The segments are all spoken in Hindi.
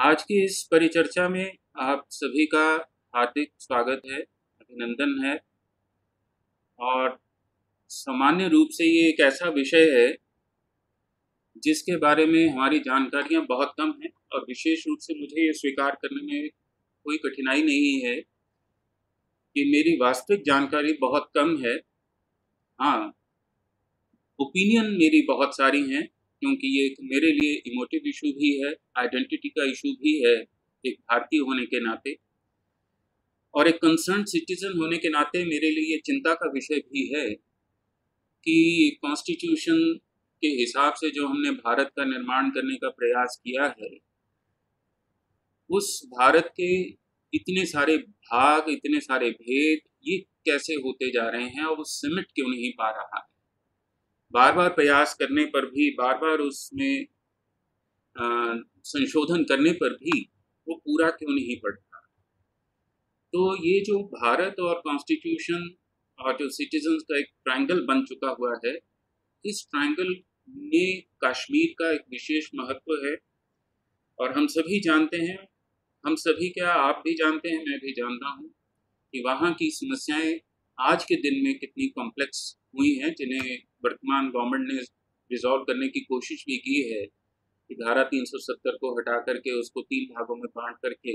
आज की इस परिचर्चा में आप सभी का हार्दिक स्वागत है, अभिनंदन है। और सामान्य रूप से ये एक ऐसा विषय है, जिसके बारे में हमारी जानकारियाँ बहुत कम हैं और विशेष रूप से मुझे ये स्वीकार करने में कोई कठिनाई नहीं है कि मेरी वास्तविक जानकारी बहुत कम है। हाँ ओपिनियन मेरी बहुत सारी हैं। क्योंकि ये एक मेरे लिए इमोटिव इशू भी है आइडेंटिटी का इशू भी है, एक भारतीय होने के नाते। और एक कंसर्न सिटीजन होने के नाते मेरे लिए ये चिंता का विषय भी है कि कॉन्स्टिट्यूशन के हिसाब से जो हमने भारत का निर्माण करने का प्रयास किया है, उस भारत के इतने सारे भाग, इतने सारे भेद ये कैसे होते जा रहे हैं और वो सिमट क्यों नहीं पा रहा? है बार बार प्रयास करने पर भी बार बार उसमें संशोधन करने पर भी वो पूरा क्यों नहीं पड़ता तो ये जो भारत और कॉन्स्टिट्यूशन और जो सिटीजन्स का एक ट्रायंगल बन चुका हुआ है, इस ट्रायंगल में कश्मीर का एक विशेष महत्व है। और हम सभी जानते हैं, हम सभी क्या आप भी जानते हैं, मैं भी जानता हूँ कि वहाँ की समस्याएँ आज के दिन में कितनी कॉम्प्लेक्स हुई हैं, जिन्हें वर्तमान गवर्नमेंट ने रिजॉल्व करने की कोशिश भी की है कि धारा 370 को हटा करके, उसको तीन भागों में बांट करके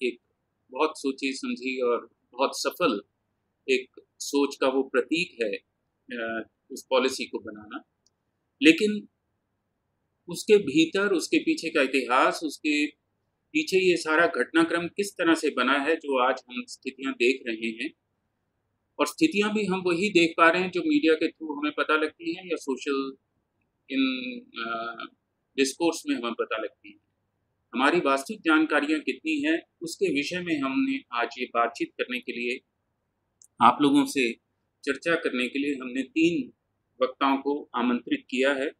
एक बहुत सोची समझी और बहुत सफल एक सोच का वो प्रतीक है उस पॉलिसी को बनाना। लेकिन उसके भीतर, उसके पीछे का इतिहास, उसके पीछे ये सारा घटनाक्रम किस तरह से बना है, जो आज हम स्थितियाँ देख रहे हैं और स्थितियाँ भी हम वही देख पा रहे हैं जो मीडिया के थ्रू हमें पता लगती हैं या सोशल, इन डिस्कोर्स में हमें पता लगती हैं। हमारी वास्तविक जानकारियाँ कितनी हैं, उसके विषय में हमने आज ये बातचीत करने के लिए, आप लोगों से चर्चा करने के लिए हमने तीन वक्ताओं को आमंत्रित किया है,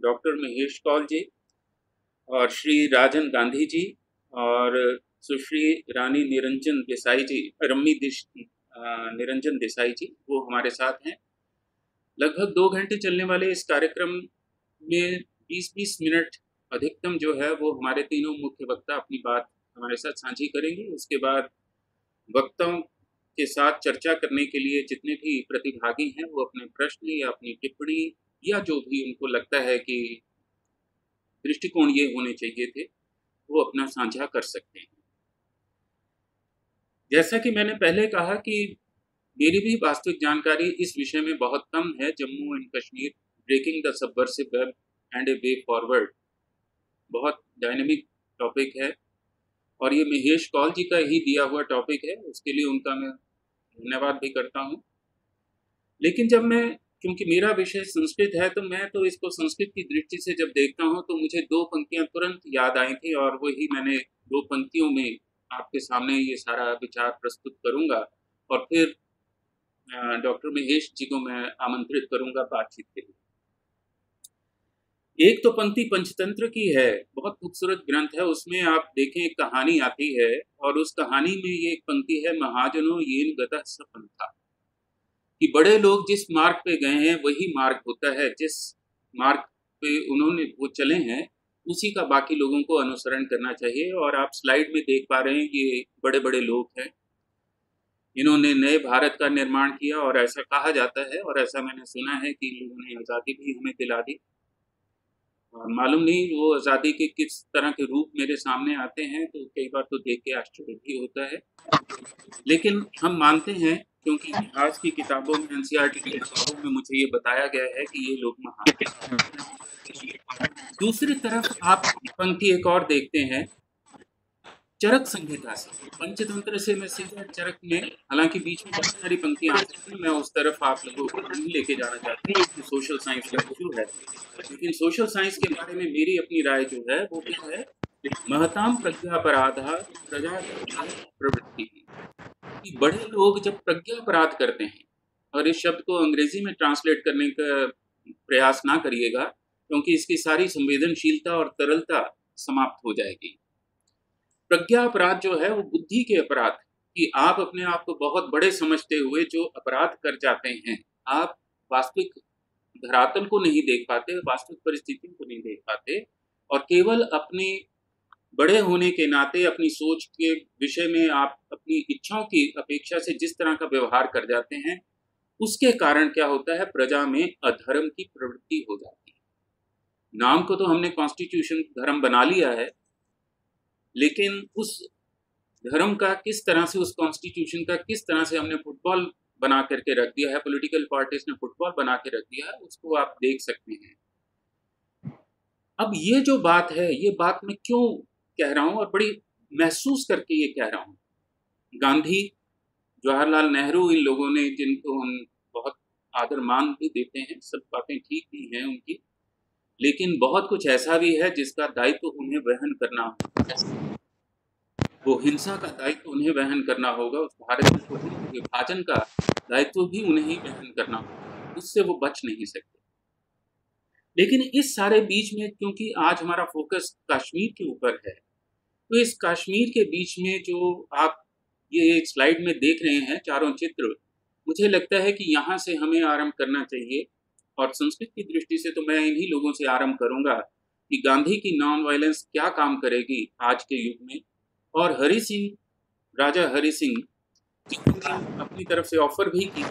डॉक्टर महेश कौल जी और श्री राजन गांधी जी और सुश्री रानी निरंजन देसाई जी, रम्मी निरंजन देसाई जी, वो हमारे साथ हैं। लगभग दो घंटे चलने वाले इस कार्यक्रम में 20-20 मिनट अधिकतम जो है, वो हमारे तीनों मुख्य वक्ता अपनी बात हमारे साथ साझी करेंगे। उसके बाद वक्ताओं के साथ चर्चा करने के लिए जितने भी प्रतिभागी हैं, वो अपने प्रश्न या अपनी टिप्पणी या जो भी उनको लगता है कि दृष्टिकोण ये होने चाहिए थे, वो अपना साझा कर सकते हैं। जैसा कि मैंने पहले कहा कि मेरी भी वास्तविक जानकारी इस विषय में बहुत कम है, Jammu and Kashmir breaking the subversive web and a way forward बहुत डायनेमिक टॉपिक है। और ये महेश कौल जी का ही दिया हुआ टॉपिक है, उसके लिए उनका मैं धन्यवाद भी करता हूँ। लेकिन जब मैं, क्योंकि मेरा विषय संस्कृत है तो मैं तो इसको संस्कृत की दृष्टि से जब देखता हूँ तो मुझे दो पंक्तियाँ तुरंत याद आई थी और वही मैंने दो पंक्तियों में आपके सामने ये सारा विचार प्रस्तुत करूँगा और फिर डॉक्टर महेश जी को मैं आमंत्रित करूँगा बातचीत के लिए। एक तो पंक्ति पंचतंत्र की है, बहुत खूबसूरत ग्रंथ है, उसमें आप देखें एक कहानी आती है और उस कहानी में ये एक पंक्ति है, महाजनो ये गतः सपंथा कि बड़े लोग जिस मार्ग पे गए हैं, वही मार्ग होता है, जिस मार्ग पे उन्होंने वो चले हैं उसी का बाकी लोगों को अनुसरण करना चाहिए और आप स्लाइड में देख पा रहे हैं कि बड़े बड़े लोग हैं। इन्होंने नए भारत का निर्माण किया और ऐसा कहा जाता है और ऐसा मैंने सुना है कि लोगों ने आज़ादी भी हमें दिला दी। और मालूम नहीं वो आज़ादी के किस तरह के रूप मेरे सामने आते हैं तो कई बार तो देख के आश्चर्य भी होता है। लेकिन हम मानते हैं क्योंकि इतिहास की किताबों में, एनसीईआरटी की किताबों में मुझे ये बताया गया है कि ये लोग महान दूसरी तरफ़ आप पंक्ति एक और देखते हैं, चरक संहिता से। पंचतंत्र से मैं सीधा चरक में, हालाँकि बीच में बहुत सारी पंक्तियाँ आ सकती मैं उस तरफ़ आप लोगों को नहीं लेके जाना चाहती हूँ सोशल साइंस का इशू है। लेकिन सोशल साइंस के बारे में मेरी अपनी राय जो है, वो क्या है? महताम प्रज्ञा अपराधा प्रजा प्रवृत्ति। कि बड़े लोग जब प्रज्ञा अपराध करते हैं और इस शब्द को अंग्रेज़ी में ट्रांसलेट करने का प्रयास ना करिएगा, क्योंकि इसकी सारी संवेदनशीलता और तरलता समाप्त हो जाएगी। प्रज्ञा अपराध जो है, वो बुद्धि के अपराध कि आप अपने आप को बहुत बड़े समझते हुए जो अपराध कर जाते हैं, आप वास्तविक धरातल को नहीं देख पाते, वास्तविक परिस्थितियों को नहीं देख पाते और केवल अपने बड़े होने के नाते अपनी सोच के विषय में आप अपनी इच्छाओं की अपेक्षा से जिस तरह का व्यवहार कर जाते हैं, उसके कारण क्या होता है? प्रजा में अधर्म की प्रवृत्ति हो जाती है। नाम को तो हमने कॉन्स्टिट्यूशन धर्म बना लिया है, लेकिन उस धर्म का किस तरह से, उस कॉन्स्टिट्यूशन का किस तरह से हमने फुटबॉल बना करके रख दिया है? पॉलिटिकल पार्टीज़ ने फुटबॉल बना के रख दिया है, उसको आप देख सकते हैं। अब ये जो बात है, ये बात मैं क्यों कह रहा हूँ और बड़ी महसूस करके ये कह रहा हूँ। गांधी, जवाहरलाल नेहरू, इन लोगों ने जिनको हम बहुत आदर मान भी देते हैं, सब बातें ठीक भी हैं उनकी, लेकिन बहुत कुछ ऐसा भी है जिसका दायित्व तो उन्हें वहन करना वो हिंसा का दायित्व तो उन्हें वहन करना होगा, उस भारत विभाजन का दायित्व तो भी उन्हें वहन करना होगा, उससे वो बच नहीं सकते। लेकिन इस सारे बीच में, क्योंकि आज हमारा फोकस कश्मीर के ऊपर है तो इस कश्मीर के बीच में जो आप ये स्लाइड में देख रहे हैं, चारों चित्र, मुझे लगता है कि यहाँ से हमें आरंभ करना चाहिए। और संस्कृत की दृष्टि से तो मैं इन्हीं लोगों से आरंभ करूँगा कि गांधी की नॉन वायलेंस क्या काम करेगी आज के युग में। और हरि सिंह, राजा हरि सिंह अपनी तरफ़ से ऑफ़र भी की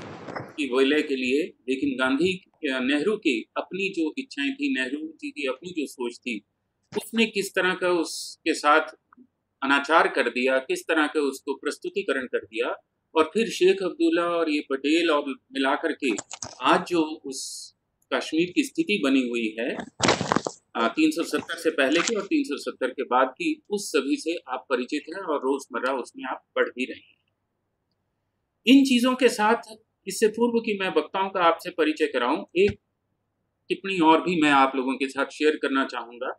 कि विलय के लिए, लेकिन गांधी नेहरू की अपनी जो इच्छाएँ थी, नेहरू जी की अपनी जो सोच थी, उसने किस तरह का उसके साथ अनाचार कर दिया, किस तरह का उसको प्रस्तुतिकरण कर दिया और फिर शेख अब्दुल्ला और ये पटेल और मिलाकर के आज जो उस कश्मीर की स्थिति बनी हुई है तीन सौ सत्तर से पहले की और तीन सौ सत्तर के बाद की, उस सभी से आप परिचित हैं और रोज़मर्रा उसमें आप पढ़ भी रहे हैं। इन चीज़ों के साथ इससे पूर्व की मैं वक्ताओं का आपसे परिचय कराऊं, एक टिप्पणी और भी मैं आप लोगों के साथ शेयर करना चाहूँगा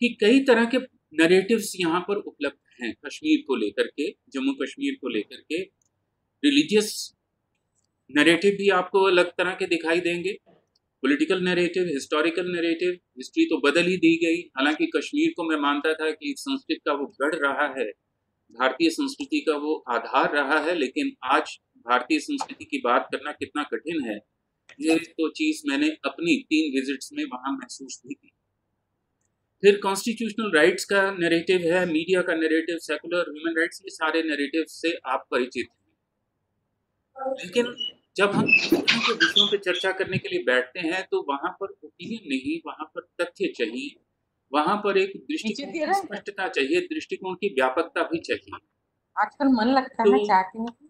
कि कई तरह के नरेटिव्स यहाँ पर उपलब्ध हैं कश्मीर को लेकर के, जम्मू कश्मीर को लेकर के। रिलीजियस नरेटिव भी आपको अलग तरह के दिखाई देंगे। Political narrative historical narrative history तो बदल ही दी गई। हालाँकि कश्मीर को मैं मानता था कि संस्कृत का वो गढ़ रहा है, भारतीय संस्कृति का वो आधार रहा है, लेकिन आज भारतीय संस्कृति की बात करना कितना कठिन है ये तो चीज़ मैंने अपनी तीन विजिट्स में वहाँ महसूस भी की। फिर कॉन्स्टिट्यूशनल राइट्स का नरेटिव है मीडिया का नरेटिव सेकुलर ह्यूमन राइट्स ये सारे नरेटिव से आप परिचित हैं। लेकिन जब हम के विषयों पर चर्चा करने के लिए बैठते हैं तो वहाँ पर ओपिनियन नहीं वहाँ पर तथ्य चाहिए वहाँ पर एक दृष्टिकोण की स्पष्टता चाहिए दृष्टिकोण की व्यापकता भी चाहिए। आजकल मन लगता है तो, पीने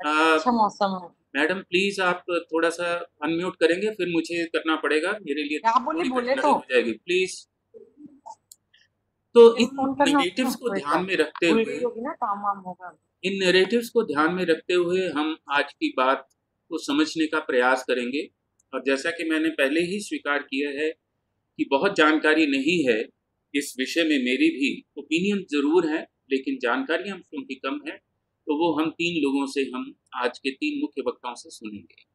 अच्छा मौसम है। मैडम प्लीज़ आप थोड़ा सा अनम्यूट करेंगे फिर मुझे करना पड़ेगा मेरे लिए क्या बोले बोले तो। हो जाएगी प्लीज़। तो इन नेगेटिव्स को ध्यान में रखते हुए इन नेरेटिव्स को ध्यान में रखते हुए हम आज की बात को समझने का प्रयास करेंगे। और जैसा कि मैंने पहले ही स्वीकार किया है कि बहुत जानकारी नहीं है इस विषय में मेरी भी ओपिनियन ज़रूर है लेकिन जानकारी हम क्योंकि कम है। तो वो हम तीन लोगों से हम आज के तीन मुख्य वक्ताओं से सुनेंगे।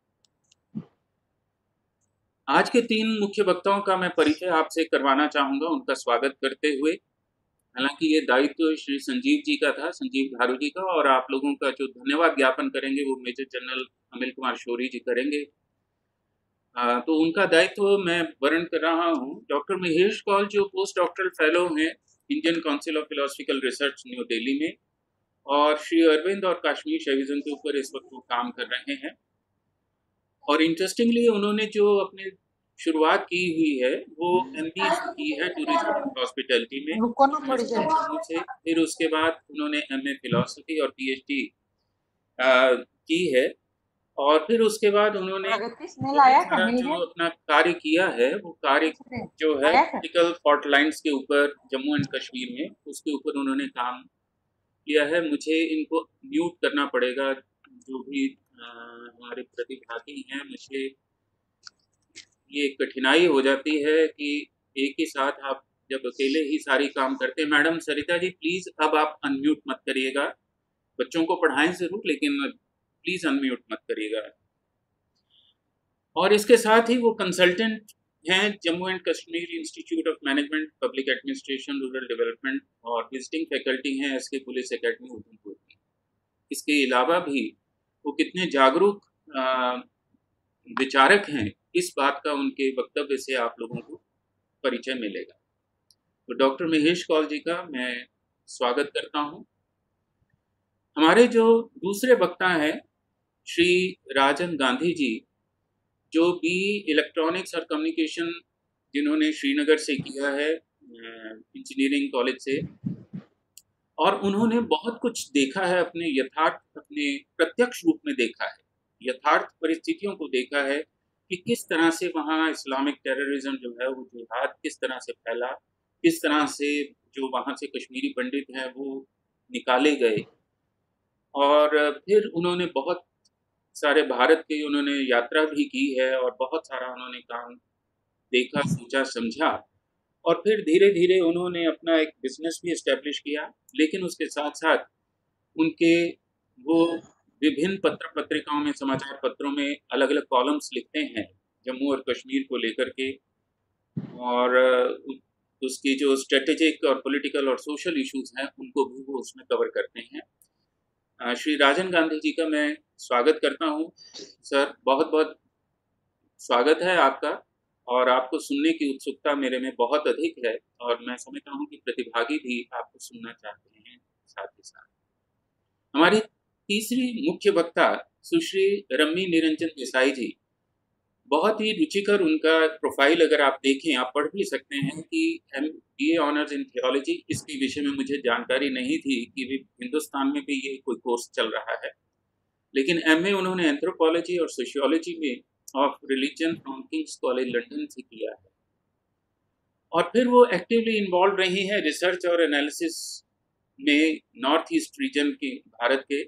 आज के तीन मुख्य वक्ताओं का मैं परिचय आपसे करवाना चाहूँगा उनका स्वागत करते हुए। हालाँकि ये दायित्व तो श्री संजीव जी का था संजीव धारू जी का और आप लोगों का जो धन्यवाद ज्ञापन करेंगे वो मेजर जनरल अमिल कुमार शोरी जी करेंगे। आ, तो उनका दायित्व तो मैं वर्ण कर रहा हूँ। डॉक्टर महेश कौल जो पोस्ट डॉक्टरल फेलो हैं Indian council of philosophical research new Delhi में। और श्री अरविंद और काश्मीर शहीजन के ऊपर इस वक्त वो काम कर रहे हैं। और इंटरेस्टिंगली उन्होंने जो अपने शुरुआत की हुई है वो एम की है टूरिज़्म हॉस्पिटैलिटी में। से फिर उसके बाद उन्होंने एम ए फिलोसफी और पीएचडी की है। और फिर उसके बाद उन्होंने जो अपना कार्य किया है वो कार्य जो है टिकल फॉल्ट लाइन्स के ऊपर जम्मू एंड कश्मीर में उसके ऊपर उन्होंने काम किया है, मुझे इनको म्यूट करना पड़ेगा। जो भी हमारे प्रतिभागी हैं, मुझे ये कठिनाई हो जाती है कि एक ही साथ आप जब अकेले ही सारी काम करते हैं। मैडम सरिता जी प्लीज़ अब आप अनम्यूट मत करिएगा। बच्चों को पढ़ाएँ ज़रूर, लेकिन प्लीज़ अनम्यूट मत करिएगा। और इसके साथ ही वो कंसल्टेंट हैं Jammu and Kashmir institute of management public administration rural development और विजिटिंग फैकल्टी हैं S K police academy Udhampur की। इसके अलावा भी वो कितने जागरूक विचारक हैं, इस बात का उनके वक्तव्य से आप लोगों को परिचय मिलेगा। तो डॉक्टर महेश कौल जी का मैं स्वागत करता हूँ। हमारे जो दूसरे वक्ता हैं, श्री राजन गांधी जी जो भी इलेक्ट्रॉनिक्स और कम्युनिकेशन जिन्होंने श्रीनगर से किया है इंजीनियरिंग कॉलेज से, और उन्होंने बहुत कुछ देखा है अपने यथार्थ, अपने प्रत्यक्ष रूप में देखा है, यथार्थ परिस्थितियों को देखा है कि किस तरह से वहाँ इस्लामिक टेररिज्म जो है, वो जिहाद किस तरह से फैला, किस तरह से जो वहाँ से कश्मीरी पंडित हैं वो निकाले गए, और फिर उन्होंने बहुत सारे भारत की उन्होंने यात्रा भी की है और बहुत सारा उन्होंने काम देखा, सोचा, समझा और फिर धीरे धीरे उन्होंने अपना एक बिज़नेस भी इस्टेब्लिश किया। लेकिन उसके साथ साथ उनके वो विभिन्न पत्र पत्रिकाओं में, समाचार पत्रों में अलग अलग कॉलम्स लिखते हैं, जम्मू और कश्मीर को लेकर के और उसकी जो स्ट्रेटेजिक और पॉलिटिकल और सोशल इश्यूज़ हैं, उनको भी वो उसमें कवर करते हैं। श्री राजन गांधी जी का मैं स्वागत करता हूँ। सर बहुत बहुत स्वागत है आपका और आपको सुनने की उत्सुकता मेरे में बहुत अधिक है और मैं समझता हूँ कि प्रतिभागी भी आपको सुनना चाहते हैं साथ ही साथ। हमारी तीसरी मुख्य वक्ता सुश्री रम्मी निरंजन देसाई जी बहुत ही रुचिकर उनका प्रोफ़ाइल अगर आप देखें, आप पढ़ भी सकते हैं कि M B A honours in theology इसके विषय में मुझे जानकारी नहीं थी कि भी हिंदुस्तान में भी ये कोई कोर्स चल रहा है। लेकिन एम ए उन्होंने एंथ्रोपोलॉजी और सोशियोलॉजी में of religion from King's college London से किया है। और फिर वो एक्टिवली इन्वॉल्व रही हैं रिसर्च और एनालिसिस में नॉर्थ ईस्ट रीजन के, भारत के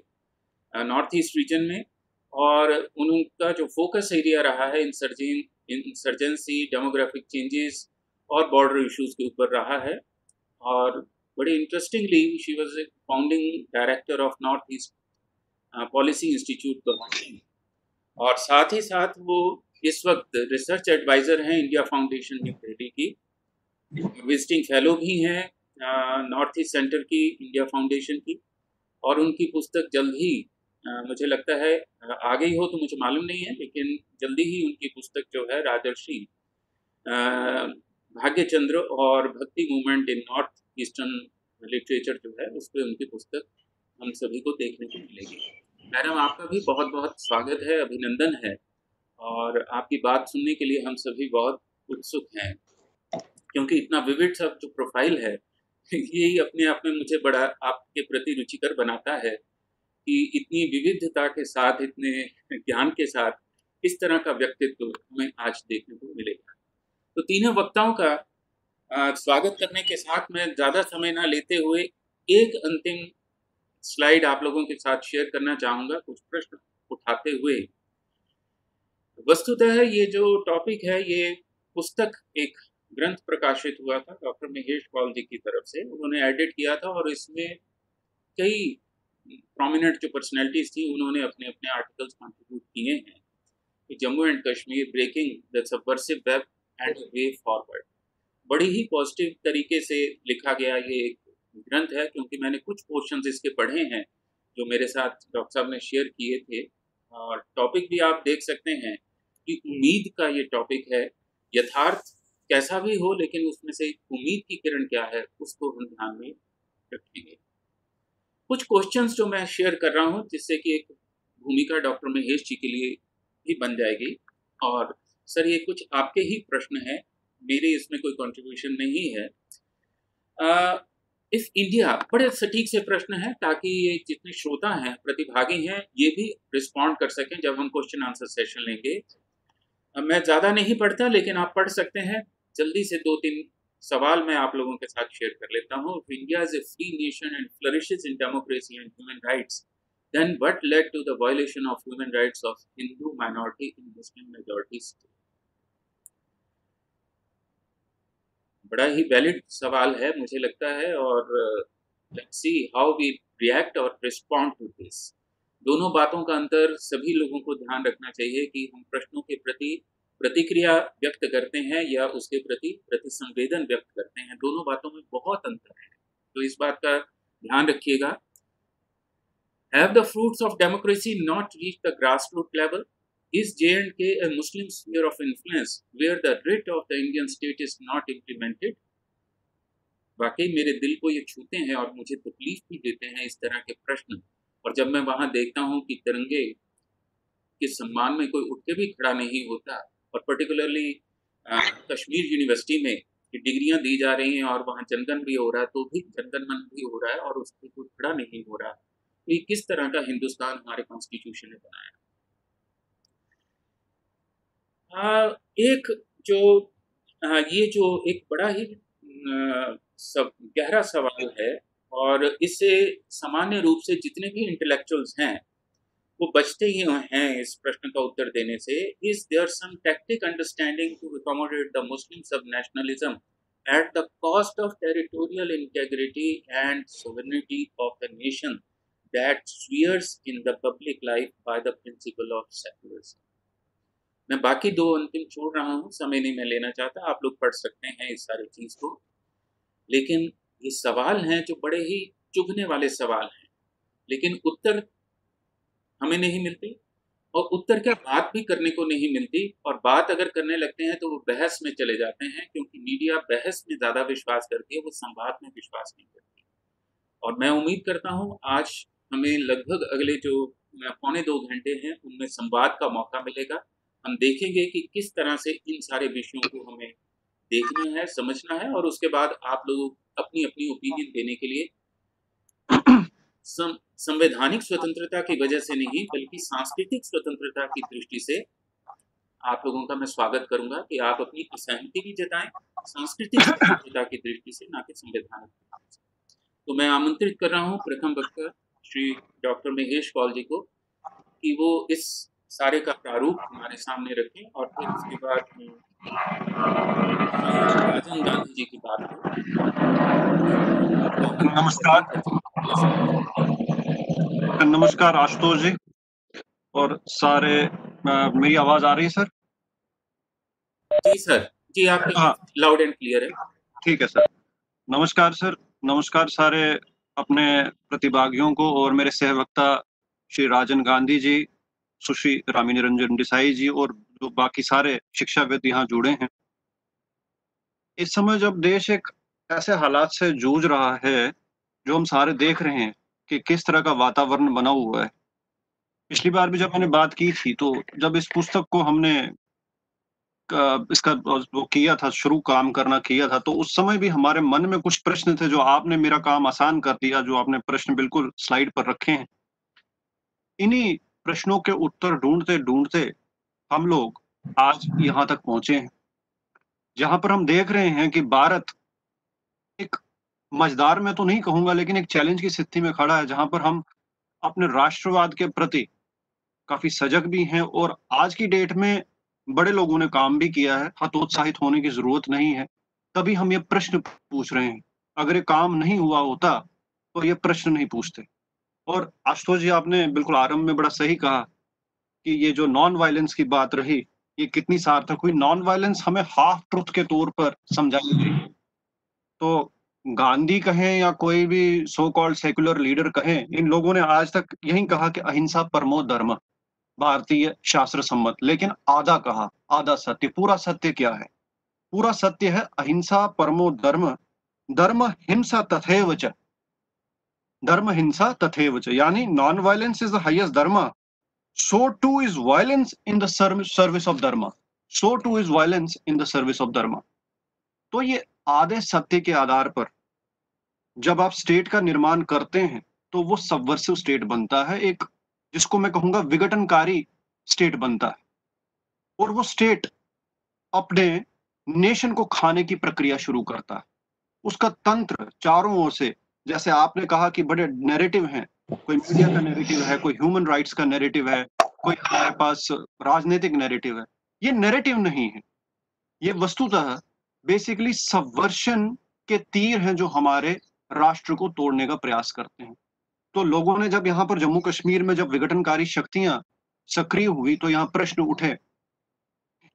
नॉर्थ ईस्ट रीजन में। और उनका जो फोकस एरिया रहा है इंसर्जिन इंसर्जेंसी डेमोग्राफिक चेंजेस और बॉर्डर इश्यूज़ के ऊपर रहा है। और बड़े interestingly she was founding director of north east policy institute और साथ ही साथ वो इस वक्त रिसर्च एडवाइज़र हैं इंडिया फाउंडेशन न्यू दिल्ली की। विजिटिंग फेलो भी हैं नॉर्थ ईस्ट सेंटर की इंडिया फाउंडेशन की। और उनकी पुस्तक जल्द ही मुझे लगता है आ गई हो तो मुझे मालूम नहीं है, लेकिन जल्दी ही उनकी पुस्तक जो है राजर्षि भाग्य चंद्र और Bhakti movement in north eastern literature जो है, उस पर उनकी पुस्तक हम सभी को देखने को मिलेगी। मैडम, आपका भी बहुत बहुत स्वागत है, अभिनंदन है, और आपकी बात सुनने के लिए हम सभी बहुत उत्सुक हैं, क्योंकि इतना विविड सब जो प्रोफ़ाइल है यही अपने आप में मुझे बड़ा, आपके प्रति रुचिकर बनाता है। कि इतनी विविधता के साथ, इतने ज्ञान के साथ इस तरह का व्यक्तित्व हमें आज देखने को मिलेगा। तो तीनों वक्ताओं का स्वागत करने के साथ में ज़्यादा समय ना लेते हुए एक अंतिम स्लाइड आप लोगों के साथ शेयर करना चाहूँगा, कुछ प्रश्न उठाते हुए। वस्तुतः ये जो टॉपिक है, ये पुस्तक एक ग्रंथ प्रकाशित हुआ था, डॉक्टर महेश पॉल जी की तरफ़ से। उन्होंने एडिट किया था और इसमें कई प्रोमिनेंट जो पर्सनैलिटीज थी, उन्होंने अपने अपने आर्टिकल्स कंट्रीब्यूट किए हैं कि Jammu and Kashmir breaking the subversive web and way forward बड़ी ही पॉजिटिव तरीके से लिखा गया ये एक ग्रंथ है, क्योंकि मैंने कुछ पोर्शन इसके पढ़े हैं जो मेरे साथ डॉक्टर साहब ने शेयर किए थे। और टॉपिक भी आप देख सकते हैं कि उम्मीद का ये टॉपिक है, यथार्थ कैसा भी हो, लेकिन उसमें से उम्मीद की किरण क्या है, उसको हम ध्यान में रखेंगे। कुछ क्वेश्चंस जो मैं शेयर कर रहा हूँ, जिससे कि एक भूमिका डॉक्टर महेश जी के लिए भी बन जाएगी। और सर ये कुछ आपके ही प्रश्न हैं। मेरे इसमें कोई कंट्रीब्यूशन नहीं है। इफ़ इंडिया बड़े सटीक से प्रश्न है, ताकि ये जितने श्रोता हैं, प्रतिभागी हैं, ये भी रिस्पॉन्ड कर सकें जब हम क्वेश्चन आंसर सेशन लेंगे। मैं ज़्यादा नहीं पढ़ता, लेकिन आप पढ़ सकते हैं। जल्दी से दो तीन सवाल मैं आप लोगों के साथ शेयर कर लेता हूँ India is a free nation and flourishes in democracy and human rights what led to the violation of human rights of Hindu minority in Muslim majority state? बड़ा ही वैलिड सवाल है, मुझे लगता है, और let's see how we react और रिस्पॉन्ड टू दिस दोनों बातों का अंतर सभी लोगों को ध्यान रखना चाहिए कि हम प्रश्नों के प्रति प्रतिक्रिया व्यक्त करते हैं या उसके प्रति प्रति संवेदन व्यक्त करते हैं। दोनों बातों में बहुत अंतर है। तो इस बात का ध्यान रखिएगा। Have the fruits of democracy not reach the grass root level Is J&K a Muslim sphere of influence where the writ of the Indian state is not implemented? वाकई मेरे दिल को ये छूते हैं और मुझे तकलीफ़ भी देते हैं इस तरह के प्रश्न। और जब मैं वहाँ देखता हूँ कि तिरंगे के सम्मान में कोई उठ के भी खड़ा नहीं होता और पर्टिकुलरली कश्मीर यूनिवर्सिटी में डिग्रियाँ दी जा रही हैं और वहाँ जनगण भी हो रहा है तो भी जनगण मन भी हो रहा है और उस पर कोई खड़ा नहीं हो रहा। तो ये किस तरह का हिंदुस्तान हमारे कॉन्स्टिट्यूशन ने बनाया? आ, एक जो आ, ये जो एक बड़ा ही आ, सब गहरा सवाल है और इससे सामान्य रूप से जितने भी इंटेलेक्चुअल्स हैं वो बचते ही हैं इस प्रश्न का उत्तर देने से। Is there some tactic understanding to accommodate the Muslim sub nationalism at the cost of territorial integrity and sovereignty of the nation that swears in the public life by the principle of secularism मैं बाकी दो अंतिम छोड़ रहा हूँ, समय नहीं मैं लेना चाहता, आप लोग पढ़ सकते हैं इस सारी चीज़ को। लेकिन ये सवाल हैं जो बड़े ही चुभने वाले सवाल हैं। लेकिन उत्तर हमें नहीं मिलती और उत्तर क्या बात भी करने को नहीं मिलती और बात अगर करने लगते हैं तो वो बहस में चले जाते हैं क्योंकि मीडिया बहस में ज़्यादा विश्वास करती है, वो संवाद में विश्वास नहीं करती। और मैं उम्मीद करता हूँ आज हमें लगभग अगले जो पौने दो घंटे हैं, उनमें संवाद का मौका मिलेगा। हम देखेंगे कि किस तरह से इन सारे विषयों को हमें देखना है, समझना है और उसके बाद आप लोग अपनी अपनी ओपिनियन देने के लिए संवैधानिक स्वतंत्रता की वजह से नहीं, बल्कि सांस्कृतिक स्वतंत्रता की दृष्टि से आप लोगों का मैं स्वागत करूँगा कि आप अपनी असहमति भी जताएँ, सांस्कृतिक स्वतंत्रता की दृष्टि से, ना कि संवैधानिक तो मैं आमंत्रित कर रहा हूँ प्रथम वक्ता, श्री डॉक्टर महेश कौल जी को, कि वो इस सारे का प्रारूप हमारे सामने रखें और फिर उसके बाद राजन गांधी जी की बात नमस्कार। नमस्कार आशुतोष जी और सारे मेरी आवाज़ आ रही है सर? जी सर। जी आप हाँ। लाउड एंड क्लियर है। ठीक है सर। नमस्कार सर। नमस्कार सारे अपने प्रतिभागियों को और मेरे सहवक्ता श्री राजन गांधी जी सुश्री रामी निरंजन देसाई जी और जो बाकी सारे शिक्षाविद यहाँ जुड़े हैं। इस समय जब देश एक ऐसे हालात से जूझ रहा है, जो हम सारे देख रहे हैं कि किस तरह का वातावरण बना हुआ है। पिछली बार भी जब मैंने बात की थी तो जब इस पुस्तक को हमने इसका वो किया था, शुरू काम करना किया था तो उस समय भी हमारे मन में कुछ प्रश्न थे, जो आपने मेरा काम आसान कर दिया, जो आपने प्रश्न बिल्कुल स्लाइड पर रखे हैं। इन्हीं प्रश्नों के उत्तर ढूंढते ढूंढते हम लोग आज यहाँ तक पहुँचे हैं, जहाँ पर हम देख रहे हैं कि भारत एक मजदार में तो नहीं कहूँगा, लेकिन एक चैलेंज की स्थिति में खड़ा है, जहाँ पर हम अपने राष्ट्रवाद के प्रति काफ़ी सजग भी हैं और आज की डेट में बड़े लोगों ने काम भी किया है, हतोत्साहित होने की ज़रूरत नहीं है, तभी हम ये प्रश्न पूछ रहे हैं। अगर ये काम नहीं हुआ होता तो ये प्रश्न नहीं पूछते। और आशुतोष जी, आपने बिल्कुल आरंभ में बड़ा सही कहा कि ये जो नॉन वायलेंस की बात रही, ये कितनी सार्थक हुई। नॉन वायलेंस हमें हाफ़ ट्रुथ के तौर पर समझानी चाहिए तो गांधी कहें या कोई भी सो कॉल्ड सेक्युलर लीडर कहें, इन लोगों ने आज तक यही कहा कि अहिंसा परमो धर्म, भारतीय शास्त्र सम्मत। लेकिन आधा कहा, आधा सत्य। पूरा सत्य क्या है? पूरा सत्य है अहिंसा परमो धर्म। धर्म हिंसा तथेव च। धर्म हिंसा तथेव यानी non violence is the highest dharma so too is violence in the service of dharma so too is violence in the service of dharma तो ये आधे सत्य के आधार पर जब आप स्टेट का निर्माण करते हैं तो वो सबवर्सिव स्टेट बनता है। एक जिसको मैं कहूँगा विघटनकारी स्टेट बनता है। और वो स्टेट अपने नेशन को खाने की प्रक्रिया शुरू करता है। उसका तंत्र चारों ओर से जैसे आपने कहा कि बड़े नैरेटिव हैं, कोई मीडिया का नैरेटिव है, कोई ह्यूमन राइट्स का नैरेटिव है, कोई हमारे पास राजनीतिक नैरेटिव है, ये नैरेटिव नहीं है। ये वस्तुतः बेसिकली सबवर्शन के तीर हैं जो हमारे राष्ट्र को तोड़ने का प्रयास करते हैं। तो लोगों ने जब यहाँ पर जम्मू कश्मीर में जब विघटनकारी शक्तियाँ सक्रिय हुई तो यहाँ प्रश्न उठे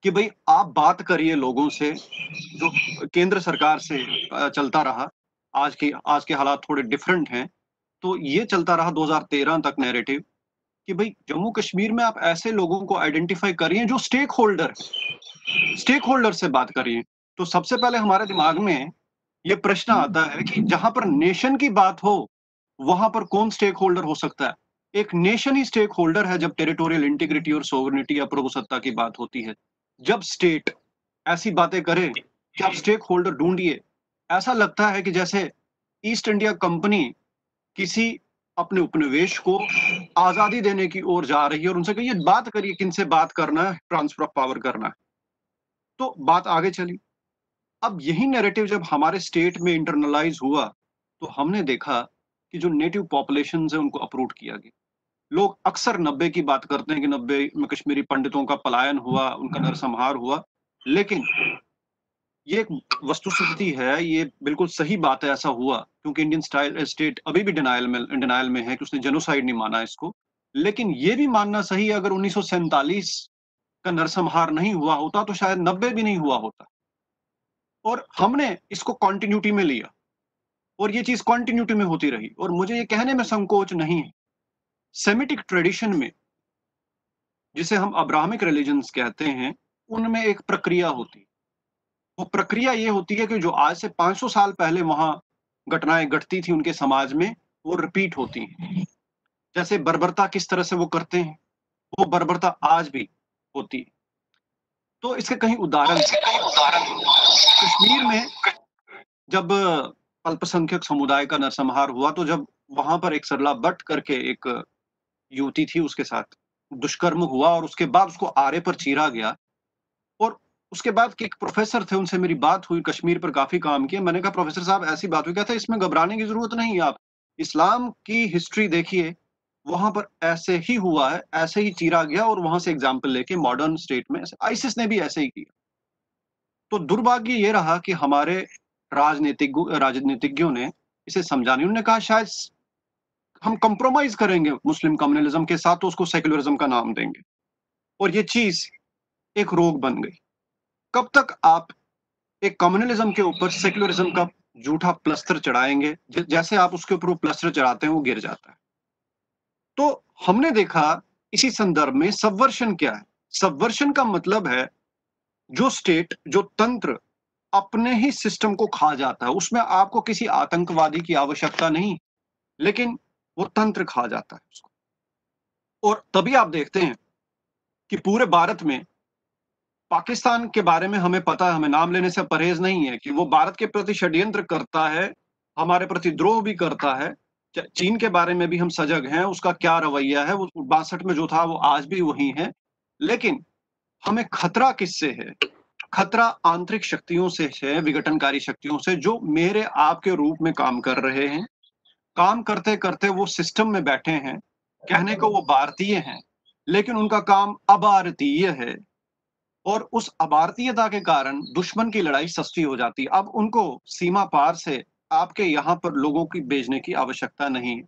कि भाई आप बात करिए लोगों से जो केंद्र सरकार से चलता रहा आज के आज के हालात थोड़े डिफरेंट हैं। तो ये चलता रहा 2013 तक नैरेटिव कि भाई जम्मू कश्मीर में आप ऐसे लोगों को आइडेंटिफाई करिए जो स्टेक होल्डर स्टेक होल्डर से बात करिए। तो सबसे पहले हमारे दिमाग में ये प्रश्न आता है कि जहाँ पर नेशन की बात हो, वहाँ पर कौन स्टेक होल्डर हो सकता है? एक नेशन ही स्टेक होल्डर है जब टेरिटोरियल इंटीग्रिटी और सोवरिटी या प्रभुसत्ता की बात होती है। जब स्टेट ऐसी बातें करे कि आप स्टेक होल्डर ढूंढिए ऐसा लगता है कि जैसे ईस्ट इंडिया कंपनी किसी अपने उपनिवेश को आज़ादी देने की ओर जा रही है और उनसे कहिए बात करिए किन से बात करना है? ट्रांसफ़र ऑफ़ पावर करना है। तो बात आगे चली। अब यही नैरेटिव जब हमारे स्टेट में इंटरनलाइज हुआ तो हमने देखा कि जो नेटिव पॉपुलेशन है, उनको अप्रूव किया गया। लोग अक्सर नब्बे की बात करते हैं कि नब्बे में कश्मीरी पंडितों का पलायन हुआ, उनका नरसंहार हुआ, लेकिन ये एक वस्तुस्थिति है, ये बिल्कुल सही बात है, ऐसा हुआ, क्योंकि इंडियन स्टाइल स्टेट अभी भी डिनाइल में डिनाइल में है कि उसने जेनोसाइड नहीं माना इसको। लेकिन ये भी मानना सही है, अगर उन्नीस सौ सैंतालीस का नरसंहार नहीं हुआ होता तो शायद नब्बे भी नहीं हुआ होता। और हमने इसको कॉन्टिन्यूटी में लिया, और ये चीज़ कॉन्टिन्यूटी में होती रही, और मुझे ये कहने में संकोच नहीं है। सेमिटिक ट्रेडिशन में, जिसे हम अब्राहमिक रिलीजन कहते हैं, उनमें एक प्रक्रिया होती वो प्रक्रिया ये होती है कि जो आज से 500 साल पहले वहाँ घटनाएँ घटती थी उनके समाज में, वो रिपीट होती हैं। जैसे बर्बरता किस तरह से वो करते हैं, वो बर्बरता आज भी होती है। तो इसके कहीं उदाहरण कश्मीर में जब अल्पसंख्यक समुदाय का नरसंहार हुआ तो जब वहाँ पर एक सरला बट करके एक युवती थी उसके साथ, दुष्कर्म हुआ और उसके बाद उसको आरे पर चीरा गया उसके बाद एक प्रोफेसर थे, उनसे मेरी बात हुई, कश्मीर पर काफ़ी काम किया। मैंने कहा प्रोफेसर साहब, ऐसी बात हुई कहते इसमें घबराने की ज़रूरत नहीं है आप। इस्लाम की हिस्ट्री देखिए, वहाँ पर ऐसे ही हुआ है, ऐसे ही चीरा गया और वहाँ से एग्ज़ाम्पल लेके मॉडर्न स्टेट में आइसिस ने भी ऐसे ही किया। तो दुर्भाग्य ये रहा कि हमारे राजनीतिक, राजनीतिज्ञों ने इसे समझाने, उन्होंने कहा, शायद हम कंप्रोमाइज करेंगे मुस्लिम कम्युनलिज्म के साथ तो उसको सेक्युलरिज्म का नाम देंगे। और ये चीज़ एक रोग बन गई। कब तक आप एक कम्युनलिज्म के ऊपर सेक्युलरिज्म का झूठा प्लस्तर चढ़ाएँगे? जैसे आप उसके ऊपर प्लस्तर चढ़ाते हैं, वो गिर जाता है। तो हमने देखा इसी संदर्भ में सबवर्शन क्या है? सबवर्शन का मतलब है जो स्टेट जो तंत्र अपने ही सिस्टम को खा जाता है। उसमें आपको किसी आतंकवादी की आवश्यकता नहीं, लेकिन वो तंत्र खा जाता है उसको। और तभी आप देखते हैं कि पूरे भारत में पाकिस्तान के बारे में हमें पता है, हमें नाम लेने से परहेज नहीं है कि वो भारत के प्रति षड्यंत्र करता है, हमारे प्रति द्रोह भी करता है। चीन के बारे में भी हम सजग हैं, उसका क्या रवैया है, वो बासठ में जो था, वो आज भी वही है। लेकिन हमें खतरा किससे है? खतरा आंतरिक शक्तियों से है, विघटनकारी शक्तियों से, जो मेरे आपके रूप में काम कर रहे हैं। काम करते करते वो सिस्टम में बैठे हैं, कहने को वो भारतीय हैं, लेकिन उनका काम अभारतीय है। और उस अभारतीयता के कारण दुश्मन की लड़ाई सस्ती हो जाती। अब उनको सीमा पार से आपके यहाँ पर लोगों की भेजने की आवश्यकता नहीं है,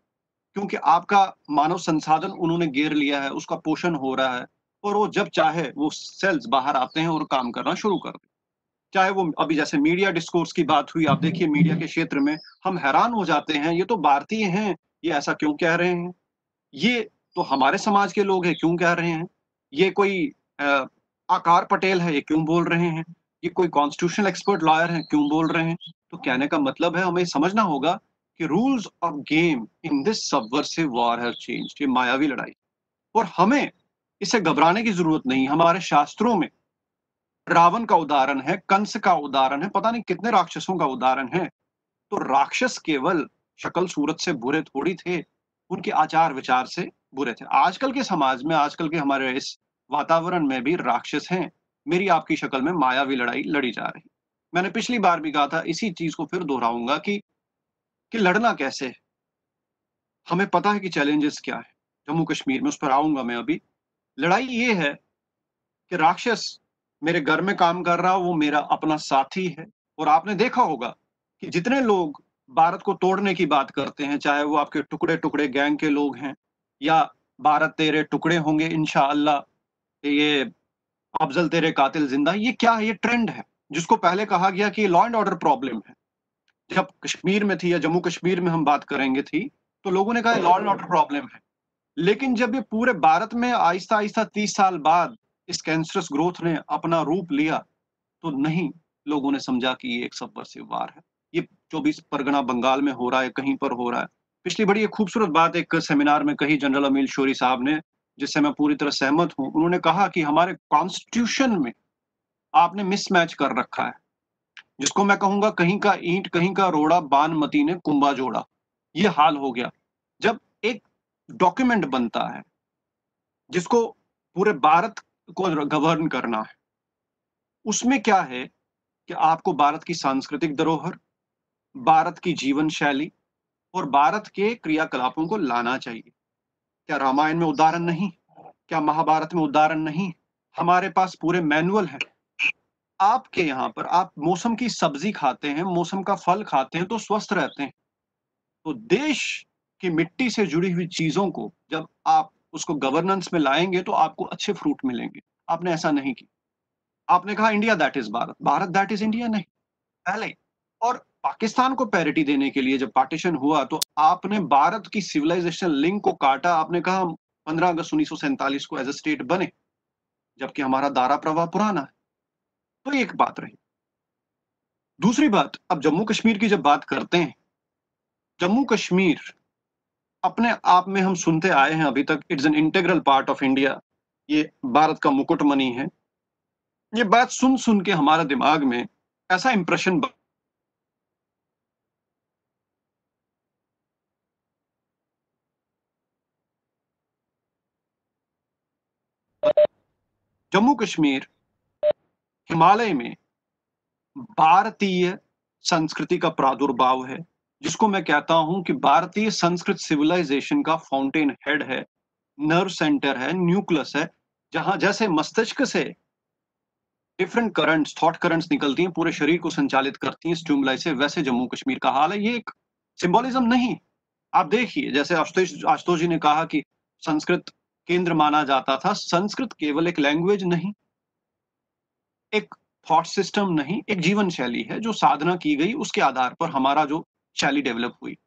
क्योंकि आपका मानव संसाधन उन्होंने घेर लिया है, उसका पोषण हो रहा है, और वो जब चाहे वो सेल्स बाहर आते हैं और काम करना शुरू कर दें। चाहे वो अभी जैसे मीडिया डिस्कोर्स की बात हुई, आप देखिए मीडिया के क्षेत्र में हम हैरान हो जाते हैं, ये तो भारतीय हैं, ये ऐसा क्यों कह रहे हैं? ये तो हमारे समाज के लोग हैं, क्यों कह रहे हैं? ये कोई आकार पटेल है, ये क्यों बोल रहे हैं? ये कोई कॉन्स्टिट्यूशनल एक्सपर्ट लॉयर है, क्यों बोल रहे हैं? तो कहने का मतलब है, हमें समझना होगा कि rules of game in this subversive war have change ये मायावी लड़ाई। और हमें इसे घबराने की ज़रूरत नहीं, हमारे शास्त्रों में रावण का उदाहरण है, कंस का उदाहरण है, पता नहीं कितने राक्षसों का उदाहरण है। तो राक्षस केवल शक्ल सूरत से बुरे थोड़ी थे, उनके आचार विचार से बुरे थे। आजकल के समाज में, आजकल के हमारे इस वातावरण में भी राक्षस हैं। मेरी आपकी शक्ल में मायावी लड़ाई लड़ी जा रही। मैंने पिछली बार भी कहा था, इसी चीज़ को फिर दोहराऊँगा कि कि लड़ना कैसे है? हमें पता है कि चैलेंजेस क्या है। जम्मू कश्मीर में उस पर आऊँगा मैं अभी। लड़ाई ये है कि राक्षस मेरे घर में काम कर रहा, वो मेरा अपना साथी है। और आपने देखा होगा कि जितने लोग भारत को तोड़ने की बात करते हैं, चाहे वो आपके टुकड़े टुकड़े गैंग के लोग हैं या भारत तेरे टुकड़े होंगे इनशाला ये अफजल तेरे कातिल ज़िंदा ये क्या है? ये ट्रेंड है, जिसको पहले कहा गया कि लॉ एंड ऑर्डर प्रॉब्लम है। जब कश्मीर में थी या जम्मू कश्मीर में हम बात करेंगे थी तो लोगों ने कहा लॉ एंड ऑर्डर प्रॉब्लम है। लेकिन जब ये पूरे भारत में आहिस्ता आहिस्ता तीस साल बाद इस कैंसरस ग्रोथ ने अपना रूप लिया तो नहीं लोगों ने समझा कि ये एक सबवर्सिव वार है। ये चौबीस परगना बंगाल में हो रहा है, कहीं पर हो रहा है। पिछली बड़ी एक खूबसूरत बात एक सेमिनार में कही जनरल अमील शोरी साहब ने जिससे मैं पूरी तरह सहमत हूँ, उन्होंने कहा कि हमारे कॉन्स्टिट्यूशन में आपने मिसमैच कर रखा है। जिसको मैं कहूँगा, कहीं का ईंट, कहीं का रोड़ा बानमती ने कुंभा जोड़ा। ये हाल हो गया। जब एक डॉक्यूमेंट बनता है, जिसको पूरे भारत को गवर्न करना है, उसमें क्या है कि आपको भारत की सांस्कृतिक धरोहर, भारत की जीवन शैली और भारत के क्रियाकलापों को लाना चाहिए। क्या रामायण में उदाहरण नहीं? क्या महाभारत में उदाहरण नहीं? हमारे पास पूरे मैनुअल है। आपके यहाँ पर आप मौसम की सब्ज़ी खाते हैं, मौसम का फल खाते हैं तो स्वस्थ रहते हैं। तो देश की मिट्टी से जुड़ी हुई चीज़ों को जब आप उसको गवर्नेंस में लाएँगे तो आपको अच्छे फ्रूट मिलेंगे। आपने ऐसा नहीं किया। आपने कहा India that is Bharat Bharat that is India नहीं। पहले और पाकिस्तान को पैरिटी देने के लिए जब पार्टीशन हुआ तो आपने भारत की सिविलाइजेशन लिंक को काटा। आपने कहा, पंद्रह अगस्त उन्नीस सौ सैंतालीस को एज ए स्टेट बने, जबकि हमारा दारा प्रवाह पुराना है। तो एक बात रही। दूसरी बात, अब जम्मू कश्मीर की जब बात करते हैं, जम्मू कश्मीर अपने आप में हम सुनते आए हैं अभी तक it's an integral part of India ये भारत का मुकुट मनी है। ये बात सुन सुन के हमारा दिमाग में ऐसा इंप्रेशन जम्मू कश्मीर हिमालय में भारतीय संस्कृति का प्रादुर्भाव है, जिसको मैं कहता हूँ कि भारतीय संस्कृत सिविलाइजेशन का फाउंटेन हेड है नर्व सेंटर है न्यूक्लियस है, जहाँ जैसे मस्तिष्क से डिफरेंट करंट्स थॉट करंट्स निकलती हैं, पूरे शरीर को संचालित करती हैं स्ट्यूमलाई से, वैसे जम्मू कश्मीर का। हाल है ये एक सिंबोलिज्म नहीं, आप देखिए, जैसे आशुतोष आशुतोष जी ने कहा कि संस्कृत केंद्र माना जाता था। संस्कृत केवल एक लैंग्वेज नहीं, एक थॉट सिस्टम नहीं, एक जीवन शैली है जो साधना की गई उसके आधार पर हमारा जो शैली डेवलप हुई।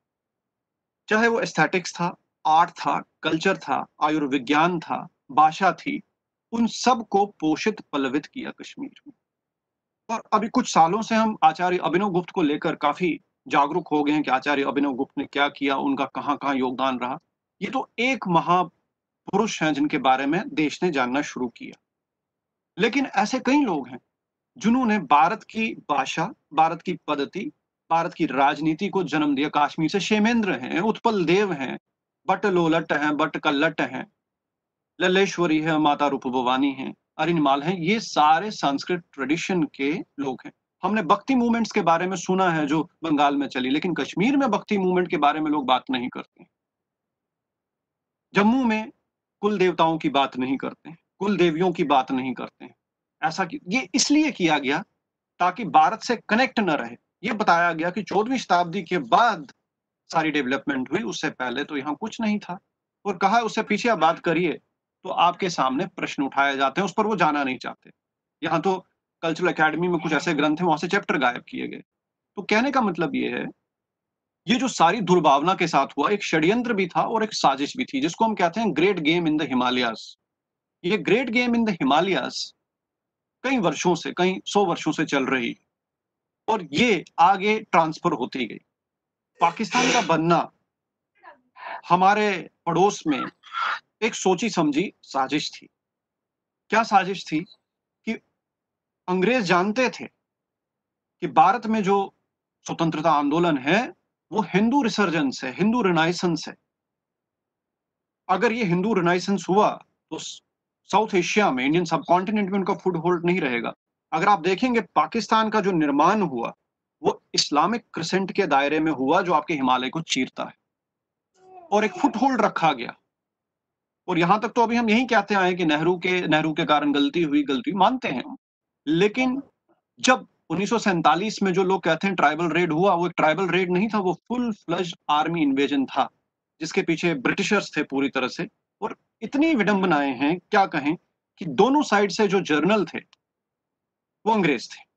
चाहे वो एस्थेटिक्स था आर्ट था कल्चर था, आयुर्विज्ञान था, भाषा थी, उन सबको पोषित पलवित किया कश्मीर में। और अभी कुछ सालों से हम आचार्य अभिनव गुप्त को लेकर काफ़ी जागरूक हो गए हैं कि आचार्य अभिनव गुप्त ने क्या किया, उनका कहाँ कहाँ योगदान रहा। ये तो एक महा पुरुष हैं जिनके बारे में देश ने जानना शुरू किया। लेकिन ऐसे कई लोग हैं जिन्होंने भारत की भाषा, भारत की पद्धति, भारत की राजनीति को जन्म दिया। काश्मीर से शेमेंद्र हैं, उत्पल देव हैं बट लोलट हैं बट कल्लट हैं, लल्लेश्वरी है, माता रूप भवानी है, अरिनमाल हैं, ये सारे संस्कृत ट्रेडिशन के लोग हैं। हमने भक्ति मूवमेंट्स के बारे में सुना है जो बंगाल में चली, लेकिन कश्मीर में भक्ति मूवमेंट के बारे में लोग बात नहीं करते। जम्मू में कुल देवताओं की बात नहीं करते, कुल देवियों की बात नहीं करते। ऐसा कि, ये इसलिए किया गया ताकि भारत से कनेक्ट न रहे। ये बताया गया कि चौदहवीं शताब्दी के बाद सारी डेवलपमेंट हुई, उससे पहले तो यहाँ कुछ नहीं था। और कहा, उससे पीछे आप बात करिए तो आपके सामने प्रश्न उठाए जाते हैं, उस पर वो जाना नहीं चाहते। यहाँ तो कल्चरल एकेडमी में कुछ ऐसे ग्रंथ हैं, वहाँ से चैप्टर गायब किए गए। तो कहने का मतलब ये है ये जो सारी दुर्भावना के साथ हुआ, एक षड्यंत्र भी था और एक साजिश भी थी, जिसको हम कहते हैं great game in the Himalayas ये great game in the Himalayas कई वर्षों से, कई सौ वर्षों से चल रही और ये आगे ट्रांसफ़र होती गई। पाकिस्तान का बनना, हमारे पड़ोस में एक सोची समझी साजिश थी। क्या साजिश थी? कि अंग्रेज़ जानते थे कि भारत में जो स्वतंत्रता आंदोलन है वो हिंदू रिसर्जेंस है, हिंदू रिनाइसेंस है। अगर ये हिंदू रिनाइसेंस हुआ तो साउथ एशिया में इंडियन सब कॉन्टिनेंट में उनका फुट होल्ड नहीं रहेगा। अगर आप देखेंगे, पाकिस्तान का जो निर्माण हुआ, वो इस्लामिक क्रिसेंट के दायरे में हुआ, जो आपके हिमालय को चीरता है। और एक फुट होल्ड रखा गया। और यहाँ तक तो अभी हम यही कहते आए कि नेहरू के नेहरू के कारण गलती हुई, गलती मानते हैं। लेकिन जब उन्नीस सौ सैंतालीस में जो लोग कहते हैं ट्राइबल रेड हुआ, वो एक ट्राइबल रेड नहीं था, वो फुल फ्लज आर्मी इन्वेजन था, जिसके पीछे ब्रिटिशर्स थे पूरी तरह से। और इतनी विडंबनाएँ हैं, क्या कहें कि दोनों साइड से जो जर्नल थे, वो अंग्रेज़ थे।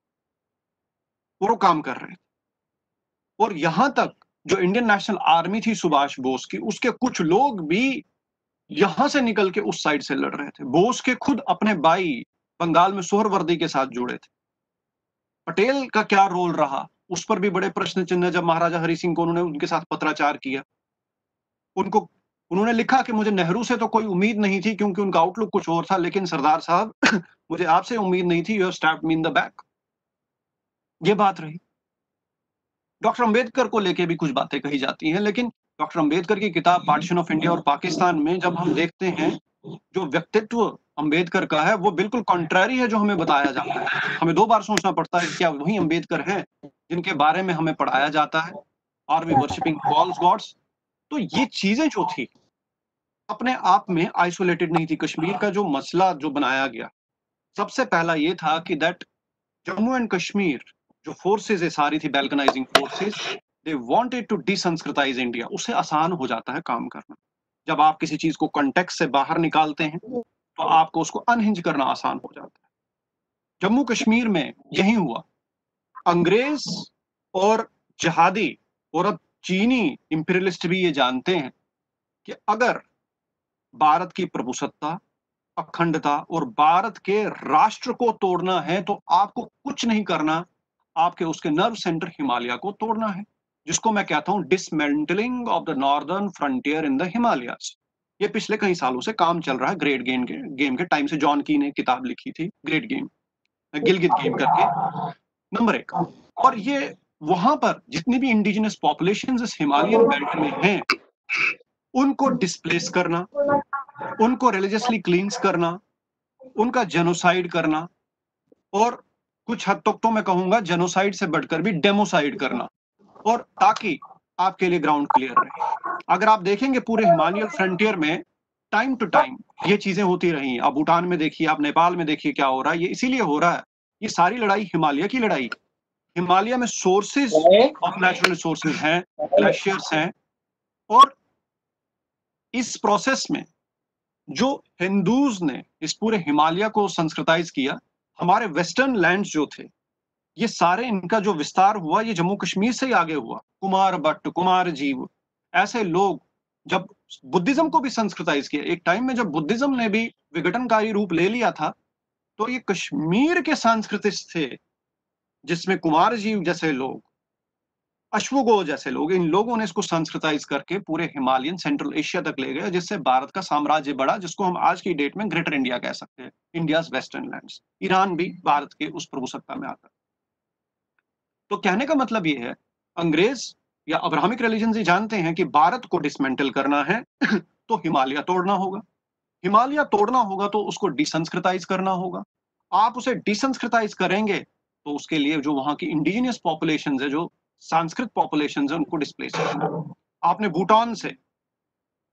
वो काम कर रहे थे। और यहाँ तक जो इंडियन नेशनल आर्मी थी सुभाष बोस की, उसके कुछ लोग भी यहाँ से निकल के उस साइड से लड़ रहे थे। बोस के खुद अपने भाई बंगाल में सोहरवर्दी के साथ जुड़े थे। पटेल का क्या रोल रहा? उस पर भी बड़े प्रश्न चिन्ह जब महाराजा हरि सिंह को उन्होंने उनके साथ पत्राचार किया। उनको, उन्होंने लिखा कि मुझे नेहरू से तो कोई उम्मीद नहीं थी क्योंकि उनका आउटलुक कुछ और था, लेकिन सरदार साहब, मुझे आपसे उम्मीद नहीं थी, you stab me in the back. ये बात रही। डॉक्टर अंबेडकर को लेके भी कुछ बातें कही जाती हैं, लेकिन डॉक्टर अंबेडकर की किताब पार्टीशन ऑफ़ इंडिया और पाकिस्तान में जब हम देखते हैं, जो व्यक्तित्व अंबेडकर का है, वो बिल्कुल कॉन्ट्ररी है जो हमें बताया जाता है। हमें दो बार सोचना पड़ता है क्या वही अंबेडकर हैं जिनके बारे में हमें पढ़ाया जाता है are we worshipping false gods तो ये चीज़ें जो थी, अपने आप में आइसोलेटेड नहीं थी। कश्मीर का जो मसला जो बनाया गया, सबसे पहला ये था कि दैट जम्मू एंड कश्मीर जो फोर्सेज है, सारी थी balkanizing forces they wanted to desanskritize India उसे आसान हो जाता है काम करना, जब आप किसी चीज़ को कंटेक्स से बाहर निकालते हैं। तो आपको उसको अनहिंज करना आसान हो जाता है। जम्मू कश्मीर में यही हुआ। अंग्रेज़ और जहादी और अब चीनी इंपीरियलिस्ट भी ये जानते हैं कि अगर भारत की प्रभुसत्ता, अखंडता और भारत के राष्ट्र को तोड़ना है तो आपको कुछ नहीं करना। आपके उसके नर्व सेंटर हिमालय को तोड़ना है, जिसको मैं कहता हूँ dismantling of the northern frontier in the Himalayas ये पिछले कई सालों से काम चल रहा है ग्रेट गेम के गेम के टाइम से जॉन की ने किताब लिखी थी ग्रेट गेम गिलगित गेम करके। नंबर एक। और ये वहाँ पर जितनी भी इंडिजिनस पॉपुलेशन इस हिमालयन बेल्ट में हैं, उनको डिस्प्लेस करना, उनको रिलीजियसली क्लींस करना, उनका जेनोसाइड करना, और कुछ हद तक तो मैं कहूँगा जेनोसाइड से बढ़कर भी डेमोसाइड करना, और ताकि आपके लिए ग्राउंड क्लियर रहे। अगर आप देखेंगे पूरे हिमालय फ्रंटियर में टाइम टू टाइम ये चीज़ें होती रही। आप भूटान में देखिए आप नेपाल में देखिए क्या हो रहा है ये इसीलिए हो रहा है ये सारी लड़ाई हिमालय की लड़ाई। हिमालय में सोर्सेज ऑफ़ नेचुरल रिसोर्सेज हैं ग्लेशियर्स हैं और इस प्रोसेस में जो हिंदूज ने इस पूरे हिमालय को संस्कृताइज किया हमारे वेस्टर्न लैंड जो थे ये सारे इनका जो विस्तार हुआ ये जम्मू कश्मीर से ही आगे हुआ। कुमार भट्ट कुमार जीव ऐसे लोग जब बुद्धिज्म को भी संस्कृताइज किया, एक टाइम में जब बुद्धिज्म ने भी विघटनकारी रूप ले लिया था तो ये कश्मीर के सांस्कृतिक थे, जिसमें कुमार जीव जैसे लोग अश्वगो जैसे लोग, इन लोगों ने इसको संस्कृताइज करके पूरे हिमालयन सेंट्रल एशिया तक ले गए, जिससे भारत का साम्राज्य बढ़ा, जिसको हम आज की डेट में ग्रेटर इंडिया कह सकते हैं इंडिया वेस्टर्न लैंड्स ईरान भी भारत के उस प्रभुसत्ता में आता। तो कहने का मतलब ये है, अंग्रेज़ या अब्राहमिक रिलीजन ही जानते हैं कि भारत को डिसमेंटल करना है तो हिमालय तोड़ना होगा। हिमालय तोड़ना होगा तो उसको डिसंस्कृताइज करना होगा। आप उसे डिसंस्कृताइज करेंगे तो उसके लिए जो वहाँ की इंडिजिनियस पॉपुलेशन है, जो संस्कृत पॉपुलेशन है, उनको डिस्प्लेस करना आपने भूटान से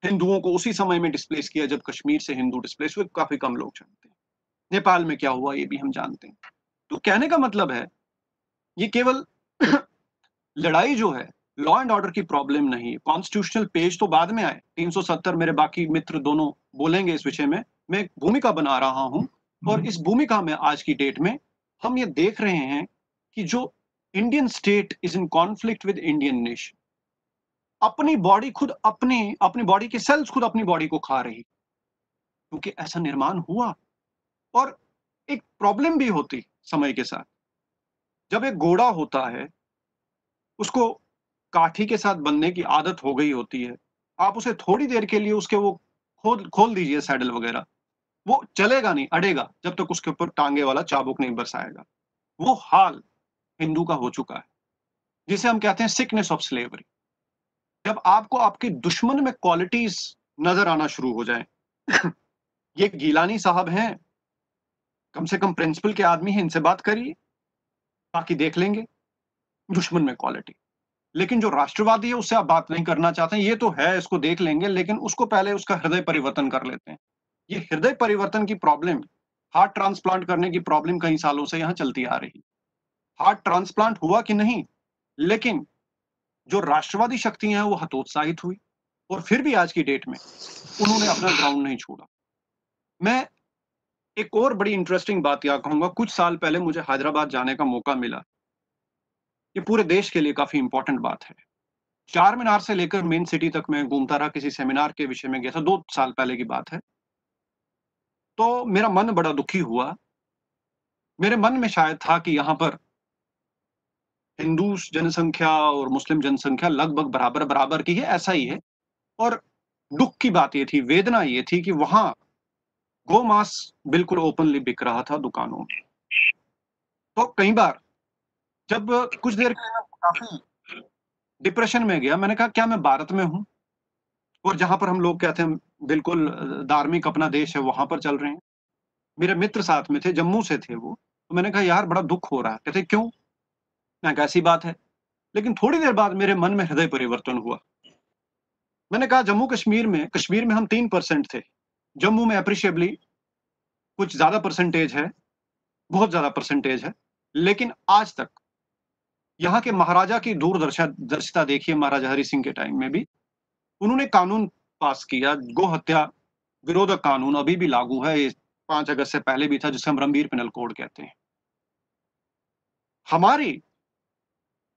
हिंदुओं को उसी समय में डिस्प्लेस किया जब कश्मीर से हिंदू डिस्प्लेस हुए, काफ़ी कम लोग जानते हैं। नेपाल में क्या हुआ, ये भी हम जानते हैं। तो कहने का मतलब है, ये केवल लड़ाई जो है लॉ एंड ऑर्डर की प्रॉब्लम नहीं। है कॉन्स्टिट्यूशनल पेज तो बाद में आए। 370 मेरे बाकी मित्र दोनों बोलेंगे इस विषय में। मैं एक भूमिका बना रहा हूँ और इस भूमिका में आज की डेट में हम ये देख रहे हैं कि जो Indian state is in conflict with Indian nation अपनी बॉडी खुद अपने, अपनी बॉडी के सेल्स खुद अपनी बॉडी को खा रही। क्योंकि ऐसा निर्माण हुआ और एक प्रॉब्लम भी होती समय के साथ। जब एक घोड़ा होता है, उसको काठी के साथ बनने की आदत हो गई होती है। आप उसे थोड़ी देर के लिए उसके वो खोल खोल दीजिए सैडल वगैरह। वो चलेगा नहीं, अड़ेगा, जब तक उसके ऊपर टांगे वाला चाबुक नहीं बरसाएगा। वो हाल हिंदू का हो चुका है, जिसे हम कहते हैं सिकनेस ऑफ़ स्लेवरी जब आपको आपके दुश्मन में क्वालिटीज नज़र आना शुरू हो जाए, ये गीलानी साहब हैं, कम से कम प्रिंसिपल के आदमी हैं, इनसे बात करिए, बाकी देख लेंगे, दुश्मन में क्वालिटी लेकिन जो राष्ट्रवादी है, उससे आप बात नहीं करना चाहते ये तो है, इसको देख लेंगे, लेकिन उसको पहले उसका हृदय परिवर्तन कर लेते हैं। ये हृदय परिवर्तन की प्रॉब्लम हार्ट ट्रांसप्लांट करने की प्रॉब्लम कई सालों से यहाँ चलती आ रही। हार्ट ट्रांसप्लांट हुआ कि नहीं? लेकिन जो राष्ट्रवादी शक्तियाँ हैं, वो हतोत्साहित हुई और फिर भी आज की डेट में उन्होंने अपना ग्राउंड नहीं छोड़ा। मैं एक और बड़ी इंटरेस्टिंग बात यह कहूँगा। कुछ साल पहले मुझे हैदराबाद जाने का मौका मिला। ये पूरे देश के लिए काफ़ी इंपॉर्टेंट बात है। चार मीनार से लेकर मेन सिटी तक मैं घूमता रहा, किसी सेमिनार के विषय में गया था, दो साल पहले की बात है। तो मेरा मन बड़ा दुखी हुआ। मेरे मन में शायद था कि यहाँ पर हिंदू जनसंख्या और मुस्लिम जनसंख्या लगभग बराबर बराबर की है, ऐसा ही है। और दुख की बात ये थी, वेदना ये थी कि वहाँ गो मांस बिल्कुल ओपनली बिक रहा था दुकानों में। तो कई बार जब कुछ देर काफ़ी डिप्रेशन में गया, मैंने कहा, क्या मैं भारत में हूँ? और जहाँ पर हम लोग कहते हैं बिल्कुल धार्मिक अपना देश है, वहाँ पर चल रहे हैं। मेरे मित्र साथ में थे, जम्मू से थे वो। तो मैंने कहा, यार, बड़ा दुख हो रहा है। कहते, क्यों? मैं कैसी बात है। लेकिन थोड़ी देर बाद मेरे मन में हृदय परिवर्तन हुआ। मैंने कहा, जम्मू कश्मीर में कश्मीर में हम तीन परसेंट थे। जम्मू में अप्रिशिएबली कुछ ज़्यादा परसेंटेज है, बहुत ज़्यादा परसेंटेज है। लेकिन आज तक यहाँ के महाराजा की दूरदर्शा, दर्शिता देखिए महाराजा हरि सिंह के टाइम में भी। उन्होंने कानून पास किया, गो हत्या विरोधक कानून अभी भी लागू है पाँच अगस्त से पहले भी था, जिसे हम रंबीर पिनल कोड कहते हैं। हमारी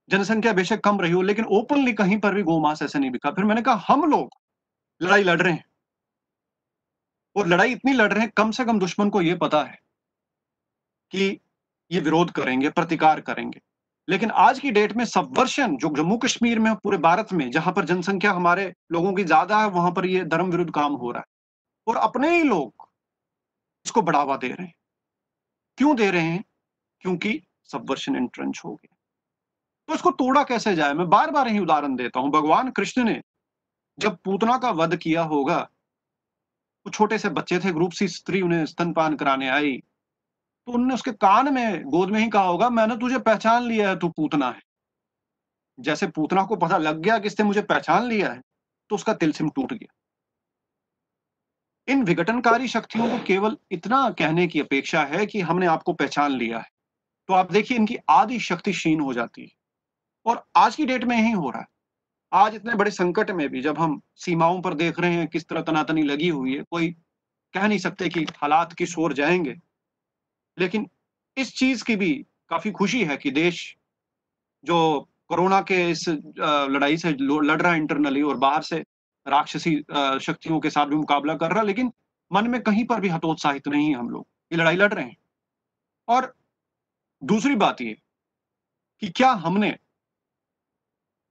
जनसंख्या बेशक कम रही हो, लेकिन ओपनली कहीं पर भी गोमांस ऐसे नहीं बिका। फिर मैंने कहा, हम लोग लड़ाई लड़ रहे हैं। और लड़ाई इतनी लड़ रहे हैं, कम से कम दुश्मन को यह पता है कि ये विरोध करेंगे, प्रतिकार करेंगे। लेकिन आज की डेट में सबवर्शन जो जम्मू कश्मीर में, पूरे भारत में, जहाँ पर जनसंख्या हमारे लोगों की ज़्यादा है, वहाँ पर ये धर्म विरुद्ध काम हो रहा है। और अपने ही लोग इसको बढ़ावा दे रहे हैं। क्यों दे रहे हैं? क्योंकि सबवर्शन एंट्रेंच हो गया। तो इसको तोड़ा कैसे जाए? मैं बार बार यही उदाहरण देता हूँ। भगवान कृष्ण ने जब पूतना का वध किया होगा वो छोटे से बच्चे थे ग्रुप सी स्त्री उन्हें स्तनपान कराने आई। तो उनने उसके कान में, गोद में ही कहा होगा, मैंने तुझे पहचान लिया है, तू पूतना है। जैसे पूतना को पता लग गया कि इसने मुझे पहचान लिया है तो उसका तिलसिम टूट गया। इन विघटनकारी शक्तियों को केवल इतना कहने की अपेक्षा है कि हमने आपको पहचान लिया है। तो आप देखिए, इनकी आदि शक्ति क्षीण हो जाती है। और आज की डेट में यही हो रहा है। आज इतने बड़े संकट में भी जब हम सीमाओं पर देख रहे हैं, किस तरह तनातनी लगी हुई है, कोई कह नहीं सकते कि हालात किस ओर जाएँगे। लेकिन इस चीज़ की भी काफ़ी खुशी है कि देश जो कोरोना के इस लड़ाई से लड़ रहा है इंटरनली और बाहर से राक्षसी शक्तियों के साथ भी मुकाबला कर रहा लेकिन मन में कहीं पर भी हतोत्साहित नहीं है हम लोग। ये लड़ाई लड़ रहे हैं। और दूसरी बात ये कि क्या हमने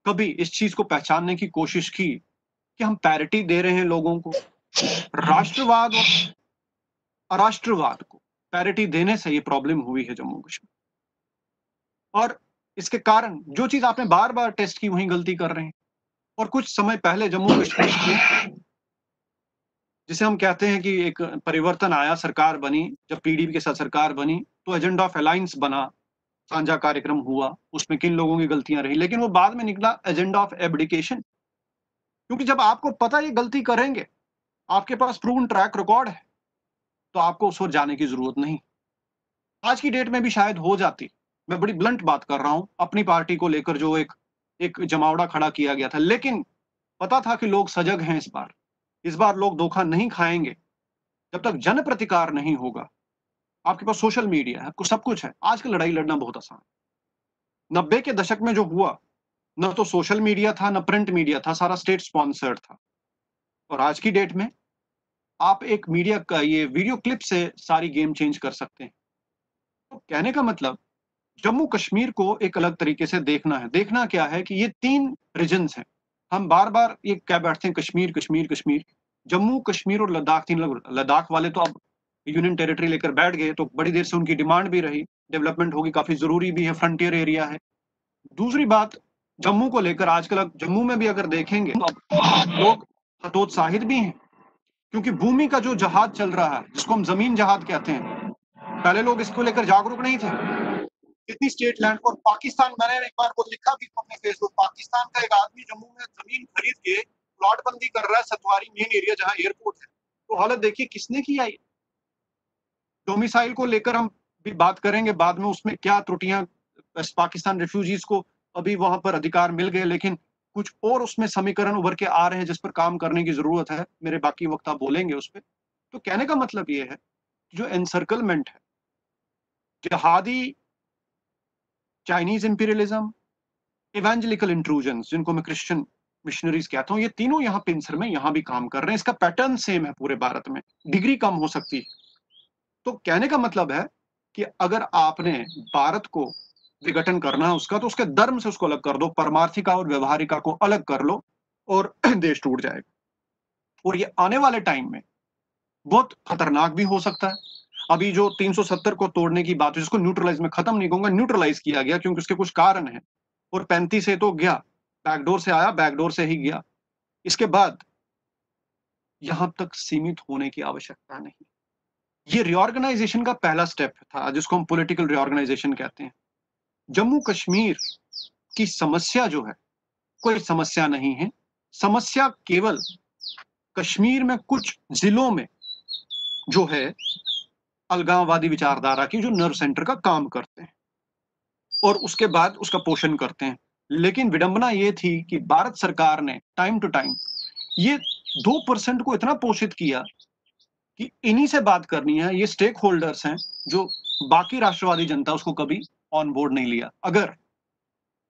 कभी इस चीज़ को पहचानने की कोशिश की कि हम पैरिटी दे रहे हैं लोगों को? राष्ट्रवाद और अराष्ट्रवाद को। पैरिटी देने से ये प्रॉब्लम हुई है जम्मू कश्मीर। और इसके कारण जो चीज़ आपने बार बार टेस्ट की, वही गलती कर रहे हैं। और कुछ समय पहले जम्मू कश्मीर में, जिसे हम कहते हैं कि एक परिवर्तन आया, सरकार बनी, जब पीडीपी के साथ सरकार बनी तो एजेंडा ऑफ़ अलायंस बना, साझा कार्यक्रम हुआ, उसमें किन लोगों की गलतियाँ रही, लेकिन वो बाद में निकला एजेंडा ऑफ़ एबडिकेशन क्योंकि जब आपको पता ये गलती करेंगे, आपके पास प्रूवन ट्रैक रिकॉर्ड है। तो आपको उस ओर जाने की ज़रूरत नहीं। आज की डेट में भी शायद हो जाती। मैं बड़ी ब्लंट बात कर रहा हूँ। अपनी पार्टी को लेकर जो एक एक जमावड़ा खड़ा किया गया था। लेकिन पता था कि लोग सजग हैं इस बार। इस बार लोग धोखा नहीं खाएँगे। जब तक जन प्रतिकार नहीं होगा। आपके पास सोशल मीडिया है, आपको सब कुछ है। आज की लड़ाई लड़ना बहुत आसान नब्बे के दशक में जो हुआ, न तो सोशल मीडिया था, न प्रिंट मीडिया था, सारा स्टेट स्पॉन्सर्ड था। और आज की डेट में आप एक मीडिया का ये वीडियो क्लिप से सारी गेम चेंज कर सकते हैं। तो कहने का मतलब जम्मू कश्मीर को एक अलग तरीके से देखना है। देखना क्या है कि ये तीन रीजन हैं। हम बार बार ये क्या बैठते हैं, कश्मीर कश्मीर कश्मीर। जम्मू, कश्मीर और लद्दाख, तीन लद्दाख वाले तो अब यूनियन टेरिटरी लेकर बैठ गए तो बड़ी देर से उनकी डिमांड भी रही। डेवलपमेंट होगी, काफ़ी ज़रूरी भी है फ्रंटियर एरिया है। दूसरी बात, जम्मू को लेकर आजकल, जम्मू में भी अगर देखेंगे तो लोग हतोत्साहित भी हैं। क्योंकि भूमि का जो जहाज़ चल रहा है, जिसको हम ज़मीन जहाज़ कहते हैं, पहले लोग इसको लेकर जागरूक नहीं थे। इतनी स्टेट लैंड और पाकिस्तान, मैंने एक बार को लिखा भी अपने फेसबुक पाकिस्तान का एक आदमी जम्मू में ज़मीन खरीद के प्लॉट बंदी कर रहा है सतवारी मेन एरिया जहाँ एयरपोर्ट है। तो हालत देखिए, किसने किया ये? डोमिसाइल को लेकर हम भी बात करेंगे, बाद में उसमें क्या त्रुटियाँ पाकिस्तान रिफ्यूजीज को अभी वहाँ पर अधिकार मिल गए, लेकिन कुछ और उसमें समीकरण उभर के आ रहे हैं जिस पर काम करने की ज़रूरत है, मेरे बाकी वक्त बोलेंगे उस पर तो कहने का मतलब ये है जो एनसर्कलमेंट है जहादी चाइनीज़ इंपीरियलिज्म इवेंजलिकल इंट्रूजन जिनको मैं क्रिश्चियन मिशनरीज कहता हूँ, ये तीनों यहाँ पिंसर में यहाँ भी काम कर रहे हैं। इसका पैटर्न सेम है पूरे भारत में डिग्री कम हो सकती है। तो कहने का मतलब है कि अगर आपने भारत को विघटन करना है उसका तो उसके धर्म से उसको अलग कर दो, परमार्थिका और व्यवहारिका को अलग कर लो और देश टूट जाएगा। और ये आने वाले टाइम में बहुत खतरनाक भी हो सकता है। अभी जो 370 को तोड़ने की बात है जिसको न्यूट्रलाइज में खत्म नहीं कहूँगा न्यूट्रलाइज किया गया क्योंकि उसके कुछ कारण है। और पैंतीस से तो गया बैकडोर से आया बैकडोर से ही गया। इसके बाद यहाँ तक सीमित होने की आवश्यकता नहीं। ये रिऑर्गेनाइजेशन का पहला स्टेप था, जिसको हम पॉलिटिकल रिओर्गेनाइजेशन कहते हैं। जम्मू कश्मीर की समस्या जो है, कोई समस्या नहीं है। समस्या केवल कश्मीर में कुछ जिलों में जो है, अलगाववादी विचारधारा की जो नर्व सेंटर का काम करते हैं और उसके बाद उसका पोषण करते हैं। लेकिन विडंबना ये थी कि भारत सरकार ने टाइम टू टाइम ये दो परसेंट को इतना पोषित किया कि इन्हीं से बात करनी है। ये स्टेक होल्डर्स हैं जो बाकी राष्ट्रवादी जनता, उसको कभी ऑन बोर्ड नहीं लिया। अगर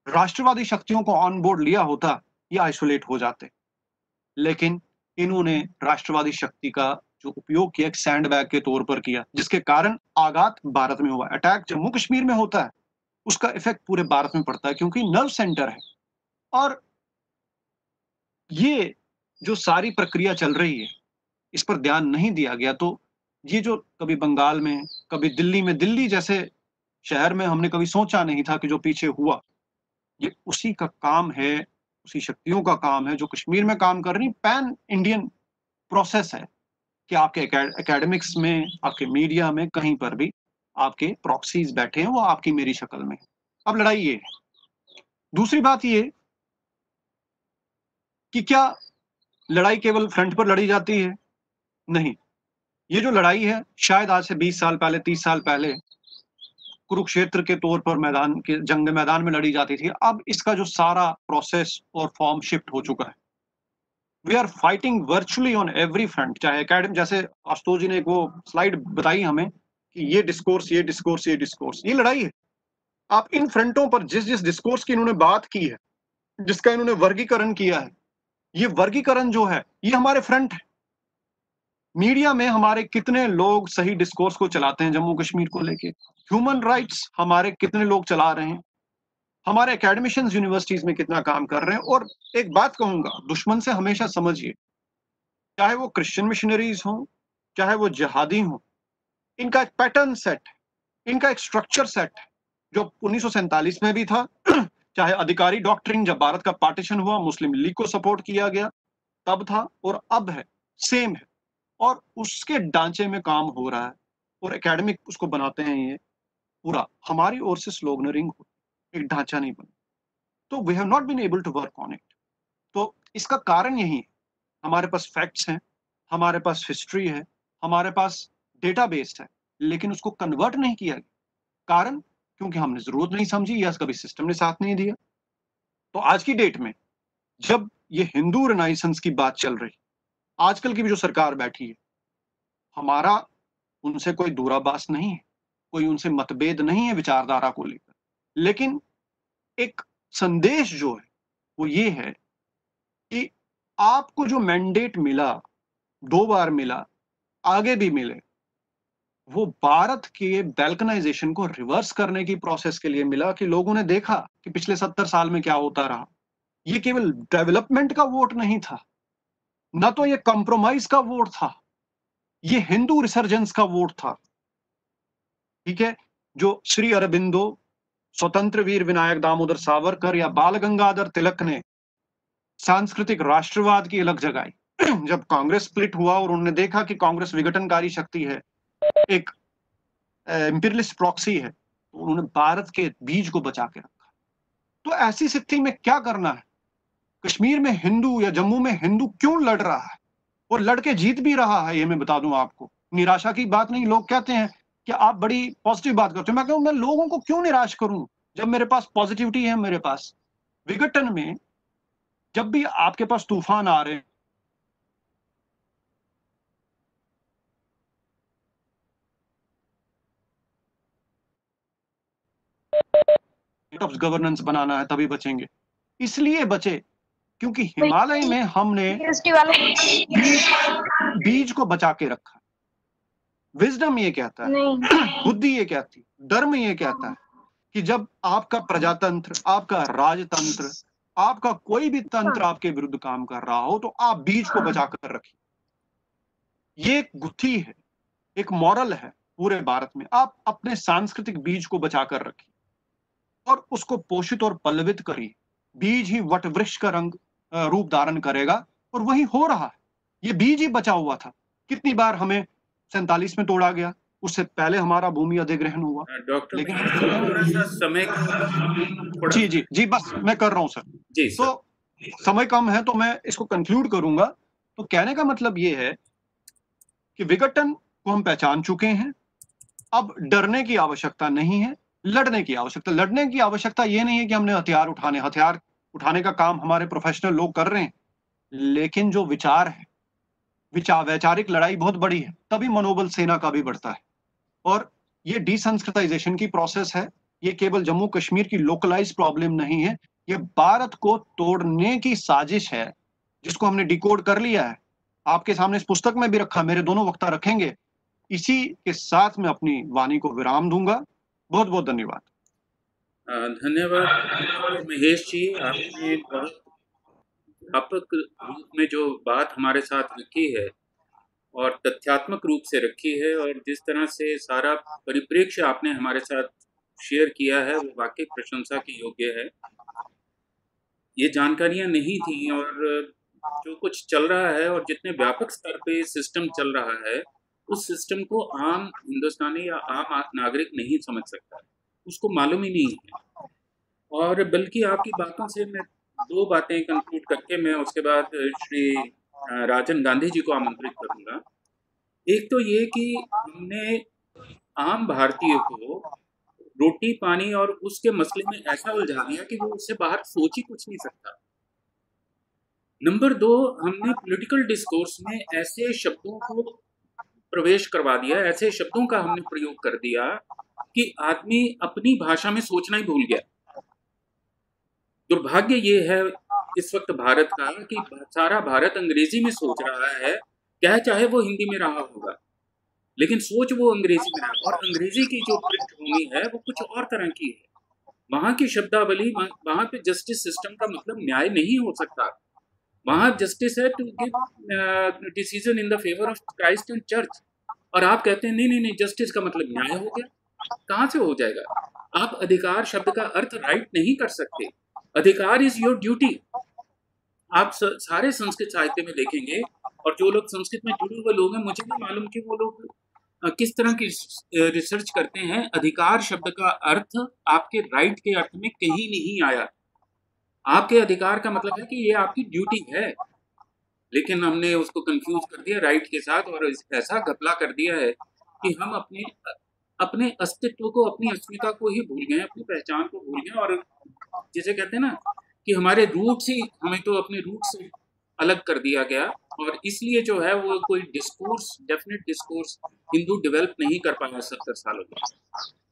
राष्ट्रवादी शक्तियों को ऑन बोर्ड लिया होता, ये आइसोलेट हो जाते। लेकिन इन्होंने राष्ट्रवादी शक्ति का जो उपयोग किया, एक सैंड बैग के तौर पर किया, जिसके कारण आघात भारत में हुआ। अटैक जम्मू कश्मीर में होता है, उसका इफ़ेक्ट पूरे भारत में पड़ता है, क्योंकि नर्व सेंटर है। और ये जो सारी प्रक्रिया चल रही है, इस पर ध्यान नहीं दिया गया तो ये जो कभी बंगाल में, कभी दिल्ली में, दिल्ली जैसे शहर में हमने कभी सोचा नहीं था कि जो पीछे हुआ, ये उसी का काम है, उसी शक्तियों का काम है जो कश्मीर में काम कर रही पैन इंडियन प्रोसेस है कि आपके एकेडमिक्स में, आपके मीडिया में कहीं पर भी आपके प्रॉक्सीज बैठे हैं, वो आपकी मेरी शक्ल में अब लड़ाई ये है। दूसरी बात ये कि क्या लड़ाई केवल फ्रंट पर लड़ी जाती है? नहीं। ये जो लड़ाई है, शायद आज से 20 साल पहले 30 साल पहले कुरुक्षेत्र के तौर पर मैदान के, जंग मैदान में लड़ी जाती थी। अब इसका जो सारा प्रोसेस और फॉर्म शिफ्ट हो चुका है। We are fighting virtually on every front चाहे अकेडमी जैसे आशुतोष जी ने एक वो स्लाइड बताई हमें कि ये डिस्कोर्स ये डिस्कोर्स ये डिस्कोर्स ये लड़ाई है। आप इन फ्रंटों पर जिस जिस डिस्कोर्स की इन्होंने बात की है, जिसका इन्होंने वर्गीकरण किया है, ये वर्गीकरण जो है, ये हमारे फ्रंट है। मीडिया में हमारे कितने लोग सही डिस्कोर्स को चलाते हैं जम्मू कश्मीर को लेके? ह्यूमन राइट्स हमारे कितने लोग चला रहे हैं? हमारे अकेडमिशन यूनिवर्सिटीज में कितना काम कर रहे हैं? और एक बात कहूँगा, दुश्मन से हमेशा समझिए, चाहे वो क्रिश्चियन मिशनरीज हों, चाहे वो जहादी हों, इनका एक पैटर्न सेट इनका एक स्ट्रक्चर सेट जो उन्नीस सौ सैंतालीस में भी था, चाहे अधिकारी डॉक्टरिंग जब भारत का पार्टीशन हुआ मुस्लिम लीग को सपोर्ट किया गया, तब था और अब है सेम है। और उसके ढांचे में काम हो रहा है और एकेडमिक उसको बनाते हैं ये पूरा। हमारी ओर से स्लोगनरिंग एक ढांचा नहीं बना। तो we have not been able to work on it तो इसका कारण यही है। हमारे पास फैक्ट्स हैं, हमारे पास हिस्ट्री है, हमारे पास डेटाबेस है, लेकिन उसको कन्वर्ट नहीं किया गया। कारण? क्योंकि हमने ज़रूरत नहीं समझी या कभी सिस्टम ने साथ नहीं दिया। तो आज की डेट में जब ये हिंदू रिनाइसेंस की बात चल रही आजकल की भी जो सरकार बैठी है, हमारा उनसे कोई दूराबास नहीं है, कोई उनसे मतभेद नहीं है विचारधारा को लेकर। लेकिन एक संदेश जो है, वो ये है कि आपको जो मैंडेट मिला, दो बार मिला, आगे भी मिले, वो भारत के बैल्कनाइजेशन को रिवर्स करने की प्रोसेस के लिए मिला कि लोगों ने देखा कि पिछले सत्तर साल में क्या होता रहा। ये केवल डेवलपमेंट का वोट नहीं था। न तो ये कॉम्प्रोमाइज का वोट था, ये हिंदू रिसर्जेंस का वोट था। ठीक है? जो श्री अरबिंदो स्वतंत्र वीर विनायक दामोदर सावरकर या बाल गंगाधर तिलक ने सांस्कृतिक राष्ट्रवाद की अलग जगाई। जब कांग्रेस स्प्लिट हुआ और उन्होंने देखा कि कांग्रेस विघटनकारी शक्ति है, एक इंपीरियलिस्ट प्रॉक्सी है तो उन्होंने भारत के बीज को बचा के रखा। तो ऐसी स्थिति में क्या करना है? कश्मीर में हिंदू या जम्मू में हिंदू क्यों लड़ रहा है? और लड़के जीत भी रहा है, ये मैं बता दूँ आपको। निराशा की बात नहीं, लोग कहते हैं कि आप बड़ी पॉजिटिव बात करते हो। मैं कहूँ, मैं लोगों को क्यों निराश करूँ? जब मेरे पास पॉजिटिविटी है, मेरे पास विघटन में जब भी आपके पास तूफ़ान आ रहे गवर्नेंस बनाना है, तभी बचेंगे। इसलिए बचे क्योंकि हिमालय में हमने बीज बीज को बचा के रखा। विजडम ये कहता है बुद्धि ये कहती धर्म ये कहता है कि जब आपका प्रजातंत्र आपका राजतंत्र आपका कोई भी तंत्र आपके विरुद्ध काम कर रहा हो तो आप बीज को बचा कर रखिए। ये एक गुत्थी है एक मॉरल है पूरे भारत में। आप अपने सांस्कृतिक बीज को बचा कर रखिए और उसको पोषित और पल्लवित करिए। बीज ही वट वृक्ष का रंग रूप धारण करेगा और वही हो रहा है। ये बीज ही बचा हुआ था। कितनी बार हमें सैतालीस में तोड़ा गया उससे पहले हमारा भूमि अधिग्रहण हुआ। लेकिन समय जी जी जी बस मैं कर रहा हूँ सर। जी तो समय कम है तो मैं इसको कंक्लूड करूँगा। तो कहने का मतलब ये है कि विघटन को हम पहचान चुके हैं। अब डरने की आवश्यकता नहीं है लड़ने की आवश्यकता। लड़ने की आवश्यकता ये नहीं है कि हमने हथियार उठाने हथियार उठाने का काम हमारे प्रोफेशनल लोग कर रहे हैं, लेकिन जो विचार है विचार वैचारिक लड़ाई बहुत बड़ी है, तभी मनोबल सेना का भी बढ़ता है। और ये डिसंस्कृताइजेशन की प्रोसेस है, ये केवल जम्मू कश्मीर की लोकलाइज प्रॉब्लम नहीं है, ये भारत को तोड़ने की साजिश है, जिसको हमने डिकोड कर लिया है। आपके सामने इस पुस्तक में भी रखा, मेरे दोनों वक्ता रखेंगे। इसी के साथ मैं अपनी वाणी को विराम दूँगा। बहुत बहुत धन्यवाद। धन्यवाद। महेश जी, आपने बहुत व्यापक रूप में जो बात हमारे साथ रखी है और तथ्यात्मक रूप से रखी है और जिस तरह से सारा परिप्रेक्ष्य आपने हमारे साथ शेयर किया है, वो वाकई प्रशंसा की योग्य है। ये जानकारियाँ नहीं थी और जो कुछ चल रहा है और जितने व्यापक स्तर पे सिस्टम चल रहा है, उस सिस्टम को आम हिंदुस्तानी या आम नागरिक नहीं समझ सकता। उसको मालूम ही नहीं है। और बल्कि आपकी बातों से मैं दो बातें कंक्लूड करके मैं उसके बाद श्री राजन गांधी जी को आमंत्रित करूँगा। एक तो ये कि हमने आम भारतीय को रोटी, पानी और उसके मसले में ऐसा उलझा दिया कि वो उससे बाहर सोच ही कुछ नहीं सकता। नंबर दो, हमने पॉलिटिकल डिस्कोर्स में ऐसे शब्दों को प्रवेश करवा दिया, ऐसे शब्दों का हमने प्रयोग कर दिया कि आदमी अपनी भाषा में सोचना ही भूल गया। दुर्भाग्य ये है इस वक्त भारत का कि सारा भारत अंग्रेज़ी में सोच रहा है क्या चाहे वो हिंदी में रहा होगा। लेकिन सोच वो अंग्रेज़ी में रहा और अंग्रेज़ी की जो पृष्ठभूमि है वो कुछ और तरह की है। वहाँ की शब्दावली, वहाँ पे जस्टिस सिस्टम का मतलब न्याय नहीं हो सकता। वहाँ जस्टिस है to give decision in the favour of Christ and church और आप कहते हैं, नहीं नहीं नहीं जस्टिस का मतलब न्याय हो गया। कहाँ से हो जाएगा? आप अधिकार शब्द का अर्थ राइट नहीं कर सकते। अधिकार इज़ योर ड्यूटी आप सारे संस्कृत साहित्य में देखेंगे और जो लोग संस्कृत में जुड़े हुए लोग हैं, मुझे नहीं मालूम कि वो लोग किस तरह की रिसर्च करते हैं। अधिकार शब्द का अर्थ आपके राइट के अर्थ में कहीं नहीं आया। आपके अधिकार का मतलब है कि ये आपकी ड्यूटी है। लेकिन हमने उसको कंफ्यूज कर दिया राइट के साथ और ऐसा घपला कर दिया है कि हम अपने अपने अस्तित्व को, अपनी अस्मिता को ही भूल गए अपनी पहचान को भूल गए और जिसे कहते हैं ना कि हमारे रूट ही हमें तो अपने रूट से अलग कर दिया गया और इसलिए जो है वो कोई discourse definite discourse Hindu develop नहीं कर पाया सत्तर सालों में।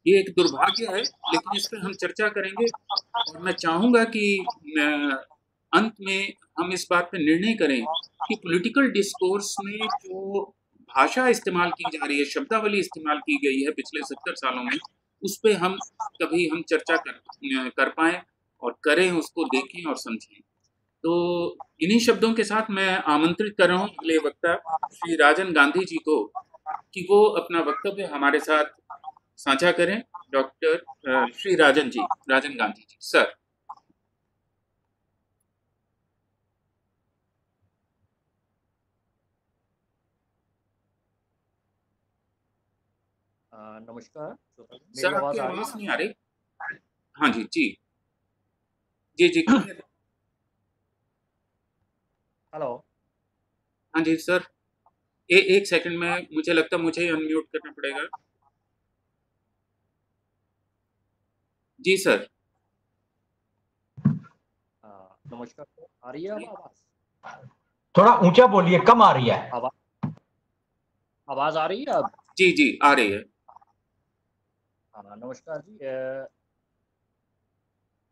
ये एक दुर्भाग्य है, लेकिन इस पर हम चर्चा करेंगे और मैं चाहूँगा कि अंत में हम इस बात पर निर्णय करें कि पॉलिटिकल डिस्कोर्स में जो भाषा इस्तेमाल की जा रही है, शब्दावली इस्तेमाल की गई है पिछले सत्तर सालों में, उस पर हम कभी हम चर्चा कर कर पाए और करें, उसको देखें और समझें। तो इन्हीं शब्दों के साथ मैं आमंत्रित कर रहा हूँ अगले वक्ता, श्री राजन गांधी जी को, कि वो अपना वक्तव्य हमारे साथ साझा करें। Doctor Shri Rajan ji, Rajan Gandhi ji, sir. नमस्कार। सर आपकी आवाज़ नहीं आ रही? हाँ जी जी। जी जी हेलो। हाँ जी सर। ए, एक सेकंड में मुझे लगता मुझे अनम्यूट करना पड़ेगा। जी सर। नमस्कार आ रही है आवाज़? थोड़ा ऊँचा बोलिए कम आ रही है। आवाज़ आवाज़ आ रही है अब? जी जी आ रही है। हाँ, हाँ नमस्कार जी।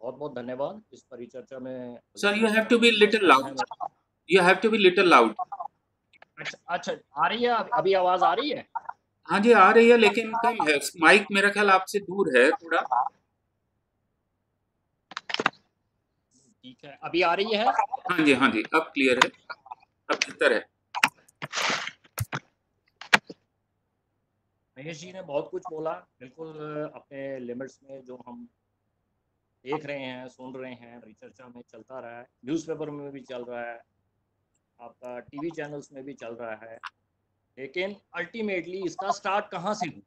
बहुत बहुत धन्यवाद इस परिचर्चा में। Sir you have to be little loud you have to be little loud अच्छा अच्छा आ रही है? अभी आवाज़ आ रही है? हाँ जी आ रही है लेकिन कम है। माइक मेरा ख्याल आपसे दूर है थोड़ा। ठीक है अभी आ रही है? हाँ जी हाँ जी अब क्लियर है। अब बेहतर है। महेश जी ने बहुत कुछ बोला। बिल्कुल अपने लिमिट्स में जो हम देख रहे हैं, सुन रहे हैं रिचर्चा में चलता रहा है, न्यूज़पेपर में भी चल रहा है, आपका टीवी चैनल्स में भी चल रहा है। लेकिन अल्टीमेटली इसका स्टार्ट कहाँ से हुआ?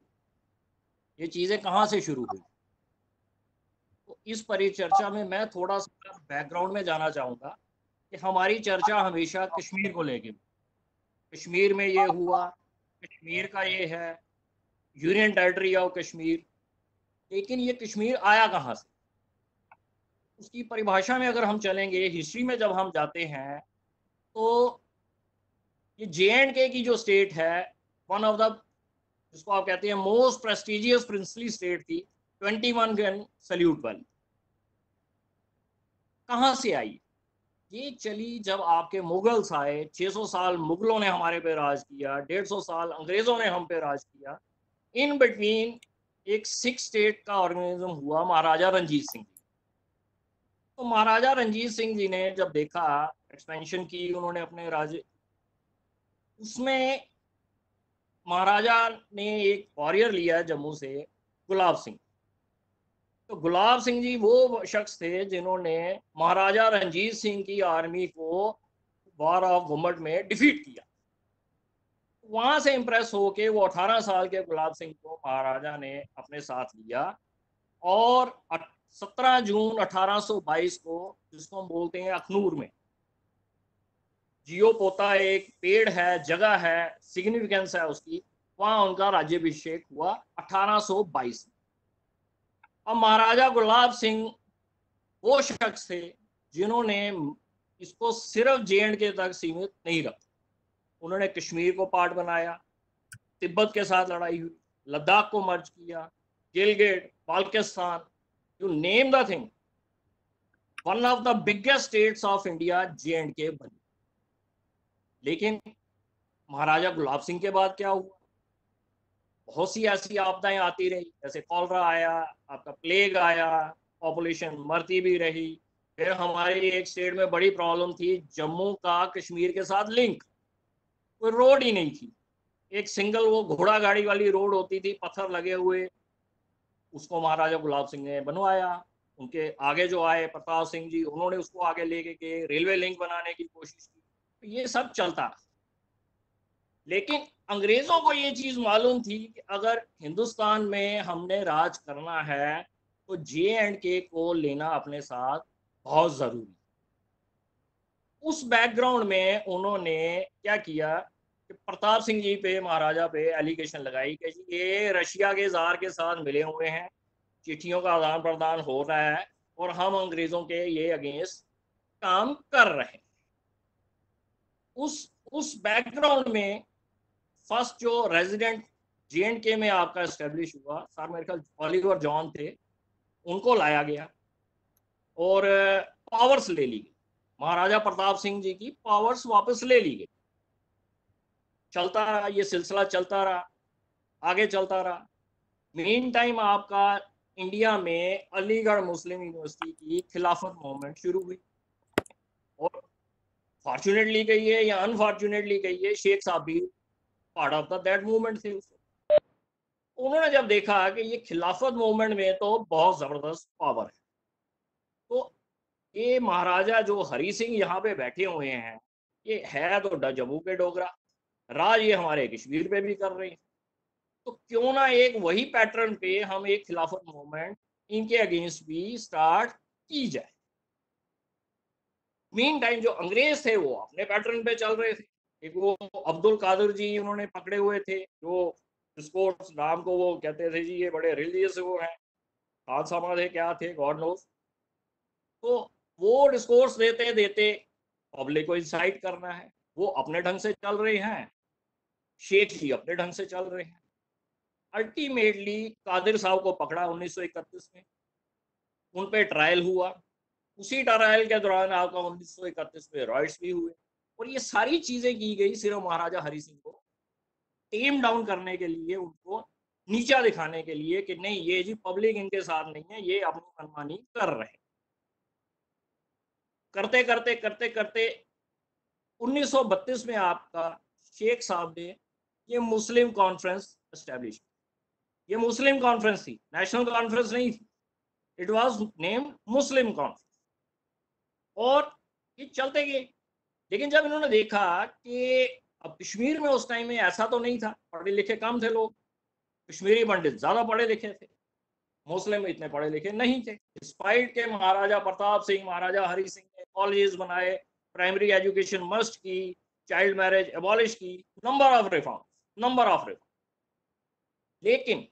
ये चीज़ें कहाँ से शुरू हुई? तो इस परिचर्चा में मैं थोड़ा सा बैकग्राउंड में जाना चाहूँगा कि हमारी चर्चा हमेशा कश्मीर को लेके कश्मीर में ये हुआ, कश्मीर का ये है यूनियन टेरिटरी ऑफ़ कश्मीर। लेकिन ये कश्मीर आया कहाँ से? उसकी परिभाषा में अगर हम चलेंगे हिस्ट्री में जब हम जाते हैं तो ये जे एंड के की जो स्टेट है वन ऑफ़ द जिसको आप कहते हैं मोस्ट प्रेस्टिजियस प्रिंसली स्टेट थी ट्वेंटी वन गन सल्यूट वाली। कहाँ से आई? ये चली जब आपके मुगल्स आए 600 साल मुगलों ने हमारे पे राज किया 150 साल अंग्रेज़ों ने हम पे राज किया इन बिटवीन एक सिक्स स्टेट का ऑर्गेनिज्म हुआ महाराजा रंजीत सिंह जी। तो महाराजा रंजीत सिंह जी ने जब देखा एक्सपेंशन की उन्होंने अपने राज्य, उसमें महाराजा ने एक वॉरियर लिया जम्मू से, गुलाब सिंह। तो गुलाब सिंह जी वो शख्स थे जिन्होंने महाराजा रंजीत सिंह की आर्मी को वार ऑफ़ घुमट में डिफीट किया। वहाँ से इम्प्रेस होके वो 18 साल के गुलाब सिंह को महाराजा ने अपने साथ लिया और 17 जून 1822 को, जिसको हम बोलते हैं अखनूर में, जियो पोता एक पेड़ है, जगह है सिग्निफिकेंस है उसकी, वहाँ उनका राज्यभिषेक हुआ 1822 में। अब महाराजा गुलाब सिंह वो शख्स थे जिन्होंने इसको सिर्फ़ जे के तक सीमित नहीं रखा। उन्होंने कश्मीर को पार्ट बनाया, तिब्बत के साथ लड़ाई हुई, लद्दाख को मर्ज किया Gilgit Pakistan you name the thing one of the biggest states of India J and K बनी। लेकिन महाराजा गुलाब सिंह के बाद क्या हुआ? बहुत सी ऐसी आपदाएँ आती रही, जैसे कॉलरा आया, आपका प्लेग आया पॉपुलेशन मरती भी रही, फिर हमारी एक स्टेट में बड़ी प्रॉब्लम थी, जम्मू का कश्मीर के साथ लिंक कोई रोड ही नहीं थी। एक सिंगल वो घोड़ा गाड़ी वाली रोड होती थी, पत्थर लगे हुए। उसको महाराजा गुलाब सिंह ने बनवाया। उनके आगे जो आए प्रताप सिंह जी, उन्होंने उसको आगे लेके गए, रेलवे लिंक बनाने की कोशिश की। तो ये सब चलता लेकिन अंग्रेज़ों को ये चीज़ मालूम थी कि अगर हिंदुस्तान में हमने राज करना है तो जे एंड के को लेना अपने साथ बहुत ज़रूरी उस बैकग्राउंड में उन्होंने क्या किया कि प्रताप सिंह जी पे, महाराजा पे एलिगेशन लगाई कि ये रशिया के जार के साथ मिले हुए हैं, चिट्ठियों का आदान प्रदान हो रहा है और हम अंग्रेज़ों के ये अगेंस्ट काम कर रहे हैं। उस उस बैकग्राउंड में फ़र्स्ट जो रेजिडेंट जे के में आपका इस्टेब्लिश हुआ सर मेरे ख्याल ऑलिवर जॉन थे, उनको लाया गया और पावर्स ले ली गई। महाराजा प्रताप सिंह जी की पावर्स वापस ले ली गई। चलता रहा, ये सिलसिला चलता रहा, आगे चलता रहा। मेन टाइम आपका इंडिया में अलीगढ़ मुस्लिम यूनिवर्सिटी की खिलाफत मूवमेंट शुरू हुई। और फॉर्चुनेटली है या अनफॉर्चुनेटली है, शेख साहब भी part of the that movement थे उन्होंने जब देखा कि ये खिलाफत मूवमेंट में तो बहुत ज़बरदस्त पावर है। तो ये महाराजा जो हरी सिंह यहाँ पे बैठे हुए हैं, ये है तो जम्मू के डोगरा, राज ये हमारे कश्मीर पे भी कर रहे हैं। तो क्यों ना एक वही पैटर्न पे हम एक खिलाफत मूवमेंट इनके अगेंस्ट भी स्टार्ट की जाए। मीन टाइम जो अंग्रेज़ थे, वो अपने पैटर्न पे चल रहे थे। एक वो अब्दुल कादिर जी उन्होंने पकड़े हुए थे, जो जिसको नाम को वो कहते थे जी, ये बड़े रिलीजियस वो हैं। खान सामा थे क्या थे? गॉड नोस तो वो डिस्कोर्स देते देते पब्लिक को इंसाइट करना है। वो अपने ढंग से चल रहे हैं। शेख जी अपने ढंग से चल रहे हैं। अल्टीमेटली कादिर साहब को पकड़ा 1931 में। उन पे ट्रायल हुआ। उसी ट्रायल के दौरान आपका 1931 में रॉयट्स भी हुए। और ये सारी चीज़ें की गई सिर्फ़ महाराजा हरि सिंह को। टेम डाउन करने के लिए, उनको नीचा दिखाने के लिए कि नहीं, ये जी पब्लिक इनके साथ नहीं है, ये अपनी मनमानी कर रहे करते करते करते करते 1932 में आपका शेख साहब ने ये मुस्लिम कॉन्फ्रेंस एस्टेब्लिश ये मुस्लिम कॉन्फ्रेंस थी नेशनल कॉन्फ्रेंस नहीं थी। It was name Muslim Conference और ये चलते गए। लेकिन जब इन्होंने देखा कि अब कश्मीर में उस टाइम में ऐसा तो नहीं था, पढ़े लिखे कम थे लोग। कश्मीरी पंडित ज़्यादा पढ़े लिखे थे। मुस्लिम इतने पढ़े लिखे नहीं थे। स्पाइट के महाराजा प्रताप सिंह, महाराजा हरि सिंह कॉलेज बनाए प्राइमरी एजुकेशन मस्ट की चाइल्ड मैरिज एबॉलिश की number of reform number of reform लेकिन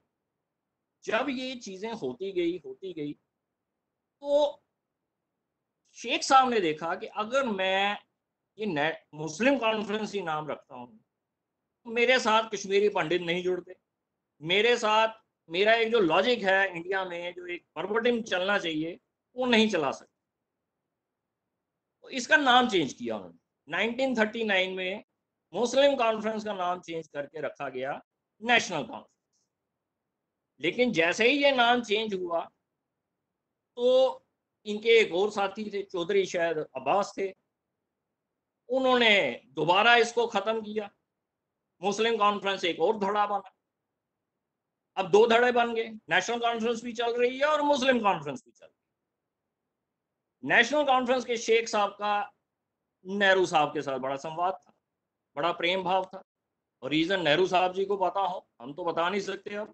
जब ये चीज़ें होती गई होती गई तो शेख साहब ने देखा कि अगर मैं ये मुस्लिम कॉन्फ्रेंस ही नाम रखता हूँ तो मेरे साथ कश्मीरी पंडित नहीं जुड़ते। मेरे साथ, मेरा एक जो लॉजिक है इंडिया में, जो एक परवर्टिम चलना चाहिए, वो नहीं चला सकते। इसका नाम चेंज किया उन्होंने। 1939 में मुस्लिम कॉन्फ्रेंस का नाम चेंज करके रखा गया नेशनल कॉन्फ्रेंस लेकिन जैसे ही ये नाम चेंज हुआ तो इनके एक और साथी थे, चौधरी शायद अब्बास थे, उन्होंने दोबारा इसको खत्म किया। मुस्लिम कॉन्फ्रेंस एक और धड़ा बना। अब दो धड़े बन गए। नेशनल कॉन्फ्रेंस भी चल रही है और मुस्लिम कॉन्फ्रेंस भी चल रही है। नेशनल कॉन्फ्रेंस के शेख साहब का, नेहरू साहब के साथ बड़ा संवाद था, बड़ा प्रेम भाव था। और रीजन नेहरू साहब जी को पता हो, हम तो बता नहीं सकते अब।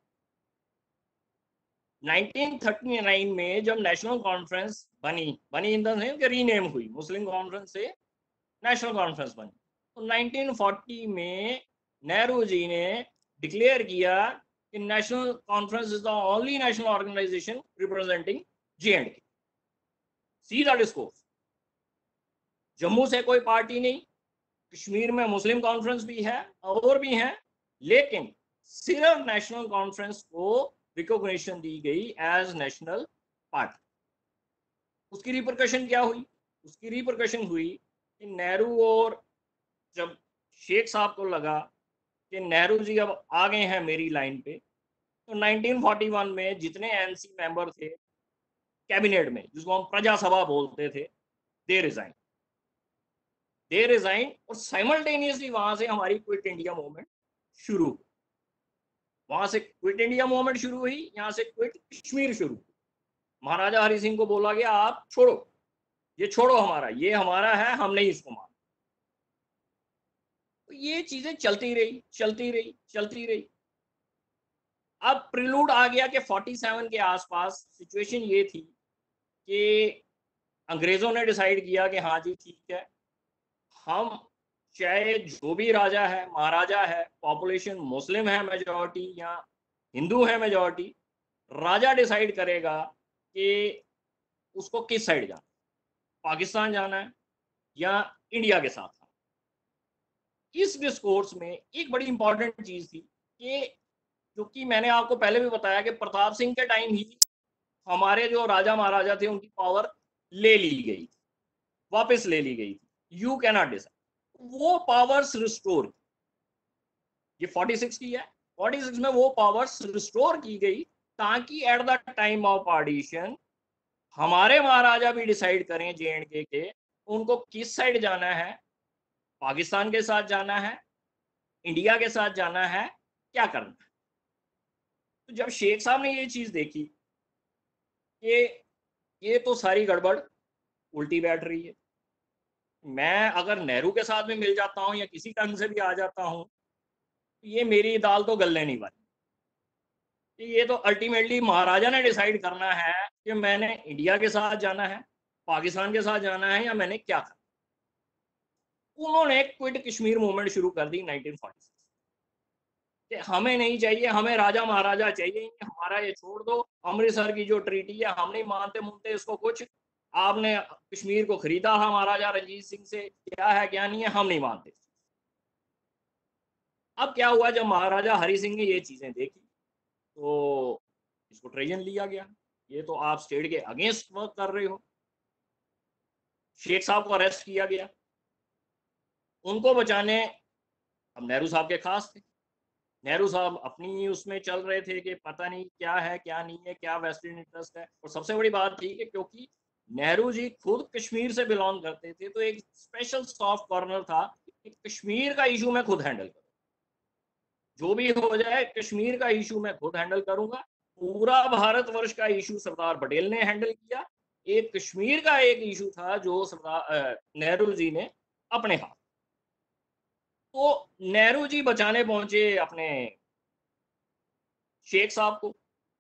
1939 में जब नेशनल कॉन्फ्रेंस बनी बनी इन द रीनेम हुई, मुस्लिम कॉन्फ्रेंस से नेशनल कॉन्फ्रेंस बनी। तो 1940 में नेहरू जी ने डिक्लेयर किया कि National Conference is the only national organisation representing J and K see that discourse Jammu से कोई पार्टी नहीं, कश्मीर में मुस्लिम कॉन्फ्रेंस भी है, और भी हैं, लेकिन सिर्फ़ नेशनल कॉन्फ्रेंस को रिकॉग्निशन दी गई एज नेशनल पार्टी उसकी रिप्रकशन क्या हुई? उसकी रिप्रकशन हुई कि नेहरू और जब शेख साहब को लगा कि नेहरू जी अब आ गए हैं मेरी लाइन पे तो 1941 में जितने एनसी मेंबर थे कैबिनेट में, जिसको हम प्रजा सभा बोलते थे दे रिजाइन दे रिजाइन और साइमल्टेनियसली वहाँ से हमारी क्विट इंडिया मूवमेंट शुरू वहाँ से क्विट इंडिया मूवमेंट शुरू हुई, यहाँ से क्विट कश्मीर शुरू महाराजा हरि सिंह को बोला गया, आप छोड़ो, ये छोड़ो हमारा, ये हमारा है हम नहीं इसको मान तो ये चीज़ें चलती रही चलती रही चलती रही। अब प्रिलूड आ गया कि 47 के आसपास सिचुएशन ये थी कि अंग्रेज़ों ने डिसाइड किया कि हाँ जी, ठीक है। हम चाहे जो भी राजा है, महाराजा है पॉपुलेशन मुस्लिम है मेजॉरिटी या हिंदू है मेजोरिटी राजा डिसाइड करेगा कि उसको किस साइड जाना पाकिस्तान जाना है या इंडिया के साथ इस डिस्कोर्स में एक बड़ी इंपॉर्टेंट चीज़ थी कि क्योंकि मैंने आपको पहले भी बताया कि प्रताप सिंह के टाइम ही हमारे जो राजा महाराजा थे, उनकी पावर ले ली गई वापस ले ली गई थी। यू कैनॉट डिसाइड वो पावर्स रिस्टोर ये 46 की है। 46 में वो पावर्स रिस्टोर की गई ताकि at the time of accession हमारे महाराजा भी डिसाइड करें जे एंड के के, उनको किस साइड जाना है? पाकिस्तान के साथ जाना है? इंडिया के साथ जाना है? क्या करना है? तो जब शेख साहब ने ये चीज़ देखी कि ये तो सारी गड़बड़ उल्टी बैठ रही है। मैं अगर नेहरू के साथ में मिल जाता हूँ या किसी ढंग से भी आ जाता हूँ, ये मेरी दाल तो गलने नहीं वाली ये तो अल्टीमेटली महाराजा ने डिसाइड करना है कि मैंने इंडिया के साथ जाना है, पाकिस्तान के साथ जाना है या मैंने क्या करना उन्होंने क्विट कश्मीर मूवमेंट शुरू कर दी 1946 कि हमें नहीं चाहिए, हमें राजा महाराजा चाहिए, हमारा ये छोड़ दो। अमृतसर की जो ट्रीटी है, हम नहीं मानते मुनते इसको कुछ। आपने कश्मीर को खरीदा था महाराजा रंजीत सिंह से, क्या है, क्या नहीं है, हम नहीं मानते। अब क्या हुआ, जब महाराजा हरि सिंह ने ये चीज़ें देखी तो इसको ट्रेजन लिया गया। ये तो आप स्टेट के अगेंस्ट वर्क कर रहे हो। शेख साहब को अरेस्ट किया गया। उनको बचाने अब नेहरू साहब के खास थे। नेहरू साहब अपनी उसमें चल रहे थे कि पता नहीं क्या है, क्या नहीं है, क्या वेस्टर्न इंटरेस्ट है। और सबसे बड़ी बात थी कि क्योंकि नेहरू जी खुद कश्मीर से बिलोंग करते थे तो एक स्पेशल सॉफ्ट कॉर्नर था कि कश्मीर का इशू मैं खुद हैंडल करूँ जो भी हो जाए, कश्मीर का इशू मैं खुद हैंडल करूँगा। पूरा भारतवर्ष का इशू सरदार पटेल ने हैंडल किया। एक कश्मीर का एक इशू था जो सरदार नेहरू जी ने अपने हाथ तो नेहरू जी बचाने पहुँचे अपने शेख साहब को।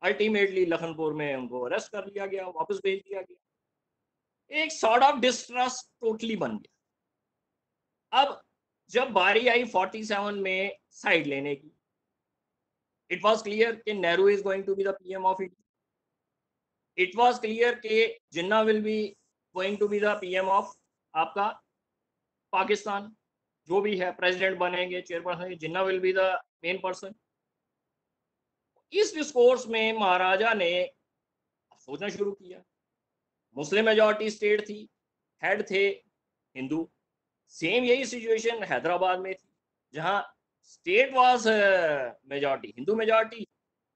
अल्टीमेटली लखनपुर में उनको अरेस्ट कर लिया गया, वापस भेज दिया गया। एक सॉर्ट ऑफ़ डिस्ट्रस्ट टोटली बन गया। अब जब बारी आई 47 में साइड लेने की इट वॉज़ क्लियर कि Nehru is going to be the PM of India it was clear कि Jinnah will be going to be the PM of आपका पाकिस्तान। जो भी है प्रेसिडेंट बनेंगे chairperson Jinnah will be the main person इस डिस्कोर्स में महाराजा ने सोचना शुरू किया। मुस्लिम मेजोरिटी स्टेट थी हेड थे हिंदू। सेम यही सिचुएशन हैदराबाद में थी, जहाँ state was majority Hindu majority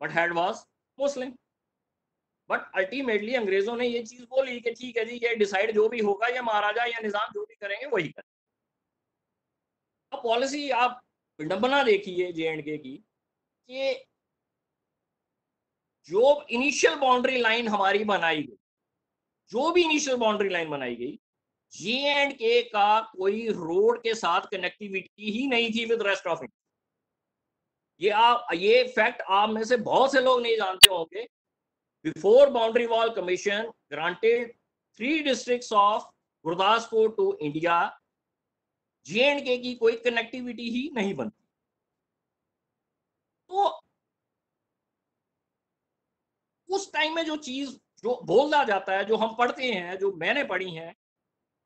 but head was Muslim. But ultimately अंग्रेज़ों ने ये चीज़ बोली कि ठीक है जी, ये डिसाइड जो भी होगा, या महाराजा या निज़ाम जो भी करेंगे, वही करें अब पॉलिसी आप विडम्बना देखिए जे एंड के की कि जो इनिशियल बाउंड्री लाइन हमारी बनाई गई, जो भी इनिशियल बाउंड्री लाइन बनाई गई जे एंड के का कोई रोड के साथ कनेक्टिविटी ही नहीं थी विद रेस्ट ऑफ़ इंडिया ये आप, ये फैक्ट आप में से बहुत से लोग नहीं जानते होंगे। Before boundary wall commission granted three districts of Gurdaspur to India J and K की कोई कनेक्टिविटी ही नहीं बनती। तो उस टाइम में जो चीज़, जो बोला जाता है, जो हम पढ़ते हैं, जो मैंने पढ़ी है,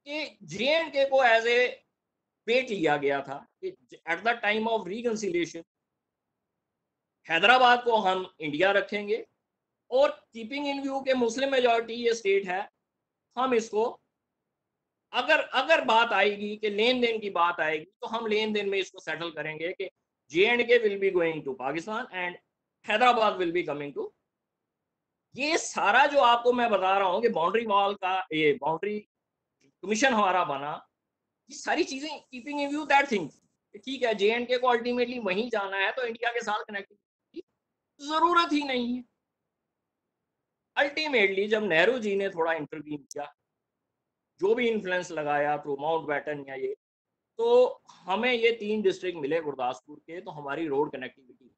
कि जे एंड के को एज ए पेट लिया गया था, कि at the time of reconciliation Hyderabad को हम इंडिया रखेंगे और कीपिंग इन व्यू के मुस्लिम मेजोरिटी ये स्टेट है, हम इसको अगर अगर बात आएगी कि लेन देन की बात आएगी तो हम लेन देन में इसको सेटल करेंगे कि J and K will be going to Pakistan and Hyderabad will be coming to ये सारा जो आपको मैं बता रहा हूँ कि बाउंड्री वॉल का, ये बाउंड्री कमीशन हमारा बना, ये सारी चीज़ें keeping in view that thing ठीक है जे एंड के को अल्टीमेटली वहीं जाना है तो इंडिया के साथ कनेक्टिविटी की ज़रूरत ही नहीं है। अल्टीमेटली जब नेहरू जी ने थोड़ा इंटरव्यू किया जो भी इन्फ्लुएंस लगाया थ्रू माउंट बैटन या ये तो हमें ये तीन डिस्ट्रिक्ट मिले गुरदासपुर के तो हमारी रोड कनेक्टिविटी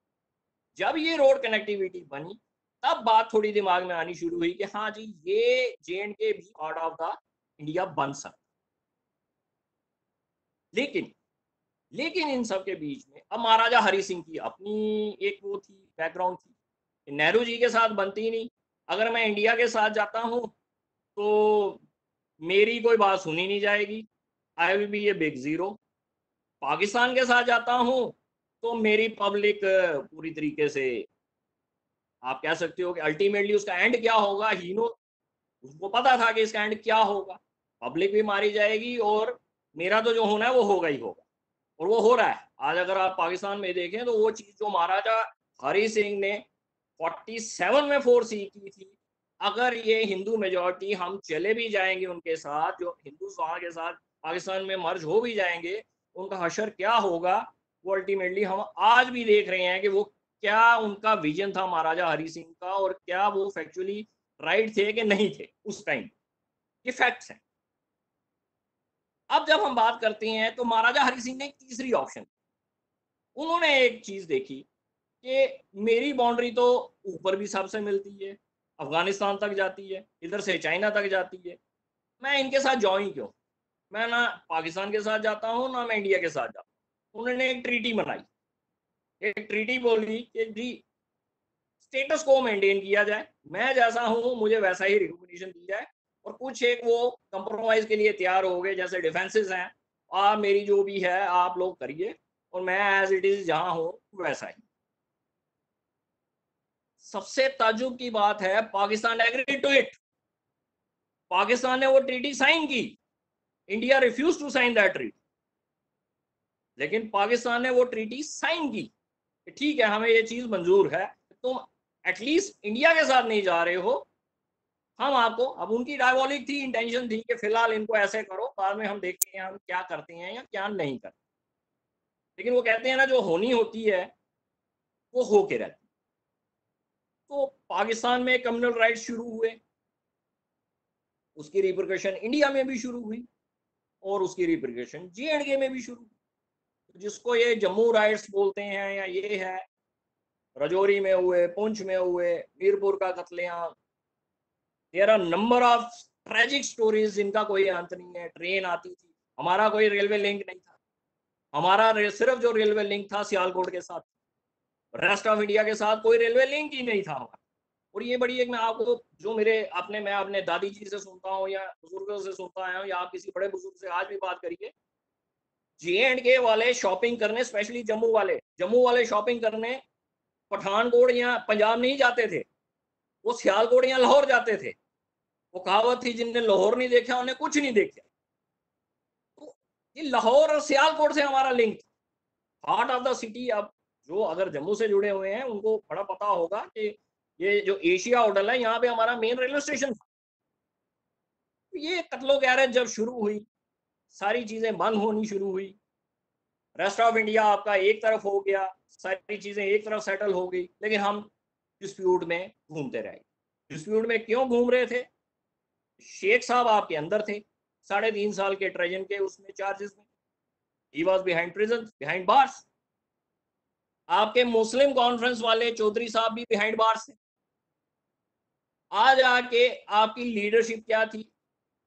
जब ये रोड कनेक्टिविटी बनी, तब बात थोड़ी दिमाग में आनी शुरू हुई कि हाँ जी, ये जे एंड के भी पार्ट ऑफ़ द इंडिया बन सकता लेकिन लेकिन इन सब के बीच में, अब महाराजा हरि सिंह की अपनी एक वो थी बैकग्राउंड थी नेहरू जी के साथ बनती नहीं। अगर मैं इंडिया के साथ जाता हूँ तो मेरी कोई बात सुनी नहीं जाएगी। I will be a big zero Pakistan के साथ जाता हूँ तो मेरी पब्लिक पूरी तरीके से आप कह सकते हो कि अल्टीमेटली उसका एंड क्या होगा ही नो उसको पता था कि इसका एंड क्या होगा। पब्लिक भी मारी जाएगी और मेरा तो जो होना है वो होगा ही होगा। और वो हो रहा है। आज अगर आप पाकिस्तान में देखें तो वो चीज़ जो महाराजा हरी सिंह ने 47 में फोर्स ही की थी अगर ये हिंदू मेजोरिटी हम चले भी जाएँगे उनके साथ, जो हिंदू वहाँ के साथ पाकिस्तान में मर्ज हो भी जाएँगे, उनका हशर क्या होगा? वो अल्टीमेटली हम आज भी देख रहे हैं कि वो क्या उनका विजन था महाराजा हरि सिंह का और क्या वो फैक्चुअली राइट थे कि नहीं थे उस टाइम ये फैक्ट्स हैं। अब जब हम बात करते हैं तो महाराजा हरि सिंह ने तीसरी ऑप्शन उन्होंने एक चीज़ देखी कि मेरी बाउंड्री तो ऊपर भी सबसे मिलती है अफ़गानिस्तान तक जाती है, इधर से चाइना तक जाती है। मैं इनके साथ जाऊँ ही क्यों? मैं ना पाकिस्तान के साथ जाता हूँ, ना मैं इंडिया के साथ जाता हूँ। उन्होंने एक ट्रीटी बनाई। एक ट्रीटी बोली कि जी स्टेटस को मेंटेन किया जाए। मैं जैसा हूँ, मुझे वैसा ही रिकमेंडेशन दी जाए। और कुछ एक वो कंप्रोमाइज के लिए तैयार हो गए, जैसे डिफेंसेस हैं। आप मेरी जो भी है, आप लोग करिए। और मैं एज इट इज़ जहाँ हूँ, वैसा ही। सबसे ताजुब की बात है, Pakistan agree to it Pakistan ने वो ट्रीटी साइन की। India refuse to sign that treaty लेकिन पाकिस्तान ने वो ट्रीटी साइन की ठीक है, हमें ये चीज़ मंजूर है। तुम एटलीस्ट इंडिया के साथ नहीं जा रहे हो। हम आपको, अब उनकी डायबॉलिक थी इंटेंशन थी कि फ़िलहाल इनको ऐसे करो, बाद में हम देखते हैं हम क्या करते हैं या क्या नहीं करते। लेकिन वो कहते हैं ना, जो होनी होती है, वो हो के रहती तो पाकिस्तान में कम्युनल राइट्स शुरू हुए। उसकी रिप्रिकॉशन इंडिया में भी शुरू हुई और उसकी रिप्रिकॉशन जे एंड के में भी शुरू हुई। जिसको ये जम्मू राइट्स बोलते हैं या ये है, रजौरी में हुए, पुंछ में हुए मीरपुर का कतलेआम there are number of tragic stories जिनका कोई अंत नहीं है। ट्रेन आती थी। हमारा कोई रेलवे लिंक नहीं था। हमारा सिर्फ़ जो रेलवे लिंक था, सियालकोट के साथ। रेस्ट ऑफ़ इंडिया के साथ कोई रेलवे लिंक ही नहीं था हमारा और ये बड़ी एक मैं आपको, जो मेरे अपने मैं अपने दादी जी से सुनता हूँ या बुज़ुर्गों से सुनता आया हूँ या आप किसी बड़े बुज़ुर्ग से आज भी बात करिए जे एंड के वाले शॉपिंग करने स्पेशली जम्मू वाले जम्मू वाले शॉपिंग करने पठानकोट या पंजाब नहीं जाते थे, वो सियालकोट या लाहौर जाते थे। वो कहावत थी, जिनने लाहौर नहीं देखा, उन्हें कुछ नहीं देखा। तो ये लाहौर और सियालकोट से हमारा link heart of the city अब जो अगर जम्मू से जुड़े हुए हैं, उनको बड़ा पता होगा कि ये जो एशिया होटल है, यहाँ पे हमारा मेन रेलवे स्टेशन था। तो ये कत्लो गैरेज जब शुरू हुई, सारी चीज़ें बंद होनी शुरू हुई। रेस्ट ऑफ़ इंडिया आपका एक तरफ़ हो गया, सारी चीज़ें एक तरफ़ सेटल हो गई, लेकिन हम डिस्प्यूट में घूमते रहे। डिस्प्यूट में क्यों घूम रहे थे? शेख साहब आपके अंदर थे, साढ़े तीन साल के ट्रेजन के उसमें चार्जेस में। He was behind prison behind bars आपके मुस्लिम कॉन्फ्रेंस वाले चौधरी साहब भी बिहाइंड बार्स थे आज आके आपकी लीडरशिप क्या थी?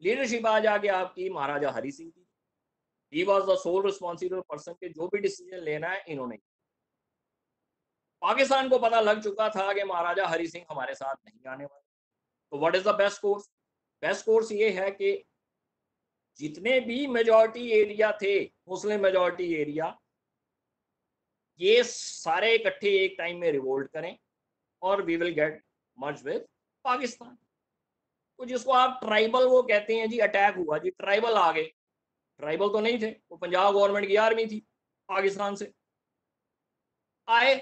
लीडरशिप आज आके आपकी महाराजा हरि सिंह की। He was the sole responsible person के जो भी डिसीज़न लेना है इन्होंने पाकिस्तान को पता लग चुका था कि महाराजा हरि सिंह हमारे साथ नहीं आने वाले। तो what is the best course best course ये है कि जितने भी मेजॉरिटी एरिया थे, मुस्लिम मेजॉरिटी एरिया ये सारे इकट्ठे एक टाइम में रिवोल्ट करें और we will get merge with Pakistan. तो जिसको आप ट्राइबल वो कहते हैं जी अटैक हुआ जी ट्राइबल आ गए। ट्राइबल तो नहीं थे, वो पंजाब गवर्नमेंट की आर्मी थी पाकिस्तान से। आए,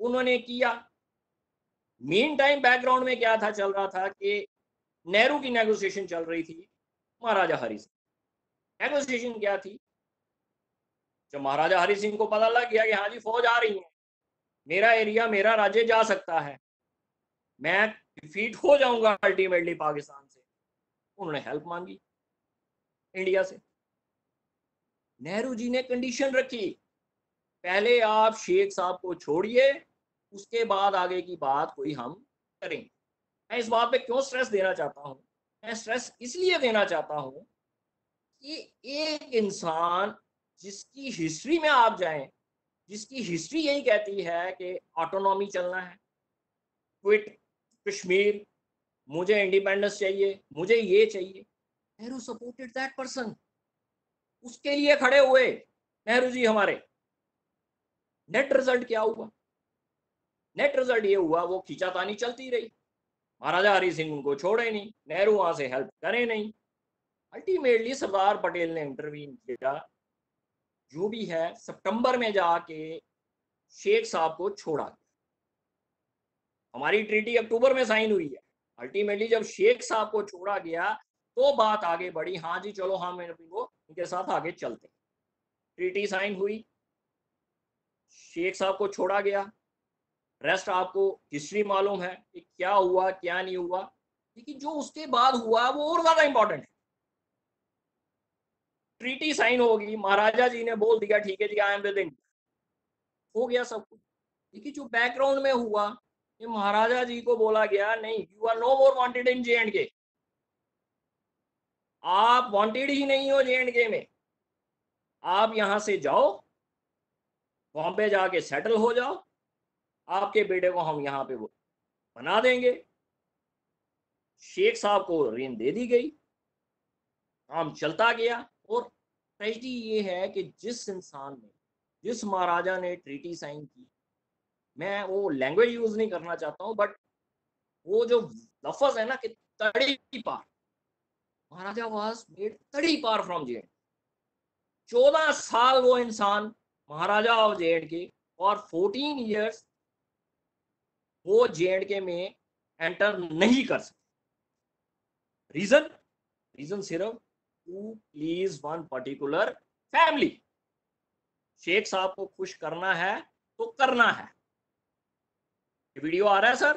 उन्होंने किया। मेन टाइम बैकग्राउंड में क्या था, चल रहा था कि नेहरू की नेगोशिएशन चल रही थी महाराजा हरि सिंह नेगोशिएशन क्या थी? जब महाराजा हरि सिंह को पता लग गया कि हाँ जी, फौज आ रही है। मेरा एरिया, मेरा राज्य जा सकता है। मैं डिफीट हो जाऊँगा अल्टीमेटली पाकिस्तान से। उन्होंने हेल्प मांगी इंडिया से। नेहरू जी ने कंडीशन रखी। पहले आप शेख साहब को छोड़िए, उसके बाद आगे की बात कोई हम करेंगे। मैं इस बात पे क्यों स्ट्रेस देना चाहता हूँ? मैं स्ट्रेस इसलिए देना चाहता हूँ कि एक इंसान जिसकी हिस्ट्री में आप जाएँ, जिसकी हिस्ट्री यही कहती है कि ऑटोनॉमी चलना है। क्विट कश्मीर मुझे इंडिपेंडेंस चाहिए, मुझे ये चाहिए। नेहरू सपोर्टेड दैट पर्सन उसके लिए खड़े हुए नेहरू जी हमारे। नेट रिज़ल्ट क्या हुआ? नेट रिज़ल्ट ये हुआ, वो खींचातानी चलती रही। महाराजा हरि सिंह उनको छोड़े नहीं नेहरू वहाँ से हेल्प करे नहीं। अल्टीमेटली सरदार पटेल ने इंटरवीन किया। जो भी है, सितंबर में जाके शेख साहब को छोड़ा गया। हमारी ट्रीटी अक्टूबर में साइन हुई है। अल्टीमेटली जब शेख साहब को छोड़ा गया तो बात आगे बढ़ी हाँ जी, चलो हाँ मेरे को इनके साथ आगे चलते ट्रीटी साइन हुई, शेख साहब को छोड़ा गया। रेस्ट आपको हिस्ट्री मालूम है कि क्या हुआ, क्या नहीं हुआ, लेकिन जो उसके बाद हुआ, वो और ज़्यादा इंपॉर्टेंट है। ट्रीटी साइन होगी। महाराजा जी ने बोल दिया, ठीक है जी आई एम विद हो गया सब कुछ। लेकिन जो बैकग्राउंड में हुआ, ये महाराजा जी को बोला गया, नहीं you are no more wanted in J and K आप वांटेड ही नहीं हो जे एंड के में। आप यहाँ से जाओ बॉम्बे जाके सेटल हो जाओ। आपके बेटे को हम यहाँ पे बना देंगे। शेख साहब को ऋण दे दी गई। काम चलता गया और ट्रेजिडी ये है कि जिस इंसान ने, जिस महाराजा ने ट्रीटी साइन की, मैं वो लैंग्वेज यूज़ नहीं करना चाहता हूँ बट वो जो लफज है ना कि तड़ी पार, महाराजा वाज मेड तड़ी पार फ्रॉम जे चौदह साल वो इंसान महाराजा ऑफ़ जे के और फोर्टीन ईयर्स वो जे के में एंटर नहीं कर सकते। रीजन रीजन सिर्फ़ to please one particular family Sheikh Sahab को खुश करना है तो करना है। वीडियो आ रहा है सर?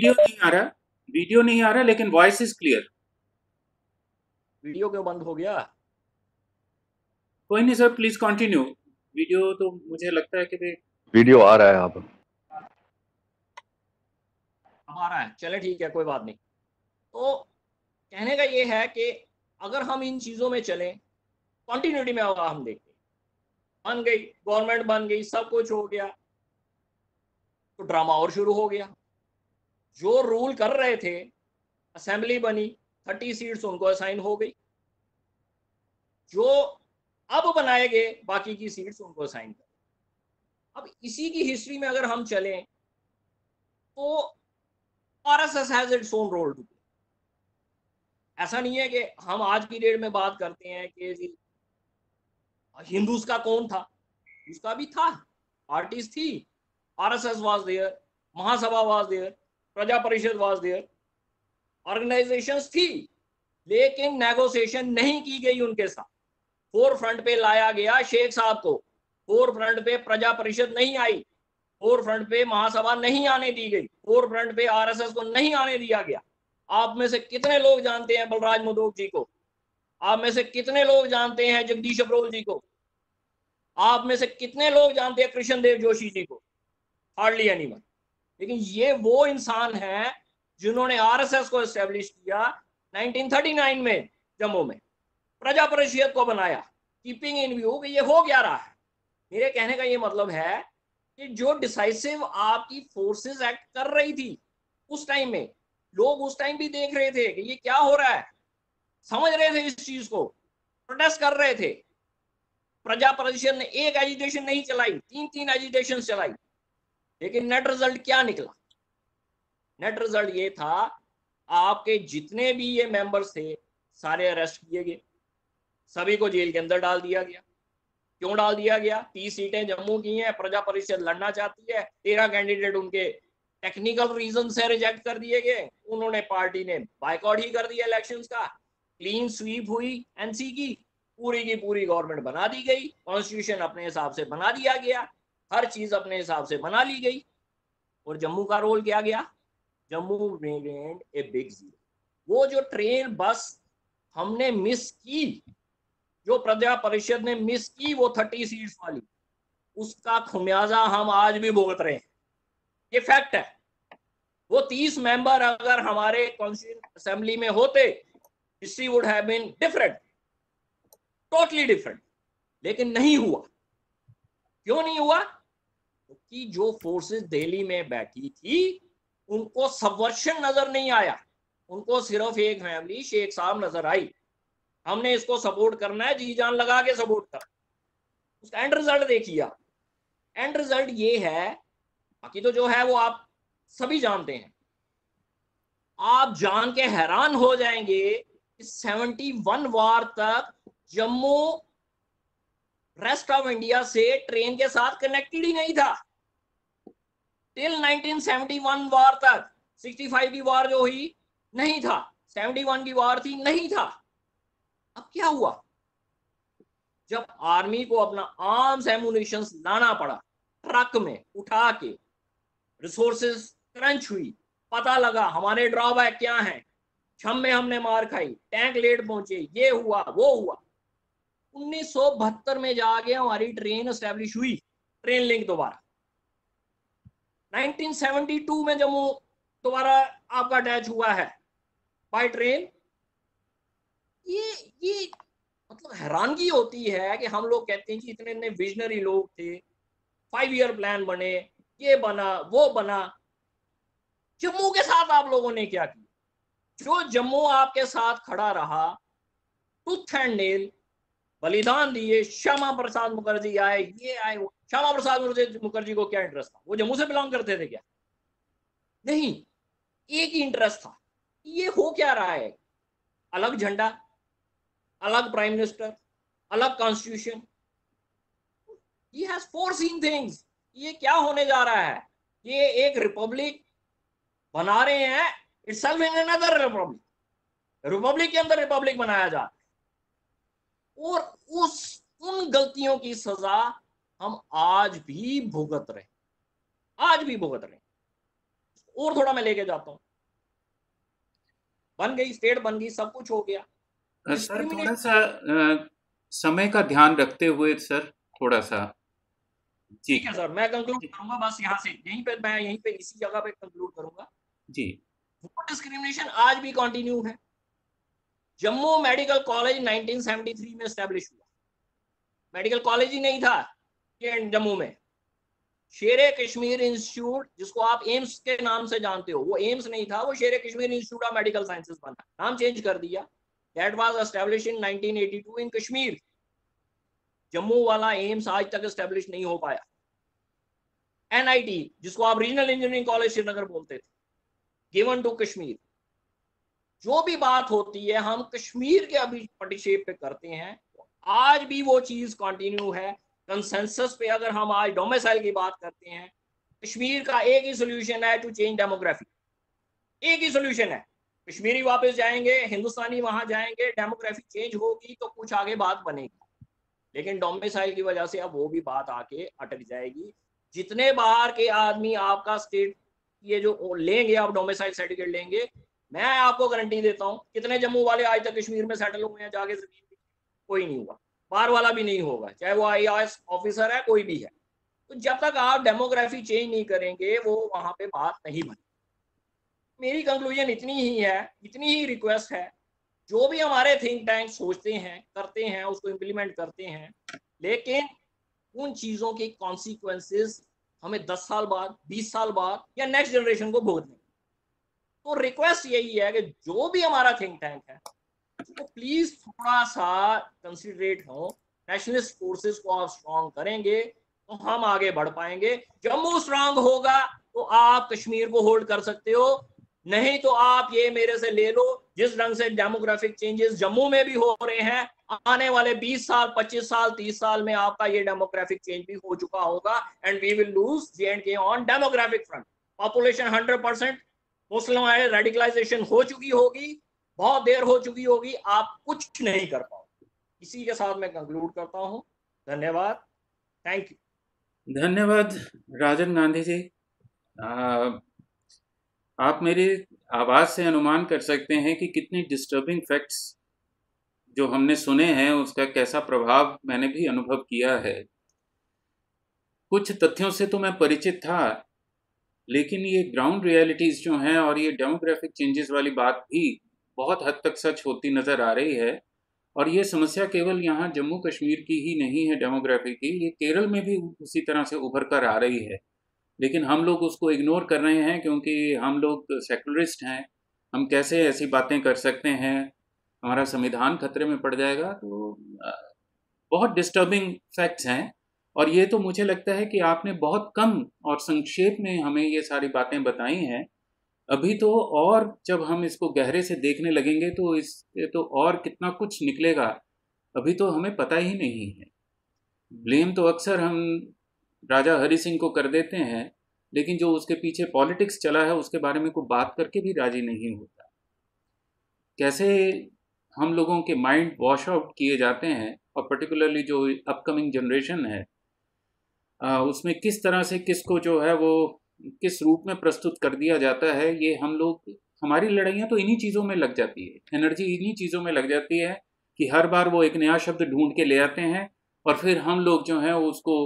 वीडियो नहीं आ रहा। वीडियो नहीं आ रहा लेकिन वॉइस इज़ क्लियर वीडियो क्यों बंद हो गया? कोई नहीं सर प्लीज़ कंटिन्यू वीडियो तो मुझे लगता है कि वीडियो आ रहा है अब अब आ रहा है। चले ठीक है कोई बात नहीं। तो कहने का ये है कि अगर हम इन चीज़ों में चलें कंटिन्यूटी में होगा हम देखते बन गई गवर्नमेंट बन गई, सब कुछ हो गया तो ड्रामा और शुरू हो गया। जो रूल कर रहे थे असेंबली बनी थर्टी सीट्स उनको असाइन हो गई। जो अब बनाए गए, बाकी की सीट्स उनको असाइन कर। अब इसी की हिस्ट्री में अगर हम चलें तो RSS has its own role too ऐसा नहीं है कि हम आज की डेट में बात करते हैं कि जी हिंदूज का कौन था? उसका भी था। पार्टीज़ थी। RSS was there Mahasabha was there Praja Parishad was there organisations थी, लेकिन नेगोशिएशन नहीं की गई उनके साथ। फोर फ्रंट पे लाया गया शेख साहब को। फोर फ्रंट पे प्रजा परिषद नहीं आई। फोर फ्रंट पे महासभा नहीं आने दी गई। फोर फ्रंट पे आरएसएस को नहीं आने दिया गया। आप में से कितने लोग जानते हैं बलराज मधोक जी को? आप में से कितने लोग जानते हैं जगदीश अब्रोल जी को? आप में से कितने लोग जानते हैं कृष्ण देव जोशी जी को? हार्डली एनी लेकिन ये वो इंसान है जिन्होंने आरएसएस को एस्टेब्लिश किया 1939 में, जम्मू में। प्रजा परिषद को बनाया। कीपिंग इन व्यू कि ये हो क्या रहा है? मेरे कहने का ये मतलब है कि जो डिसाइसिव आपकी फोर्सेस एक्ट कर रही थी, उस टाइम में लोग उस टाइम भी देख रहे थे कि ये क्या हो रहा है। समझ रहे थे इस चीज़ को। प्रोटेस्ट कर रहे थे। प्रजा परिषद ने एक एजुटेशन नहीं चलाई तीन तीन एजुटेशन चलाई। लेकिन नेट रिज़ल्ट क्या निकला? नेट रिज़ल्ट ये था, आपके जितने भी ये मेंबर्स थे, सारे अरेस्ट किए गए। सभी को जेल के अंदर डाल दिया गया। क्यों डाल दिया गया? तीस सीटें जम्मू की हैं, प्रजा परिषद लड़ना चाहती है। तेरह कैंडिडेट उनके टेक्निकल रीजन से रिजेक्ट कर दिए गए। उन्होंने पार्टी ने बाइकआउट ही कर दिया इलेक्शंस का। क्लीन स्वीप हुई एनसी की। पूरी की पूरी गवर्नमेंट बना दी गई। कॉन्स्टिट्यूशन अपने हिसाब से बना दिया गया। हर चीज़ अपने हिसाब से बना ली गई। और जम्मू का रोल क्या गया? जम्मू ए बिग ज़ीरो वो जो ट्रेन बस हमने मिस की, जो प्रजा परिषद ने मिस की, वो थर्टी सीट्स वाली, उसका खुमियाजा हम आज भी भुगत रहे हैं। ये फैक्ट है। वो तीस मेंबर अगर हमारे असेंबली में होते history would have been different totally different लेकिन नहीं हुआ। क्यों नहीं हुआ? क्योंकि जो फोर्सेस दिल्ली में बैठी थी, उनको सबवर्शन नज़र नहीं आया। उनको सिर्फ़ एक फैमिली शेख साहब नज़र आई। हमने इसको सपोर्ट करना है, जी जान लगा के सपोर्ट कर। उसका एंड रिज़ल्ट देखिए एंड रिज़ल्ट ये है बाकी तो जो है वो आप सभी जानते हैं। आप जान के हैरान हो जाएँगे कि 71 वार तक जम्मू रेस्ट ऑफ़ इंडिया से ट्रेन के साथ कनेक्टेड ही नहीं था। टिल 1971 वार तक 65 की वार जो हुई, नहीं था। 71 की वार थी, नहीं था। अब क्या हुआ? जब आर्मी को अपना आर्म्स एमुनेशन लाना पड़ा ट्रक में उठा के रिसोर्सेज क्रंच हुई। पता लगा हमारे ड्रॉबैक क्या है। छम में हमने मार खाई टैंक लेट पहुँचे, ये हुआ, वो हुआ। 1972 में जाके हमारी ट्रेन स्टैब्लिश हुई ट्रेन लिंक दोबारा। 1972 में जम्मू दोबारा आपका अटैच हुआ है बाय ट्रेन ये ये मतलब हैरानगी होती है कि हम लोग कहते हैं कि इतने इतने विजनरी लोग थे। फाइव ईयर प्लान बने ये बना, वो बना। जम्मू के साथ आप लोगों ने क्या किया? जो जम्मू आपके साथ खड़ा रहा, टूथ एंड नेल, बलिदान दिए, श्यामा प्रसाद मुखर्जी आए, ये आए श्यामा प्रसाद मुखर्जी को क्या इंटरेस्ट था? वो जम्मू से बिलोंग करते थे क्या? नहीं, एक ही इंटरेस्ट था। ये हो क्या रहा है? अलग झंडा, अलग प्राइम मिनिस्टर अलग constitution he has foreseen things ये क्या होने जा रहा है? ये एक रिपब्लिक बना रहे हैं it's in another republic. Republic के अंदर रिपब्लिक बनाया जा रहा है। और उस उन गलतियों की सजा हम आज भी भुगत रहे आज भी भुगत रहे और थोड़ा मैं लेके जाता हूँ। बन गई स्टेट बन गई सब कुछ हो गया। सर थोड़ा सा आ, समय का ध्यान रखते हुए सर थोड़ा सा ठीक है सर मैं कंक्लूड करूँगा बस यहाँ से यहीं पे मैं यहीं पे इसी जगह पे कंक्लूड करूँगा। जी। वो डिस्क्रिमिनेशन आज भी कंटिन्यू है। जम्मू मेडिकल कॉलेज 1973 में स्टैब्लिश हुआ। मेडिकल कॉलेज ही नहीं था जम्मू में। शेर कश्मीर इंस्टीट्यूट जिसको आप एम्स के नाम से जानते हो वो एम्स नहीं था वो Sher Kashmir institute of medical sciences बना। नाम चेंज कर दिया। That was establish in 1982 in Kashmir Jammu वाला एम्स आज तक एस्टेब्लिश नहीं हो पाया। एनआईटी जिसको आप रीजनल इंजीनियरिंग कॉलेज श्रीनगर बोलते थे गिवन टू कश्मीर। जो भी बात होती है, हम कश्मीर के अभी पटिशेप पे करते हैं आज भी वो चीज़ कंटिन्यू है। कंसेंसस पे अगर हम आज डोमेसाइल की बात करते हैं, कश्मीर का एक ही सोल्यूशन है टू चेंज डेमोग्राफी एक ही सोल्यूशन है। कश्मीरी वापस जाएँगे, हिंदुस्तानी वहाँ जाएँगे डेमोग्राफी चेंज होगी तो कुछ आगे बात बनेगी। लेकिन डोमिसाइल की वजह से अब वो भी बात आके अटक जाएगी। जितने बाहर के आदमी आपका स्टेट ये जो लेंगे, आप डोमिसाइल सर्टिफिकेट लेंगे, मैं आपको गारंटी देता हूँ, कितने जम्मू वाले आज तक कश्मीर में सेटल हुए हैं, जाके ज़मीन कोई नहीं हुआ। बाहर वाला भी नहीं होगा, चाहे वो आई ऑफिसर है, कोई भी है। तो जब तक आप डेमोग्राफी चेंज नहीं करेंगे, वो वहाँ पे बात नहीं बनी मेरी कंक्लूजन इतनी ही है, इतनी ही रिक्वेस्ट है जो भी हमारे थिंक टैंक सोचते हैं, करते हैं, उसको इम्प्लीमेंट करते हैं, लेकिन उन चीज़ों के कॉन्सिक्वेंसेस हमें 10 साल बाद 20 साल बाद या नेक्स्ट जनरेशन को भुगतने तो रिक्वेस्ट यही है कि जो भी हमारा थिंक टैंक है तो प्लीज़ थोड़ा सा कंसिडरेट हो। नेशनलिस्ट फोर्सेस को आप स्ट्रॉन्ग करेंगे तो हम आगे बढ़ पाएँगे। जम्मू स्ट्रांग होगा तो आप कश्मीर को होल्ड कर सकते हो। नहीं तो आप ये मेरे से ले लो जिस ढंग से डेमोग्राफिक चेंजेस जम्मू में भी हो रहे हैं आने वाले 20 साल 25 साल 30 साल में आपका ये डेमोग्राफिक चेंज भी हो चुका होगा and we will lose J and K on demographic front population 100 percent Muslim radicalization हो चुकी होगी बहुत देर हो चुकी होगी आप कुछ नहीं कर पाओगे। इसी के साथ मैं कंक्लूड करता हूँ। धन्यवाद। थैंक यू धन्यवाद राजन गांधी जी। आ, आप मेरी आवाज़ से अनुमान कर सकते हैं कि कितनी डिस्टर्बिंग फैक्ट्स जो हमने सुने हैं, उसका कैसा प्रभाव मैंने भी अनुभव किया है। कुछ तथ्यों से तो मैं परिचित था, लेकिन ये ग्राउंड रियलिटीज़ जो हैं और ये डेमोग्राफिक चेंजेस वाली बात भी बहुत हद तक सच होती नज़र आ रही है। और ये समस्या केवल यहाँ जम्मू कश्मीर की ही नहीं है डेमोग्राफी की, ये केरल में भी उसी तरह से उभर कर आ रही है। लेकिन हम लोग उसको इग्नोर कर रहे हैं क्योंकि हम लोग सेकुलरिस्ट हैं। हम कैसे ऐसी बातें कर सकते हैं? हमारा संविधान खतरे में पड़ जाएगा तो बहुत डिस्टर्बिंग फैक्ट्स हैं। और ये तो मुझे लगता है कि आपने बहुत कम और संक्षेप में हमें ये सारी बातें बताई हैं। अभी तो और जब हम इसको गहरे से देखने लगेंगे तो इस तो और कितना कुछ निकलेगा, अभी तो हमें पता ही नहीं है। ब्लेम तो अक्सर हम राजा हरि सिंह को कर देते हैं, लेकिन जो उसके पीछे पॉलिटिक्स चला है, उसके बारे में कोई बात करके भी राज़ी नहीं होता। कैसे हम लोगों के माइंड वॉश आउट किए जाते हैं, और पर्टिकुलरली जो अपकमिंग जनरेशन है उसमें किस तरह से किसको जो है वो, किस रूप में प्रस्तुत कर दिया जाता है, ये हम लोग, हमारी लड़ाइयाँ तो इन्हीं चीज़ों में लग जाती है। एनर्जी इन्हीं चीज़ों में लग जाती है कि हर बार वो एक नया शब्द ढूंढ के ले आते हैं, और फिर हम लोग जो हैं उसको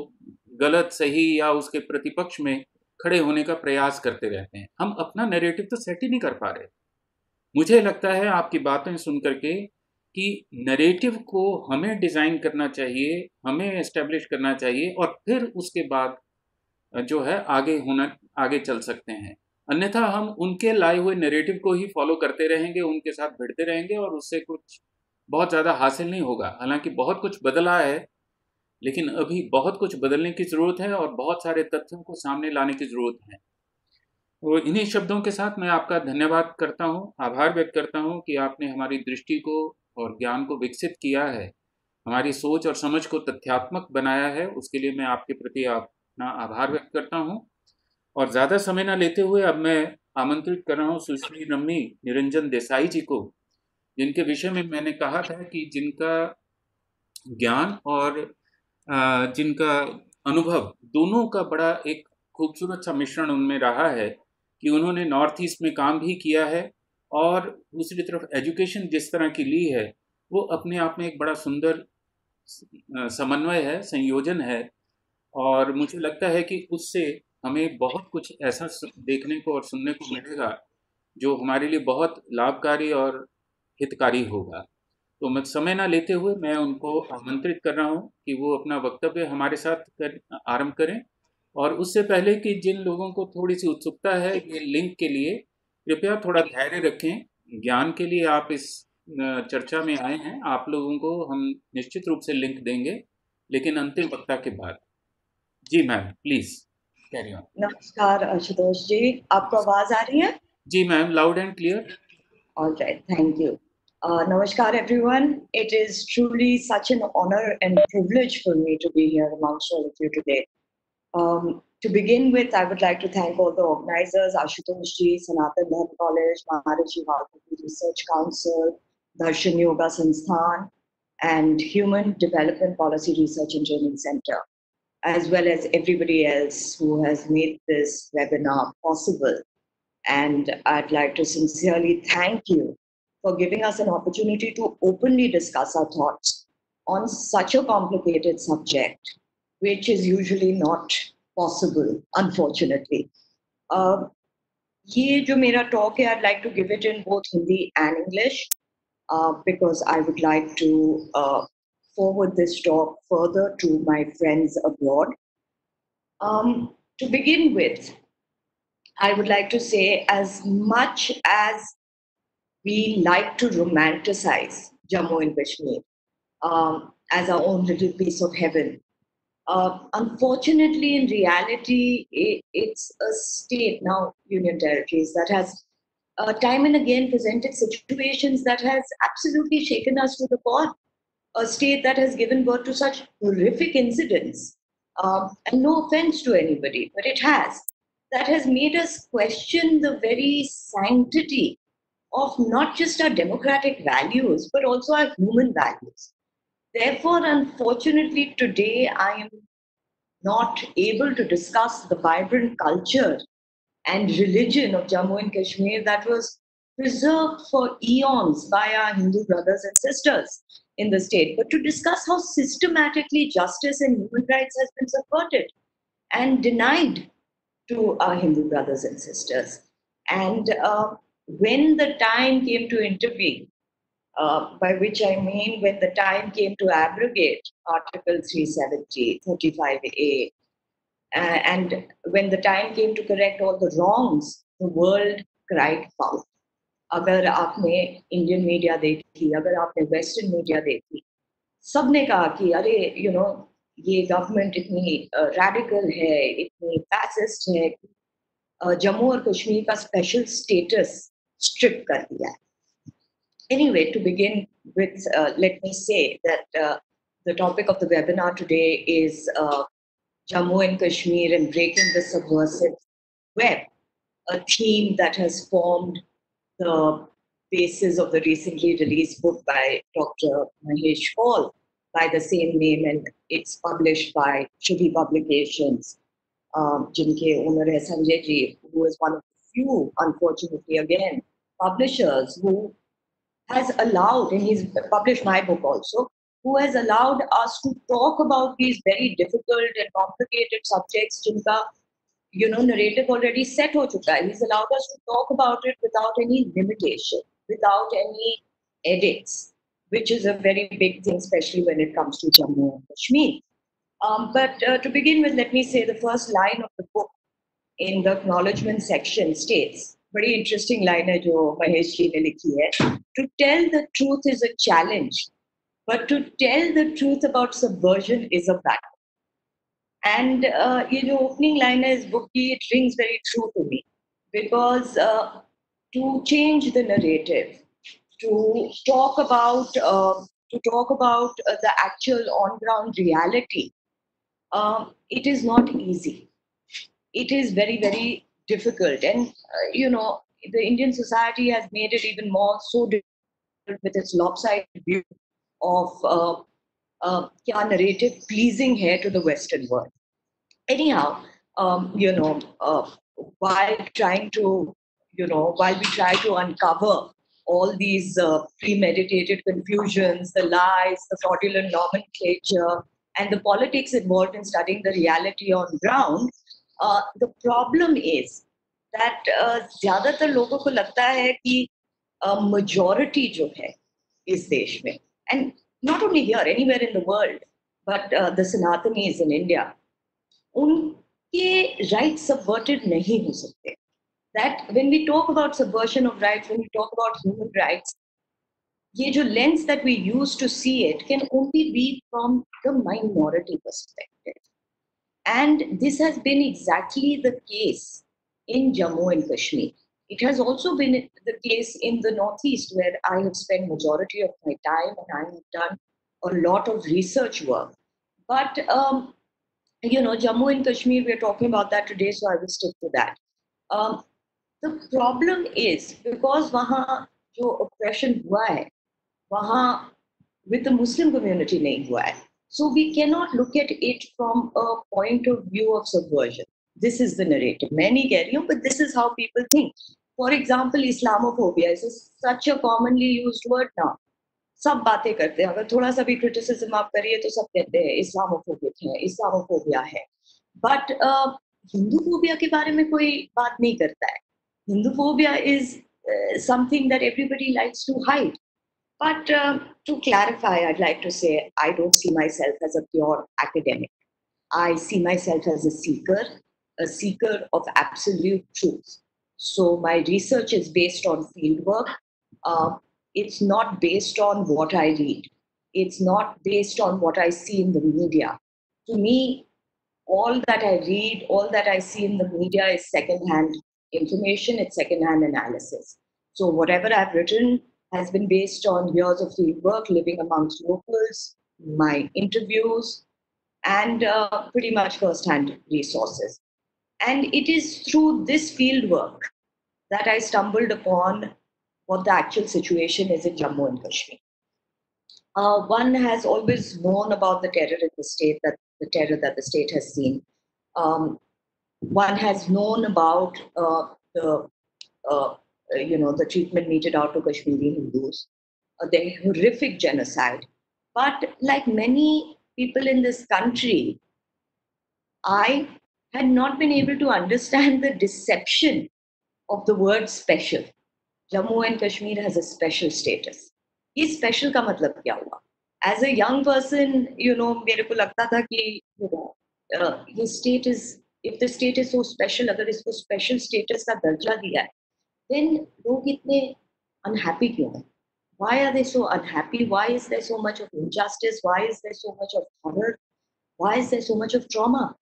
गलत, सही या उसके प्रतिपक्ष में खड़े होने का प्रयास करते रहते हैं। हम अपना नैरेटिव तो सेट ही नहीं कर पा रहे। मुझे लगता है आपकी बातें सुन करके कि नरेटिव को हमें डिज़ाइन करना चाहिए, हमें एस्टेब्लिश करना चाहिए और फिर उसके बाद जो है आगे होना, आगे चल सकते हैं। अन्यथा हम उनके लाए हुए नरेटिव को ही फॉलो करते रहेंगे, उनके साथ भिड़ते रहेंगे और उससे कुछ बहुत ज़्यादा हासिल नहीं होगा। हालाँकि बहुत कुछ बदला है लेकिन अभी बहुत कुछ बदलने की ज़रूरत है और बहुत सारे तथ्यों को सामने लाने की ज़रूरत है। तो इन्हीं शब्दों के साथ मैं आपका धन्यवाद करता हूँ, आभार व्यक्त करता हूँ कि आपने हमारी दृष्टि को और ज्ञान को विकसित किया है। हमारी सोच और समझ को तथ्यात्मक बनाया है, उसके लिए मैं आपके प्रति अपना आभार व्यक्त करता हूँ। और ज़्यादा समय ना लेते हुए अब मैं आमंत्रित कर रहा हूँ सुश्री रम्मी निरंजन देसाई जी को, जिनके विषय में मैंने कहा था कि जिनका ज्ञान और जिनका अनुभव दोनों का बड़ा एक खूबसूरत सा मिश्रण उनमें रहा है कि उन्होंने नॉर्थ ईस्ट में काम भी किया है और दूसरी तरफ़ एजुकेशन जिस तरह की ली है, वो अपने आप में एक बड़ा सुंदर समन्वय है, संयोजन है और मुझे लगता है कि उससे हमें बहुत कुछ ऐसा देखने को और सुनने को मिलेगा जो हमारे लिए बहुत लाभकारी और हितकारी होगा। तो मैं समय ना लेते हुए मैं उनको आमंत्रित कर रहा हूँ कि वो अपना वक्तव्य हमारे साथ कर आरंभ करें। और उससे पहले कि जिन लोगों को थोड़ी सी उत्सुकता है ये लिंक के लिए कृपया थोड़ा धैर्य रखें। ज्ञान के लिए आप इस चर्चा में आए हैं। आप लोगों को हम निश्चित रूप से लिंक देंगे लेकिन अंतिम वक्ता के बाद। जी मैम प्लीज़ कैरी ऑन नमस्कार आशुतोष जी। आपको आवाज़ आ रही है? जी ma'am loud and clear alright thank you Uh, namaskar, everyone. It is truly such an honor and privilege for me to be here amongst all of you today. Um, to begin with, I would like to thank all the organizers, Ashutosh Ji, Sanatan Dharma College, Maharaji Valmiki Research Council, Darshan Yoga Sansthan, and Human Development Policy Research and Training Center, as well as everybody else who has made this webinar possible. And I'd like to sincerely thank you for giving us an opportunity to openly discuss our thoughts on such a complicated subject which is usually not possible, unfortunately. Uh, ये जो मेरा talk है, I'd like to give it in both Hindi and English uh, because I would like to uh, forward this talk further to my friends abroad. Um, to begin with, I would like to say as much as we like to romanticize Jammu and Kashmir um, as our own little piece of heaven, uh, unfortunately, in reality, it, it's a state now, Union Territories, that has uh, time and again presented situations that has absolutely shaken us to the core. A state that has given birth to such horrific incidents, um, and no offense to anybody, but it has. That has made us question the very sanctity of not just our democratic values, but also our human values. Therefore, unfortunately, today I am not able to discuss the vibrant culture and religion of Jammu and Kashmir that was preserved for eons by our Hindu brothers and sisters in the state, but to discuss how systematically justice and human rights has been subverted and denied to our Hindu brothers and sisters. And uh, when the time came to intervene, uh, by which I mean when the time came to abrogate Article 370, 35A, uh, and when the time came to correct all the wrongs, the world cried foul. अगर आपने इंडियन मीडिया देखी अगर आपने वेस्टर्न मीडिया देखी सबने कहा कि अरे यू नो ये गवर्नमेंट इतनी रेडिकल है इतनी फैसिस्ट है जम्मू और कश्मीर का स्पेशल स्टेटस स्ट्रिप कर दिया है Anyway, to begin with, uh, let me say that uh, the topic of the webinar today is uh, Jammu and Kashmir and breaking the subversive web, a theme that has formed the basis of the recently released book by Dr. Mahesh Paul by the same name, and it's published by Shubhi Publications. Um, jinke owner hai Sanjay ji, who is one of the few, unfortunately, again, publishers who has allowed, and he's published my book also, who has allowed us to talk about these very difficult and complicated subjects jinka you know narrative already set ho chuka he's allowed us to talk about it without any limitation without any edits which is a very big thing especially when it comes to jammu and kashmir. Um, but uh, to begin with let me say the first line of the book in the acknowledgement section states बड़ी इंटरेस्टिंग लाइन है जो महेश जी ने लिखी है to tell the truth is a challenge but to tell the truth about subversion is a battle and ये जो ओपनिंग लाइन है इस बुक की it rings very true to me because to change the narrative to talk about uh, to talk about uh, the actual on ground reality um, it is not easy. It is very, very difficult. And, uh, you know, the Indian society has made it even more so difficult with its lopsided view of uh, uh, narrative pleasing here to the Western world. Anyhow, um, you know, uh, while trying to, you know, while we try to uncover all these uh, premeditated confusions, the lies, the fraudulent nomenclature, and the politics involved in studying the reality on ground, the problem is that ज़्यादातर लोगों को लगता है कि मजोरिटी uh, जो है इस देश में and not only here anywhere in the world but the Sanatani is in India उनके राइट सबवर्टेड नहीं हो सकते। That when we talk about subversion of right when we talk about human rights ये जो lens that we use to see it can only be from the minority perspective and this has been exactly the case in Jammu and Kashmir. It has also been the case in the Northeast, where I have spent majority of my time and I have done a lot of research work. But um, you know, Jammu and Kashmir, we're talking about that today, so I will stick to that. Um, the problem is because वहाँ जो oppression हुआ है, वहाँ with the Muslim community नहीं हुआ है. So we cannot look at it from a point of view of subversion. This is the narrative. Many get you, but this is how people think. For example, Islamophobia is such a commonly used word now. सब बातें करते हैं अगर थोड़ा सा भी क्रिटिसिज्म आप करिए तो सब कहते हैं इस्लामोफोबिक है इस्लामोफोबिया है बट हिंदूफोबिया के बारे में कोई बात नहीं करता है Hinduphobia is something that everybody likes to hide but um, to clarify, I'd like to say I don't see myself as a pure academic. I see myself as a seeker, a seeker of absolute truth. So my research is based on fieldwork. Uh, it's not based on what I read. It's not based on what I see in the media. To me, all that I read, all that I see in the media is secondhand information, it's secondhand analysis. So whatever I've written has been based on years of field work, living amongst locals, my interviews, and uh, pretty much first-hand resources. And it is through this field work that I stumbled upon what the actual situation is in Jammu and Kashmir. Uh, one has always known about the terror in the state, that the terror that the state has seen. Um, one has known about uh, the uh, uh, you know, the treatment meted out to Kashmiri Hindus, uh, the horrific genocide. But like many people in this country, I had not been able to understand the deception of the word special. Jammu and Kashmir has a special status. Is special का मतलब क्या हुआ? As a young person, you know, मेरे को लगता था कि, you know, uh, his state is, if the state is so special, अगर इसको special status का दर्जा दिया है, then log itne unhappy kyun hai why are they so unhappy? Why is there so much of injustice? Why is there so much of horror? Why is there so much of trauma?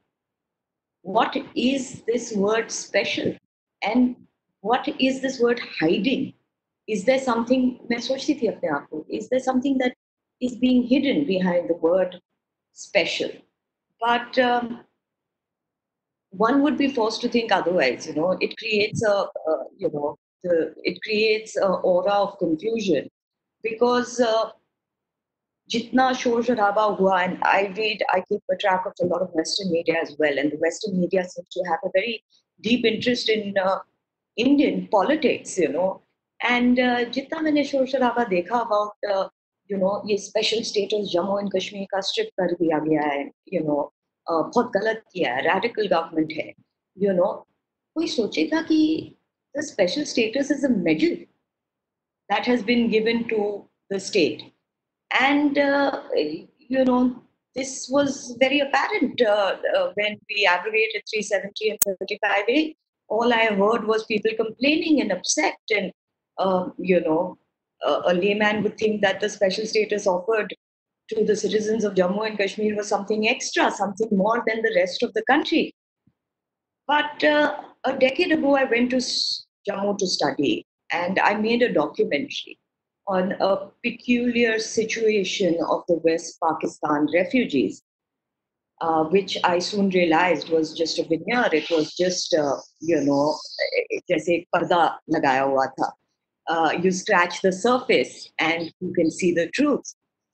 What is this word special? And what is this word hiding? Is there something main sochti thi apne aap is there something that is being hidden behind the word special? But um, one would be forced to think otherwise. You know, it creates a, uh, you know, the, it creates an aura of confusion because uh, jitna shor sharaba hua, and I read, I keep a track of a lot of Western media as well, and the Western media seems to have a very deep interest in uh, Indian politics, you know. And uh, jitna maine shor sharaba dekha about, uh, you know, ye special status Jammu and Kashmir ka strip kar diya gaya hai, you know, बहुत गलत किया है रेडिकल गवर्नमेंट है यू नो कोई सोचेगा कि the special status is a medal that has been given to the state. And, uh, you know, this was very apparent uh, uh, when we abrogated 370 and 35A. All I heard was people complaining and upset. And, you know, a layman would think that the special status offered to the citizens of Jammu and Kashmir was something extra, something more than the rest of the country. But uh, a decade ago, I went to Jammu to study and I made a documentary on a peculiar situation of the West Pakistan refugees, uh, which I soon realized was just a veneer. It was just, uh, you know, eh, jaise parda lagaya uh, you scratch the surface and you can see the truth.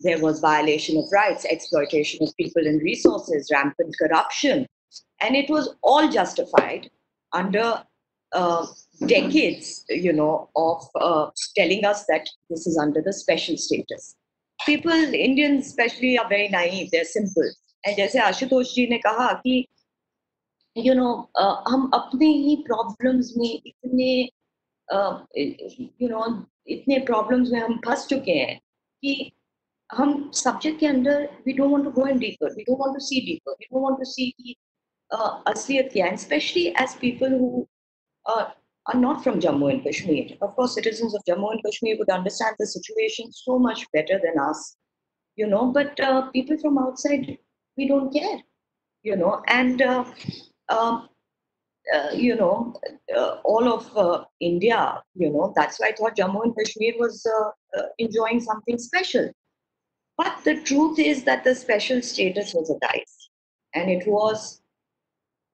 There was violation of rights, exploitation of people and resources, rampant corruption, and it was all justified under uh, decades, you know, of uh, telling us that this is under the special status. People, Indians especially, are very naive. They're simple. And जैसे आशुतोष जी ने कहा कि you know uh, हम अपने ही problems में इतने uh, you know इतने problems में हम फंस चुके हैं कि हम subject के अंदर we don't want to go in deeper we don't want to see deeper we don't want to see कि uh, असलियत क्या है especially as people who uh, are not from Jammu and Kashmir. Of course, citizens of Jammu and Kashmir would understand the situation so much better than us, you know, but uh, people from outside, we don't care, you know, and, uh, um, uh, you know, uh, all of uh, India, you know, that's why I thought Jammu and Kashmir was uh, enjoying something special. But the truth is that the special status was a guise, and it was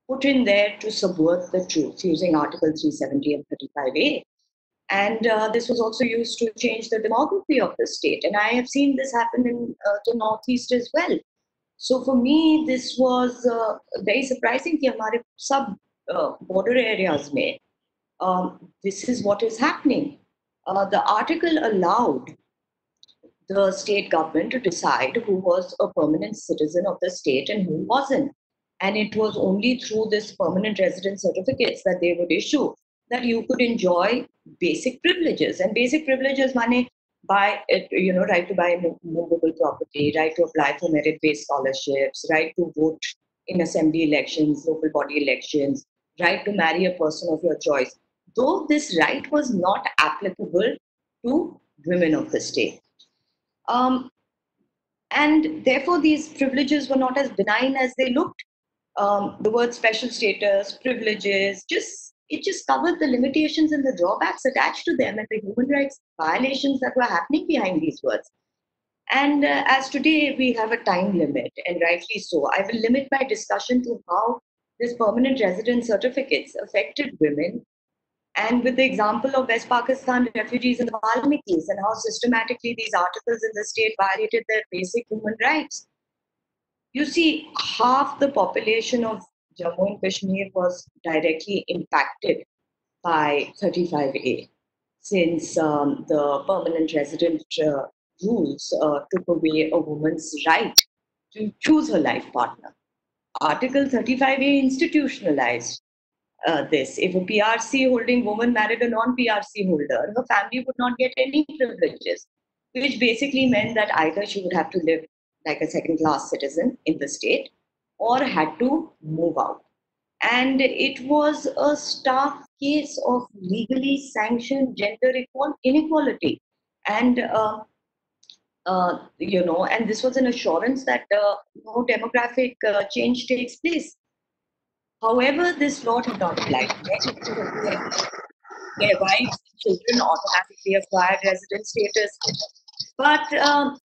put in there to subvert the truth using Article 370 and 35A. And uh, this was also used to change the demography of the state. And I have seen this happen in uh, the Northeast as well. So for me, this was uh, very surprising that our sub border areas may. Um, this is what is happening. Uh, the article allowed the state government to decide who was a permanent citizen of the state and who wasn't. And it was only through this permanent residence certificates that they would issue that you could enjoy basic privileges. And basic privileges money buy you know, right to buy movable property, right to apply for merit-based scholarships, right to vote in assembly elections, local body elections, right to marry a person of your choice. Though this right was not applicable to women of the state. Um, and therefore, these privileges were not as benign as they looked um, the word special status, privileges, just it just covered the limitations and the drawbacks attached to them and the human rights violations that were happening behind these words. And uh, as today we have a time limit, and rightly so, I will limit my discussion to how this permanent residence certificates affected women, and with the example of West Pakistan refugees in the Valmikis, and how systematically these articles in the state violated their basic human rights. You see, half the population of Jammu and Kashmir was directly impacted by 35A since um, the permanent resident uh, rules uh, took away a woman's right to choose her life partner. Article 35A institutionalized uh, this. If a PRC holding woman married a non PRC holder, her family would not get any privileges, which basically meant that either she would have to live like a second class citizen in the state or had to move out. And it was a stark case of legally sanctioned gender inequality. And, uh, uh, you know, and this was an assurance that uh, no demographic uh, change takes place. However, this law did not applied. Their wives and children automatically acquired resident status. But um,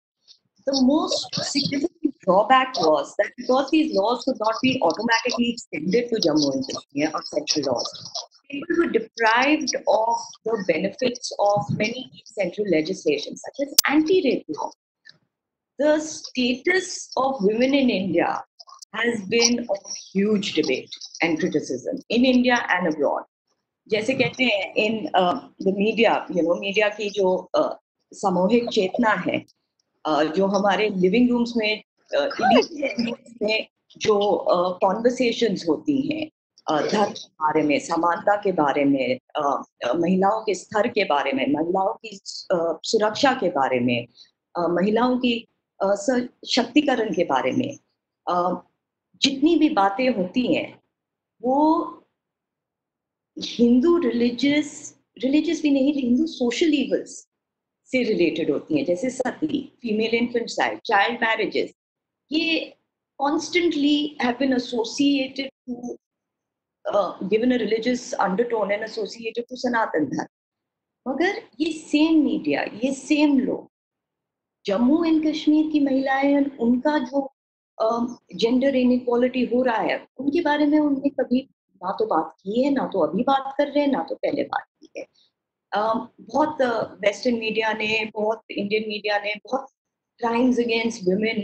the most significant drawback was that because these laws could not be automatically extended to Jammu and Kashmir or central laws, people were deprived of the benefits of many central legislation, such as anti-rape law. The status of women in India has been a huge debate and criticism in India and abroad. जैसे कहते हैं in the media you know media की जो uh, सामूहिक चेतना है जो हमारे लिविंग रूम्स में में जो कॉन्वर्सेशंस होती हैं धर्म के बारे में समानता के बारे में महिलाओं के स्तर के बारे में महिलाओं की सुरक्षा के बारे में महिलाओं की शक्तिकरण के बारे में जितनी भी बातें होती हैं, वो हिंदू रिलीजियस रिलीजियस भी नहीं, हिंदू सोशल इवल्स से रिलेटेड होती हैं, जैसे sati, female infantile child marriages, ये constantly have been associated to given a religious undertone and associated to Sanatan Dharma. मगर ये सेम मीडिया ये सेम लोग, जम्मू एंड कश्मीर की महिलाएँ उनका जो जेंडर इनक्वालिटी हो रहा है, उनके बारे में उन्होंने कभी ना तो बात की है, ना तो अभी बात कर रहे हैं, ना तो पहले बात की है। बहुत वेस्टर्न मीडिया ने, बहुत इंडियन मीडिया ने बहुत क्राइम्स अगेंस्ट वुमेन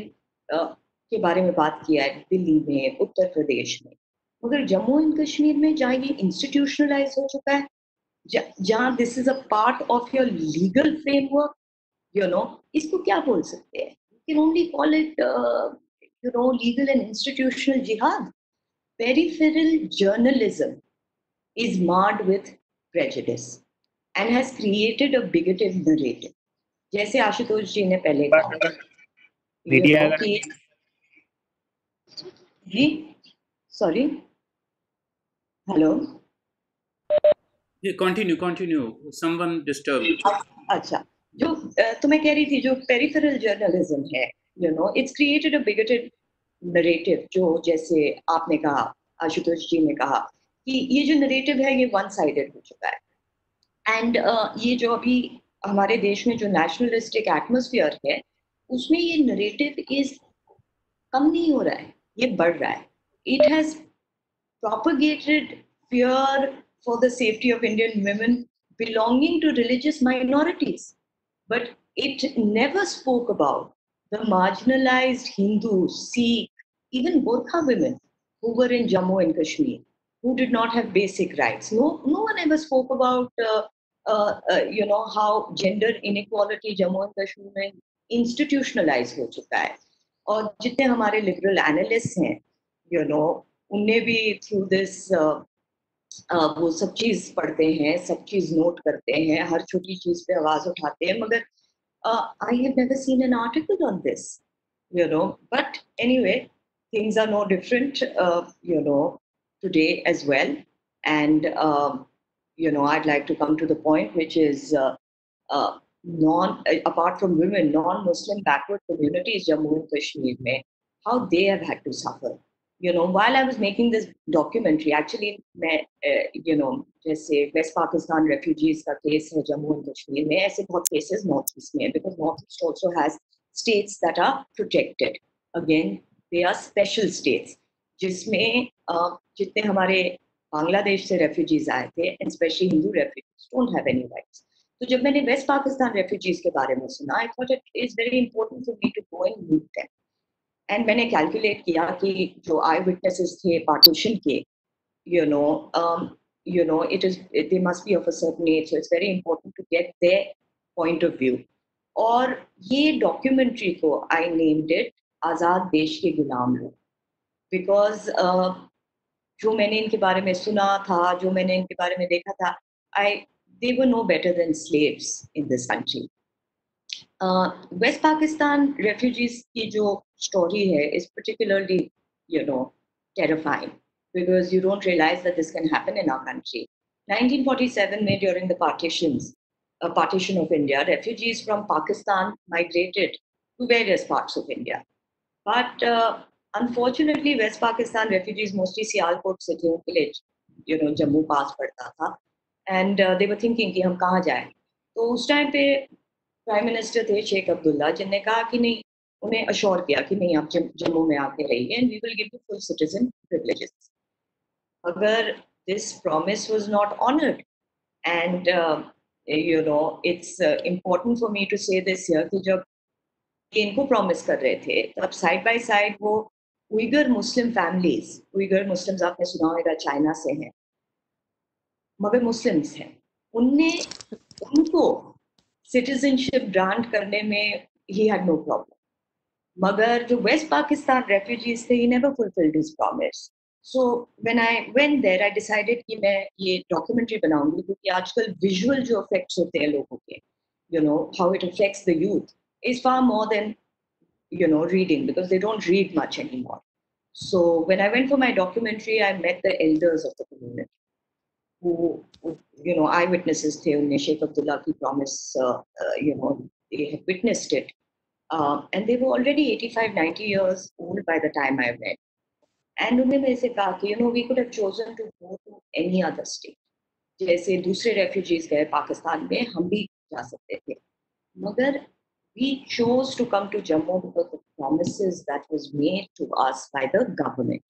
के बारे में बात किया है, दिल्ली में, उत्तर प्रदेश में। मगर जम्मू एंड कश्मीर में जहाँ ये इंस्टीट्यूशनलाइज हो चुका है जहाँ this is a part of your legal framework you know इसको क्या बोल सकते हैं? You can only call it you know legal and institutional jihad peripheral journalism is marred with prejudice and has created a bigoted narrative. जैसे आशुतोष जी ने पहले कहा। Media ji? Sorry hello continue continue someone disturb अच्छा जो तो मैं कह रही थी जो पेरिफेरल जर्नलिज्म है you know it's created a bigoted narrative जो जैसे आपने कहा आशुतोष जी ने कहा कि ये जो नरेटिव है ये वन साइडेड हो चुका है एंड uh, ये जो अभी हमारे देश में जो नेशनलिस्टिक एटमोसफियर है उसमें ये नरेटिव इज़ कम नहीं हो रहा है ये बढ़ रहा है it has propagated fear for the safety of Indian women belonging to religious minorities. But it never spoke about the marginalized Hindus, Sikh, even Burkha women who were in Jammu and Kashmir, who did not have basic rights. No, no one ever spoke about, uh, uh, uh, you know, how gender inequality Jammu and Kashmir में institutionalized हो चुका है और जितने हमारे liberal analysts हैं, you know, उनने भी थ्रू दिस वो सब चीज़ पढ़ते हैं सब चीज़ नोट करते हैं हर छोटी चीज़ पे आवाज़ उठाते हैं मगर uh, I have never seen an article on this, you know. But anyway, things are no different, uh, you know, today as well. And, um, you know, I'd like to come to the point, which is uh, uh non, uh, apart from women, non Muslim backward communities, Jammu and Kashmir, mm-hmm. how they have had to suffer. You know, while I was making this documentary, actually, मैं, uh, you know, जैसे वेस्ट पाकिस्तान रेफ्यूजीज का केस है जम्मू एंड कश्मीर में ऐसे बहुत केसेस नॉर्थ ईस्ट में because north east also has states that are protected again they are special states जिसमें uh, जितने हमारे बांग्लादेश से रेफ्यूजीज आए थे and specially Hindu refugees don't have any rights तो जब मैंने वेस्ट पाकिस्तान रेफ्यूजीज के बारे में सुना I thought it is very important for me to go and meet them and मैंने कैलकुलेट किया कि जो आई विटनेसेस थे पार्टीशन के you know know it is it, they must be of a certain age so it's very important to get their point of view. और ये डॉक्यूमेंट्री को आई नेम्ड इट आज़ाद देश के गुलाम लोग बिकॉज़ जो मैंने इनके बारे में सुना था जो मैंने इनके बारे में देखा था I they were no better than slaves in this country waste Pakistan refugees की जो story here is particularly, you know, terrifying because you don't realize that this can happen in our country. 1947, May during the partitions, a partition of India, refugees from Pakistan migrated to various parts of India. But uh, unfortunately, West Pakistan refugees, mostly Sialkot city village, you know, Jammu pass padta tha, and uh, they were thinking कि हम कहाँ जाएं तो उस टाइम पे प्राइम मिनिस्टर थे शेख अब्दुल्ला जिनने कहा कि नहीं, उन्हें अश्योर किया कि नहीं, आप जम्मू में आके रहिए and we will give you full citizen privileges अगर this promise was not honoured and you know it's important for me to say this here कि जब इनको प्रॉमिस कर रहे थे, तब साइड बाय साइड वो Uyghur Muslim families Uyghur Muslims आपने सुना होगा चाइना से हैं, मगर मुस्लिम्स हैं, उनने, उनको सिटीजनशिप ग्रांट करने में ही हैड नो प्रॉब्लम मगर जो वेस्ट पाकिस्तान रेफ्यूजीज थे he never fulfilled his promise so when I went there I decided कि मैं ये डॉक्यूमेंट्री बनाऊँगी क्योंकि आजकल विजुअल जो इफेक्ट्स होते हैं लोगों के you know how it affects the youth is far more than you know, reading because they don't read much anymore. So, when i went for my documentary, i met the elders of the community. who, who you know eyewitnesses थे उनने शेख अब्दुल्ला की promise uh, uh, you know they had witnessed it Um, and they were already 85, 90 years old by the time I went. And उन्होंने मेरे से कहा कि you know we could have chosen to go to any other state. जैसे दूसरे रेफ्यूजीज गए पाकिस्तान में हम भी जा सकते थे मगर we chose to come to Jammu because of promises that was made to us by the government.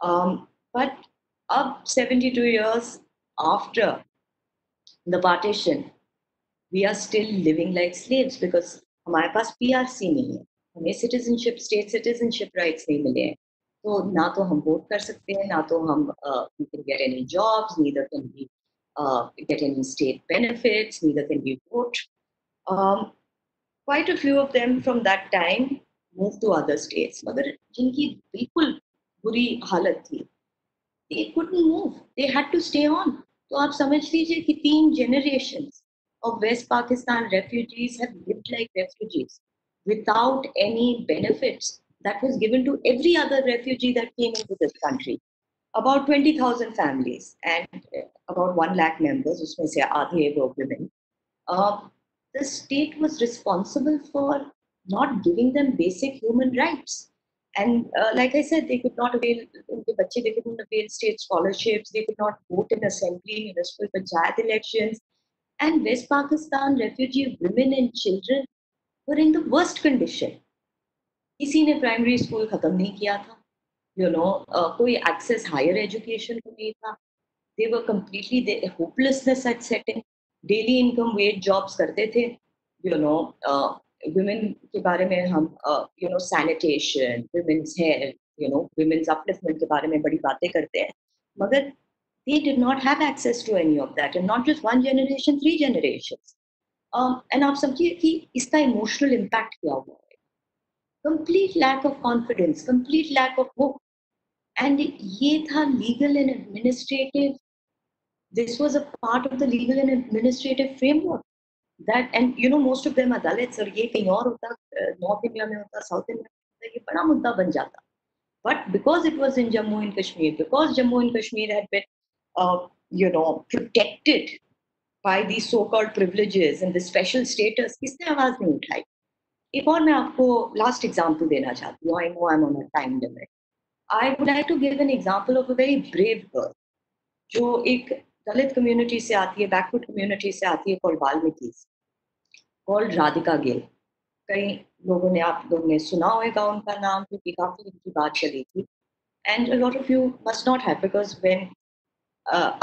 Um, but up 72 years after the partition, we are still living like slaves because हमारे पास पीआरसी नहीं है हमें सिटीजनशिप स्टेट सिटीजनशिप राइट्स नहीं मिले हैं तो ना तो हम वोट कर सकते हैं ना तो हम we can get any jobs neither can we uh, get any state benefits neither can we vote um, quite a few of them from that time moved to other states मगर जिनकी बिल्कुल बुरी हालत थी they couldn't move they had to stay on तो आप समझ लीजिए कि तीन generations of West Pakistan refugees have lived like refugees without any benefits that was given to every other refugee that came into this country. About 20,000 families and uh, about 1 lakh members, usme se aadhe were women. Uh, the state was responsible for not giving them basic human rights. And uh, like I said, they could not avail, they couldn't avail state scholarships, they could not vote in assembly, municipal panchayat elections, and West Pakistan refugee women and children were in the worst condition. किसी ने प्राइमरी स्कूल खत्म नहीं किया था यू नो कोई एक्सेस हायर एजुकेशन को नहीं था they were completely hopelessness at setting daily income wage jobs करते थे यू नो वुमेन के बारे में हम you know sanitation women's health you know women's upliftment के बारे में बड़ी बातें करते हैं मगर they did not have access to any of that and not just one generation three generations um, आप समझिए कि इसका emotional impact क्या हुआ है complete lack of confidence complete lack of hope and ये था legal and administrative this was a part of the legal and administrative framework that and you know most of them are dalits और ये कहीं और होता नॉर्थ इंडिया में होता साउथ इंडिया में होता ये बड़ा मुद्दा बन जाता because it was in Jammu and Kashmir because Jammu and Kashmir had been uh, you know, protected by these so-called privileges and the special status, किसने आवाज़ नहीं उठाई एक और मैं आपको लास्ट एग्जांपल देना चाहती हूँ I know I am on a time limit I would like to give an example of a very brave girl जो एक दलित कम्युनिटी से आती है बैकवर्ड कम्युनिटी से आती है कॉल वाल्मीकि कॉल्ड राधिका गिल। कई लोगों ने आप लोगों ने सुना होगा उनका नाम, क्योंकि काफ़ी उनकी बात चली थी। And lot of you must not have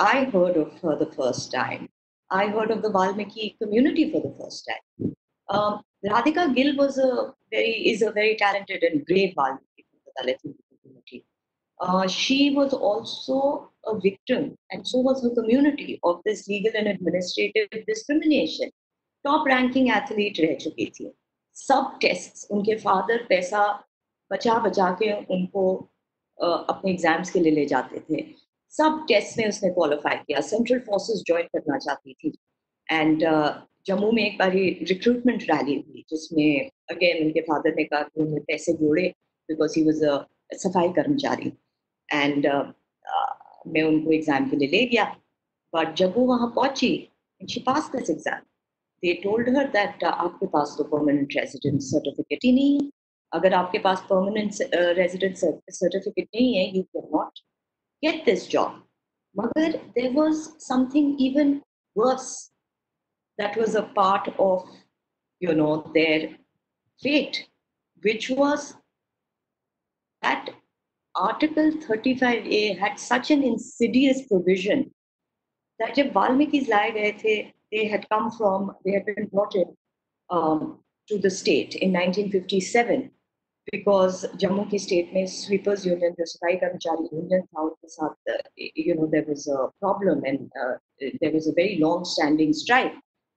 I heard of the first time I heard of the Valmiki community for the first time Radhika Gill was a very is a very talented and great Valmiki Dalit Uh, she was also a victim, and so was her community, of this legal and administrative discrimination. Top ranking athlete रह चुकी थी। सब टेस्ट उनके फादर पैसा बचा बचा के उनको uh, अपने एग्ज़ाम्स के लिए ले जाते थे। सब टेस्ट में उसने क्वालिफाई किया। सेंट्रल फोर्सेस ज्वाइन करना चाहती थी। एंड uh, जम्मू में एक बार रिक्रूटमेंट रैली हुई जिसमें अगेन उनके फादर ने कहा कि उन्हें पैसे जोड़े बिकॉज़ ही वॉज़ सफ़ाई कर्मचारी। एंड uh, uh, मैं उनको एग्ज़ाम के लिए ले गया बट जब वो वहाँ पहुँची she pass this exam they told her that आपके पास तो परमानेंट रेजिडेंट सर्टिफिकेट ही नहीं है अगर आपके पास परमानेंट रेजिडेंट सर्टिफिकेट नहीं है you can not get this job. Magar, there was something even worse that was a part of, you know, their fate, which was that Article 35A had such an insidious provision that when Valmikis laaye gaye the, they had come from, they had been brought in um, to the state in 1957 because Jammu ki state mein sweepers union, the Safai Karmachari union you know, there was a problem and uh, there was a very long standing strike.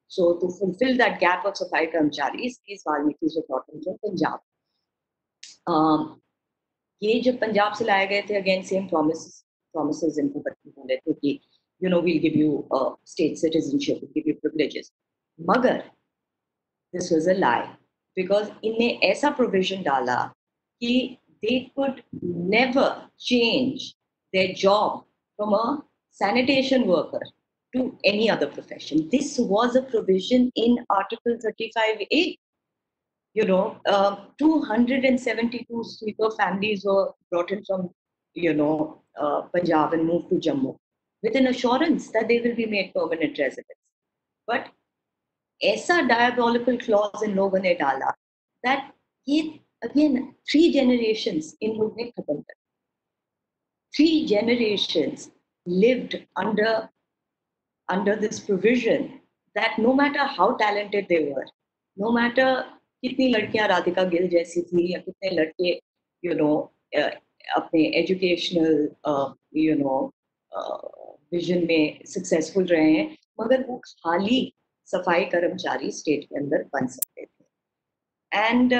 So to fulfill that gap of Safai Karmacharis, these Valmikis were brought into Punjab. Um, ये जब पंजाब से लाए गए थे अगेन सेम प्रोमिस इनको बोले थे कि you know we'll give you state citizenship give you privileges मगर this was a lie because इनने ऐसा प्रोविज़न डाला कि they could never change the job from a sanitation worker to any other profession this was a provision in article thirty five eight you know, uh, 272 sleeper families were brought in from, you know, uh, Punjab and moved to Jammu with an assurance that they will be made permanent residents. But esa diabolical clause in Logan et al. that he, again, three generations in Logan three generations lived under, under this provision that no matter how talented they were, no matter कितनी लड़कियाँ राधिका गिल जैसी थी या कितने लड़के यू नो अपने एजुकेशनल यू नो विजन में सक्सेसफुल रहे हैं, मगर वो खाली सफ़ाई कर्मचारी स्टेट के अंदर बन सकते थे। And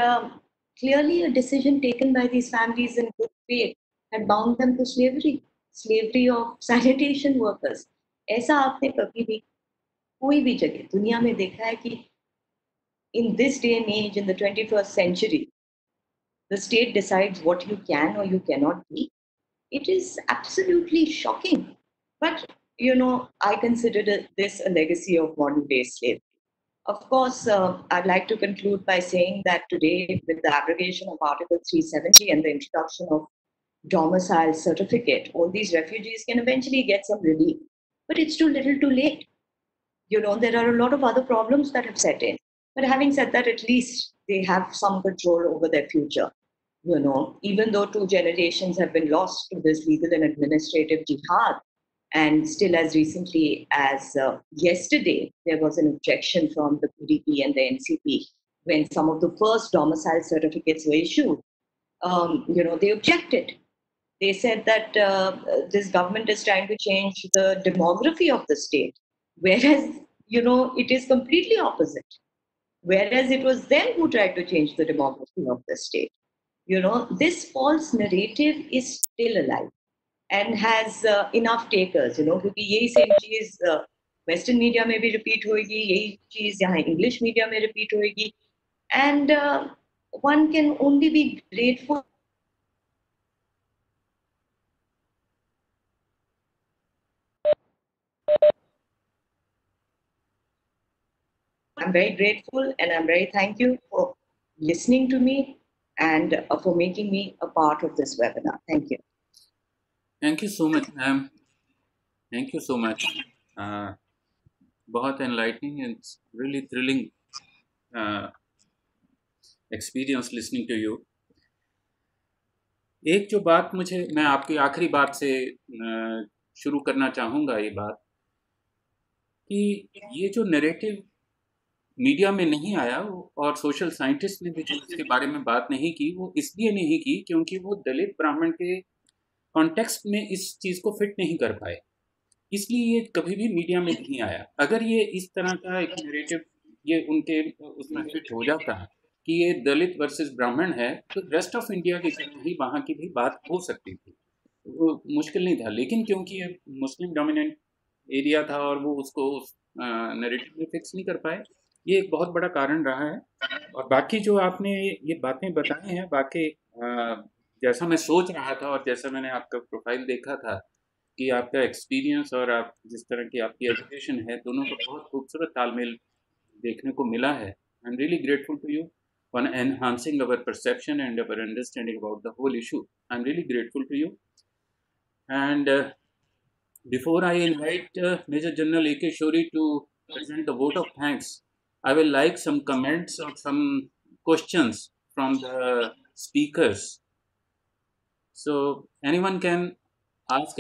clearly a decision taken by these families in good faith had bound them to slavery slavery of sanitation workers ऐसा आपने कभी भी, कोई भी जगह दुनिया में देखा है कि in this day and age in the 21st century the state decides what you can or you cannot be it is absolutely shocking but you know i consider this a legacy of modern day slavery of course, uh, I'd like to conclude by saying that today, with the abrogation of Article 370 and the introduction of domicile certificate, all these refugees can eventually get some relief. But it's too little too late. You know, there are a lot of other problems that have set in. But having said that, at least they have some control over their future. You know, even though two generations have been lost to this legal and administrative jihad, and still, as recently as uh, yesterday, there was an objection from the PDP and the NCP when some of the first domicile certificates were issued. Um, you know, they objected. They said that uh, this government is trying to change the demography of the state, whereas you know it is completely opposite. Whereas it was them who tried to change the demography of the state. You know, this false narrative is still alive and has enough takers you know क्योंकि यही सेम चीज वेस्टर्न मीडिया में भी रिपीट होगी यही चीज यहाँ इंग्लिश मीडिया में रिपीट होगी and one can only be grateful I'm very grateful and I'm very thank you for listening to me and uh, for making me a part of this webinar. Thank you. Thank you so much ma'am thank you so much बहुत enlightening and really thrilling experience listening to you एक जो बात मुझे मैं आपकी आखिरी बात से uh, शुरू करना चाहूँगा ये बात कि ये जो नरेटिव मीडिया में नहीं आया और सोशल साइंटिस्ट ने भी जो इसके बारे में बात नहीं की वो इसलिए नहीं की क्योंकि वो दलित ब्राह्मण के कॉन्टेक्स्ट में इस चीज़ को फिट नहीं कर पाए। इसलिए ये कभी भी मीडिया में नहीं आया। अगर ये इस तरह का एक नेरेटिव ये उनके उसमें फिट हो जाता है कि ये दलित वर्सेस ब्राह्मण है तो रेस्ट ऑफ़ इंडिया की तरह ही वहाँ की भी बात हो सकती थी। वो मुश्किल नहीं था लेकिन क्योंकि ये मुस्लिम डोमिनेंट एरिया था और वो उसको उस नरेटिव में फिक्स नहीं कर पाए ये एक बहुत बड़ा कारण रहा है। और बाकी जो आपने ये बातें बताई हैं, बाकी जैसा मैं सोच रहा था और जैसा मैंने आपका प्रोफ़ाइल देखा था कि आपका एक्सपीरियंस और आप जिस तरह की आपकी एजुकेशन है, दोनों का बहुत खूबसूरत तालमेल देखने को मिला है। I am really grateful to you on enhancing our perception and our understanding about the whole issue I am really grateful to you and before I invite major general A K Shori to present the vote of thanks I will like some comments or some questions from the speakers. So any one can ask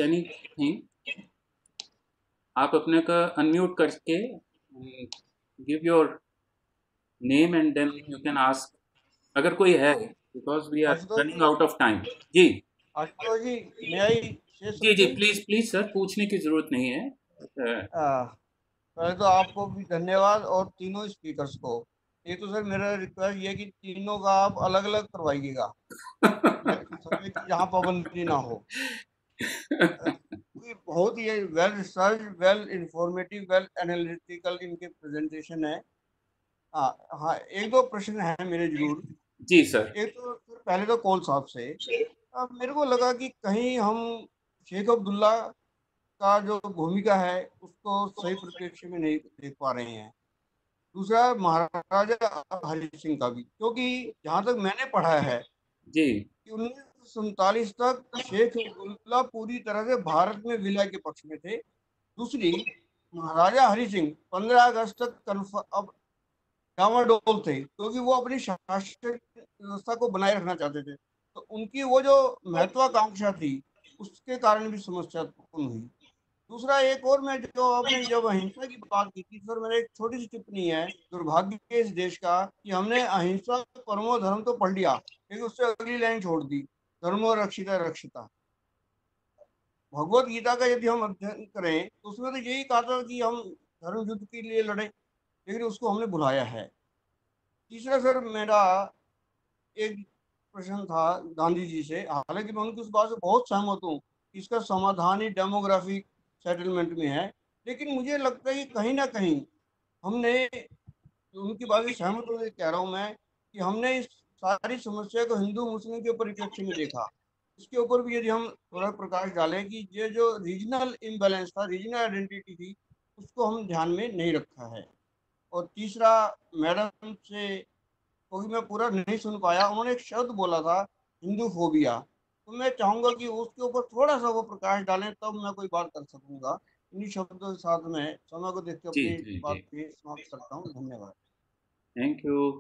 आप अपने का अनम्यूट करके give your name and then you can ask अगर कोई है because we are running out of time जी। जी जी जी प्लीज़ प्लीज़ सर पूछने की ज़रूरत नहीं है। पहले तो आपको भी धन्यवाद और तीनों स्पीकर्स को। एक तो सर मेरा रिक्वेस्ट ये कि तीनों का आप अलग अलग करवाइएगा। यहाँ पाबंदी ना हो। बहुत ही well research well informative well analytical इनके प्रेजेंटेशन है। हाँ हाँ एक दो प्रश्न है मेरे ज़रूर। जी सर। एक तो पहले तो कौल साहब से। अब मेरे को लगा कि कहीं हम शेख अब्दुल्ला का जो भूमिका है उसको सही परिप्रेक्ष्य में नहीं देख पा रहे हैं। दूसरा महाराजा हरि सिंह का भी क्योंकि जहाँ तक मैंने पढ़ा है जी। उन्नीस सैतालीस तक शेख अब्दुल्ला पूरी तरह से भारत में विलय के पक्ष में थे। दूसरी महाराजा हरि सिंह पंद्रह अगस्त तक अब डावाडोल थे क्योंकि वो अपनी शासक व्यवस्था को बनाए रखना चाहते थे। तो उनकी वो जो महत्वाकांक्षा थी उसके कारण भी समस्या उत्पन्न हुई। दूसरा एक और मैं जो आपने जब अहिंसा की बात की थी सर मेरे एक छोटी सी टिप्पणी है दुर्भाग्य इस देश का कि हमने अहिंसा परमो धर्म तो पढ़ लिया लेकिन उससे अगली लाइन छोड़ दी धर्मो रक्षिता रक्षिता। भगवत गीता का यदि हम अध्ययन करें तो उसमें तो यही कहा था कि हम धर्म युद्ध के लिए लड़े लेकिन उसको हमने बुलाया है। तीसरा सर मेरा एक प्रश्न था गांधी जी से हालाँकि मैं उनकी उस बात से बहुत सहमत हूँ इसका समाधान ही डेमोग्राफिक सेटलमेंट में है, लेकिन मुझे लगता है कि कहीं ना कहीं हमने उनकी बात सहमत होकर कह रहा हूँ मैं कि हमने इस सारी समस्या को हिंदू मुस्लिम के परिप्रेक्ष्य में देखा। इसके ऊपर भी यदि हम थोड़ा प्रकाश डालें कि ये जो रीजनल इम्बेलेंस था, रीजनल आइडेंटिटी थी, उसको हम ध्यान में नहीं रखा है। और तीसरा, मैडम से क्योंकि मैं पूरा नहीं सुन पाया, उन्होंने एक शब्द बोला था हिंदू फोबिया तो मैं चाहूँगा कि उसके ऊपर थोड़ा सा वो प्रकाश डालें तब मैं कोई बात कर सकूँगा। इन्हीं शब्दों के साथ में समय को देखते अपनी बात पे समाप्त करता हूँ। धन्यवाद। Thank you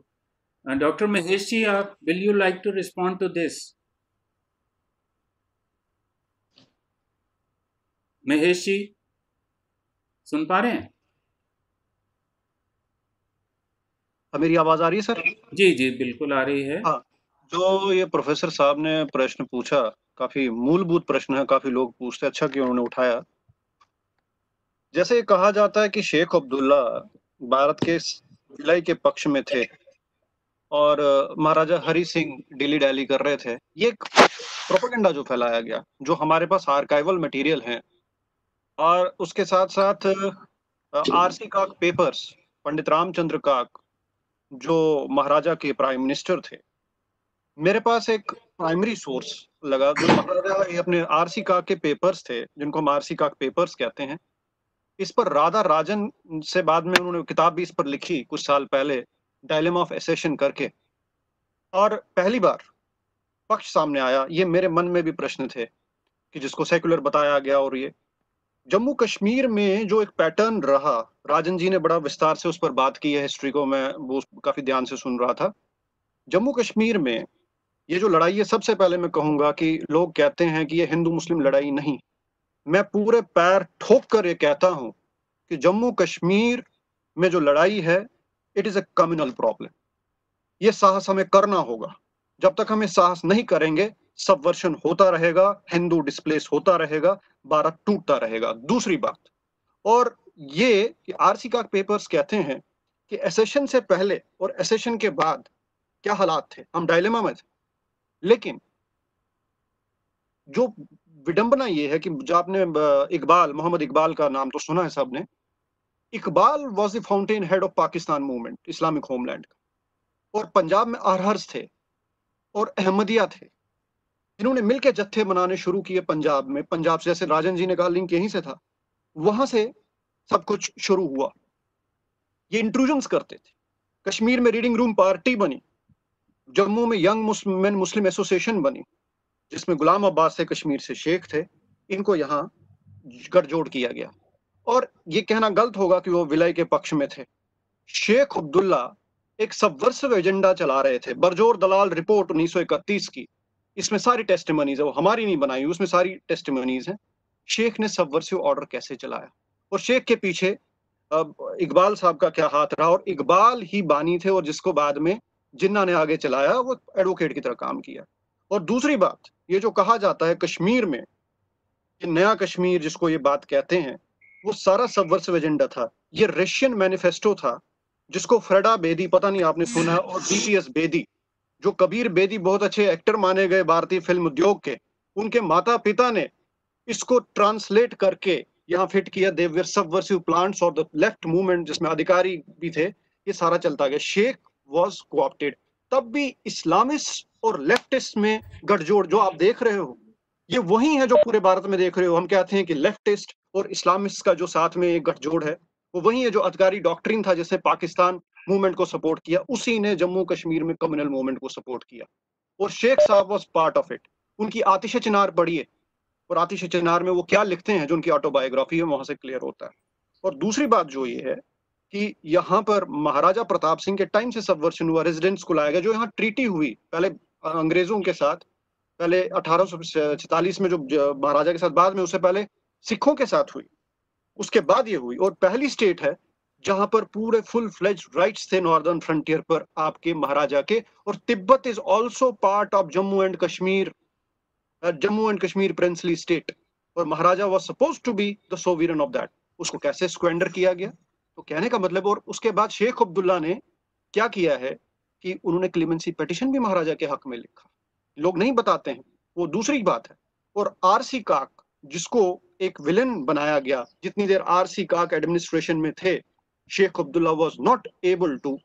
doctor Mahesh ji आप will you like to respond to this Mahesh ji सुन पा रहे हैं? मेरी आवाज़ आ रही है सर? जी जी बिल्कुल आ रही है। हाँ। जो ये प्रोफेसर साहब ने प्रश्न पूछा, काफ़ी मूलभूत प्रश्न है, काफ़ी लोग पूछते अच्छा कि उन्होंने उठाया? जैसे कहा जाता है कि शेख अब्दुल्ला भारत के विलय के पक्ष में थे और महाराजा हरि सिंह दिल्ली डैली कर रहे थे। ये एक प्रोपेगेंडा जो फैलाया गया, जो हमारे पास आर्काइवल मटेरियल है और उसके साथ साथ आरसी काक पेपर्स, पंडित रामचंद्र काक जो महाराजा के प्राइम मिनिस्टर थे। मेरे पास एक प्राइमरी सोर्स लगा जो ये अपने आरसी काक के पेपर्स थे, जिनको हम आरसी काक पेपर्स कहते हैं। इस पर राधा राजन से बाद में उन्होंने किताब भी इस पर लिखी कुछ साल पहले डायलेमा ऑफ़ एसेशन करके। और पहली बार पक्ष सामने आया, ये मेरे मन में भी प्रश्न थे कि जिसको सेकुलर बताया गया और ये। जम्मू कश्मीर में जो एक पैटर्न रहा, राजन जी ने बड़ा विस्तार से उस पर बात की है हिस्ट्री को मैं वो काफ़ी ध्यान से सुन रहा था। जम्मू कश्मीर में ये जो लड़ाई है, सबसे पहले मैं कहूँगा कि लोग कहते हैं कि ये हिंदू मुस्लिम लड़ाई नहीं। मैं पूरे पैर ठोक कर ये कहता हूँ कि जम्मू कश्मीर में जो लड़ाई है it is a communal problem ये साहस हमें करना होगा। जब तक हम साहस नहीं करेंगे सब वर्षन होता रहेगा, हिंदू डिस्प्लेस होता रहेगा, भारत टूटता रहेगा। दूसरी बात, और ये आरसी का पेपर्स कहते हैं कि एसेशन से पहले और एसेशन के बाद क्या हालात थे? हम डायलेमा में थे। लेकिन जो विडंबना ये है कि जो आपने इकबाल, मोहम्मद इकबाल का नाम तो सुना है सबने। Iqbal was the fountain head of Pakistan movement Islamic homeland का। और पंजाब में आरहर्स थे और अहमदिया थे। इन्होंने मिलकर जत्थे बनाने शुरू किए पंजाब में। पंजाब से जैसे राजन जी ने कहा, लिंक यहीं से था। वहाँ से सब कुछ शुरू हुआ। ये इंट्रूजन करते थे। कश्मीर में रीडिंग रूम पार्टी बनी। जम्मू में यंग मुस्लिम मुस्लिम एसोसिएशन बनी, जिसमें गुलाम अब्बास से कश्मीर से शेख थे। इनको यहाँ गठजोड़ किया गया। और ये कहना गलत होगा कि वो विलय के पक्ष में थे। शेख अब्दुल्ला एक सबवर्सिव एजेंडा चला रहे थे। बरजोर दलाल रिपोर्ट 1931 की। इसमें सारी टेस्टमनीज है। वो हमारी नहीं बनाई, उसमें सारी टेस्टमनीज है। शेख ने सबवर्सिव ऑर्डर कैसे चलाया? और शेख के पीछे इकबाल साहब का क्या हाथ रहा? और इकबाल ही बानी थे और जिसको बाद में जिन्ना ने आगे चलाया, वो एडवोकेट की तरह काम किया। और दूसरी बात, ये जो कहा जाता है कश्मीर में, ये नया कश्मीर जिसको ये बात कहते हैं, वो सारा सबवर्सिव एजेंडा था। ये रशियन मैनिफेस्टो था, जिसको फ्रेडा बेदी पता नहीं आपने सुना, और डीपीएस बेदी जो कबीर बेदी बहुत अच्छे एक्टर माने गए भारतीय फ़िल्म उद्योग के, उनके माता पिता ने इसको ट्रांसलेट करके यहाँ फिट किया। देवर सबवर्सिव प्लांट्स और द लेफ़्ट मूवमेंट जिसमें अधिकारी भी थे, ये सारा चलता गया। शेख वॉज़ कोऑप्टेड तब भी इस्लामिस्ट और लेफ्टिस्ट में गठजोड़ जो आप देख रहे हो, ये वही है जो पूरे भारत में देख रहे हो। हम कहते हैं कि लेफ्टिस्ट और इस्लामिस्ट का जो साथ में गठजोड़ है, वो वही है जो अधिकारी डॉक्ट्रिन था जिसने पाकिस्तान मूवमेंट को सपोर्ट किया, उसी ने जम्मू कश्मीर में कम्युनल मूवमेंट को सपोर्ट किया। और शेख साहब वॉज़ पार्ट ऑफ़ इट उनकी आतिश चिनार पढ़िए। और आतिश चिनार में वो क्या लिखते हैं जो उनकी ऑटोबायोग्राफी है, वहाँ से क्लियर होता है। और दूसरी बात जो ये है कि यहाँ पर महाराजा प्रताप सिंह के टाइम से सबवर्शन हुआ रेजिडेंट्स को लाया गया, जो यहाँ ट्रीटी हुई, पहले अंग्रेज़ों के साथ, पहले अठारह में जो महाराजा के साथ, बाद में उससे पहले सिखों के साथ हुई, उसके बाद ये हुई, और पहली स्टेट है जहाँ पर पूरे फुल फ्लेज राइट्स थे नॉर्दर्न फ्रंटियर पर आपके महाराजा के, और Tibet is also part of Jammu and Kashmir Jammu and Kashmir princely state और Maharaja was suppose to be the sovereign of that उसको कैसे स्क्वेंडर किया गया? तो कहने का मतलब और उसके बाद शेख अब्दुल्ला ने क्या किया है कि उन्होंने क्लिमेंसी पिटिशन भी महाराजा के हक में लिखा। लोग नहीं बताते हैं, वो दूसरी बात है। और आरसी काक, जिसको एक विलन बनाया गया, जितनी देर आरसी काक एडमिनिस्ट्रेशन में थे, Sheikh Abdullah was not able to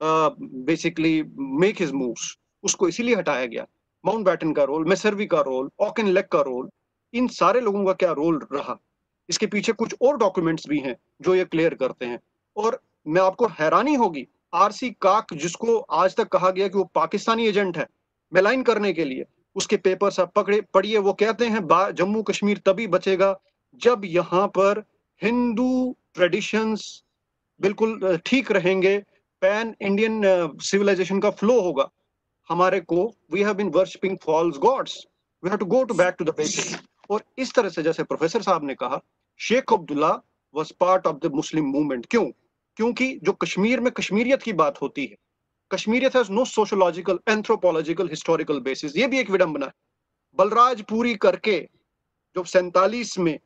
basically make his moves उसको इसीलिए हटाया गया। माउंट बैटन का रोल मेसरवी का रोल ऑकन लेक का रोल इन सारे लोगों का क्या रोल रहा? इसके पीछे कुछ और डॉक्यूमेंट्स भी हैं जो ये क्लियर करते हैं। और मैं आपको हैरानी होगी आरसी काक जिसको आज तक कहा गया कि वो पाकिस्तानी एजेंट है मेलाइन करने के लिए, उसके पेपर सब पकड़े, पढ़िए, वो कहते हैं जम्मू कश्मीर तभी बचेगा जब यहाँ पर हिंदू ट्रेडिशंस बिल्कुल ठीक रहेंगे पैन इंडियन सिविलाइजेशन का फ्लो होगा। हमारे को we have been worshipping false gods we have to go to back to the basic और इस तरह से जैसे प्रोफेसर साहब ने कहा, Sheikh Abdullah was part of the Muslim movement क्यों? क्योंकि जो कश्मीर में कश्मीरियत की बात होती है, Kashmiriyat has no sociological anthropological historical basis ये भी एक विडंबना है। बलराज पूरी करके जो सैतालीस में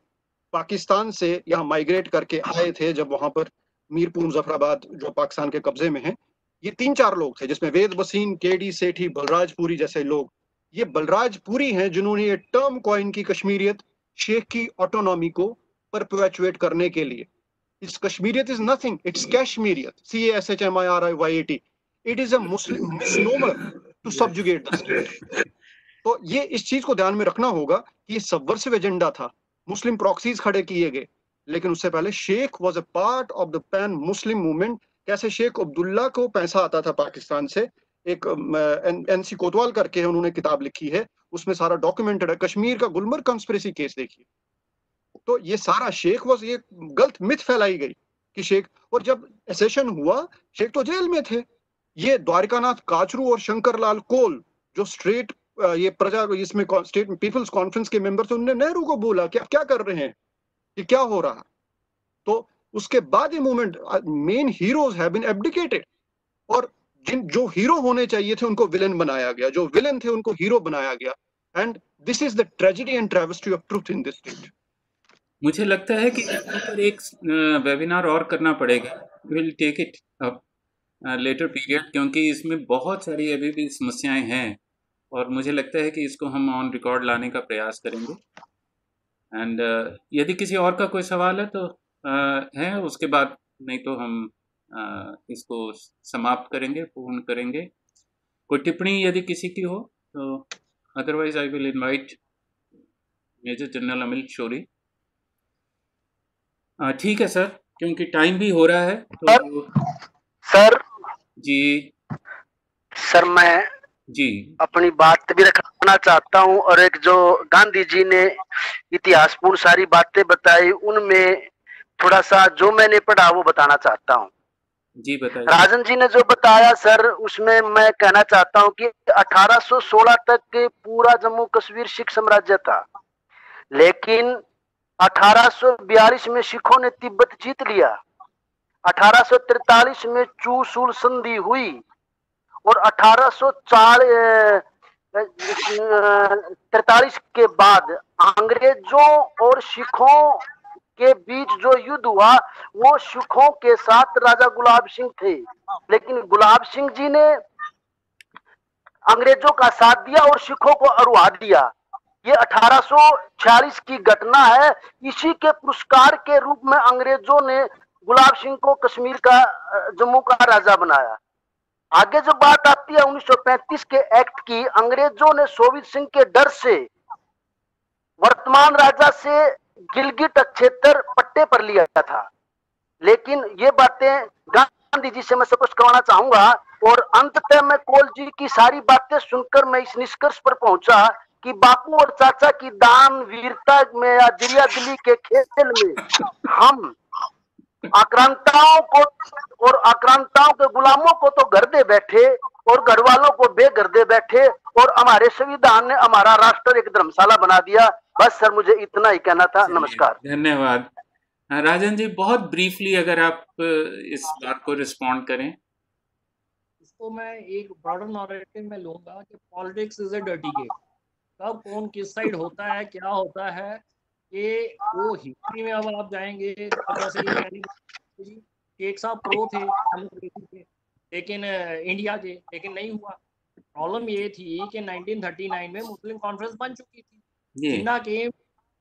पाकिस्तान से यहाँ माइग्रेट करके आए थे, जब वहाँ पर मीरपुर, मुजफ्फराबाद, जो पाकिस्तान के कब्जे में है, ये तीन चार लोग थे, जिसमें वेद बसीन के डी सेठी बलराजपुरी जैसे लोग ये बलराजपुरी हैं जिन्होंने ये टर्म कॉइन की कश्मीरियत, शेख की ऑटोनॉमी को परपेचुएट करने के लिए। इस Kashmiriyat is nothing it's Kashmiriyat C S H M I R I Y A T it is a to subjugate तो ये इस चीज़ को ध्यान में रखना होगा कि ये सबवर्सिव एजेंडा था। मुस्लिम प्रॉक्सीज खड़े किए गए, लेकिन उससे पहले Sheikh was a part of the pan Muslim movement कैसे शेख अब्दुल्ला को पैसा आता था पाकिस्तान से? एक एनसी कोतवाल करके उन्होंने किताब लिखी है। उसमें सारा डॉक्यूमेंटेड है। कश्मीर का गुलमर्ग कंस्पिरेसी केस देखिए। तो ये सारा शेख वॉज़ ये गलत मिथ फैलाई गई कि शेख, और जब एसेशन हुआ, शेख तो जेल में थे। ये द्वारिकानाथ काचरू और शंकर लाल कोल, जो स्ट्रेट ये प्रजा, इसमें स्टेट पीपल्स कॉन्फ्रेंस के मेंबर थे उन्होंने नेहरू को बोला कि आप क्या कर रहे हैं? कि क्या हो रहा? तो उसके बाद ये movement main heroes have been abdicated और जिन जो हीरो होने चाहिए थे उनको विलन बनाया गया। जो विलन थे उनको हीरो बनाया गया। And this is the tragedy and travesty of truth in this state मुझे लगता है कि ऊपर एक वेबिनार और करना पड़ेगा। Will take it up later period क्योंकि इसमें बहुत सारी अभी भी समस्याएँ हैं। और मुझे लगता है कि इसको हम ऑन रिकॉर्ड लाने का प्रयास करेंगे। एंड uh, यदि किसी और का कोई सवाल है तो uh, है उसके बाद नहीं तो हम इसको समाप्त करेंगे पूर्ण करेंगे। कोई टिप्पणी यदि किसी की हो तो otherwise I will invite major general Amil Shori ठीक है सर क्योंकि टाइम भी हो रहा है तो सर। जी। सर मैं जी। अपनी बात भी रखना चाहता हूँ और एक जो गांधी जी ने इतिहासपूर्ण सारी बातें बताई उनमें थोड़ा सा जो मैंने पढ़ा वो बताना चाहता हूँ। जी, बताइए। राजन जी ने जो बताया, सर, उसमें मैं कहना चाहता हूँ कि 1816 तक पूरा जम्मू कश्मीर सिख साम्राज्य था। लेकिन 1842 में सिखों ने तिब्बत जीत लिया। 1843 में चूसूल संधि हुई। और अठारह तैतालीस के बाद अंग्रेज़ों और सिखों के बीच जो युद्ध हुआ, वो सिखों के साथ राजा गुलाब सिंह थे। लेकिन गुलाब सिंह जी ने अंग्रेज़ों का साथ दिया और सिखों को अरुआ दिया। ये 1846 की घटना है। इसी के पुरस्कार के रूप में अंग्रेज़ों ने गुलाब सिंह को कश्मीर का, जम्मू का राजा बनाया। आगे जो बात आती है 1935 के एक्ट की, अंग्रेज़ों ने सोवित सिंह के डर से वर्तमान राजा से गिलगिट क्षेत्र पट्टे पर लिया था। लेकिन ये बातें गांधी जी से मैं कुछ करवाना चाहूँगा और अंततः मैं कोल जी की सारी बातें सुनकर मैं इस निष्कर्ष पर पहुँचा कि बापू और चाचा की दान वीरता में या दिरिया दिली के खेल में हम आक्रांताओं को और आक्रांताओं के गुलामों को तो घर दे बैठे और घर वालों को बेघर दे बैठे और हमारे संविधान ने हमारा राष्ट्र एक धर्मशाला बना दिया। बस सर मुझे इतना ही कहना था। नमस्कार। धन्यवाद। हाँ, राजन जी बहुत ब्रीफली अगर आप इस बात को रिस्पॉन्ड करें। इसको मैं एक ब्रॉडर नॉरेटिव में लूँगा कि politics is a dirty game. कब कौन किस साइड होता है क्या होता है ये वो हिस्ट्री में अब आप जाएँगे एक साहब प्रो थे लेकिन इंडिया के लेकिन नहीं हुआ। प्रॉब्लम ये थी कि 1939 में मुस्लिम कॉन्फ्रेंस बन चुकी थी। Jinnah came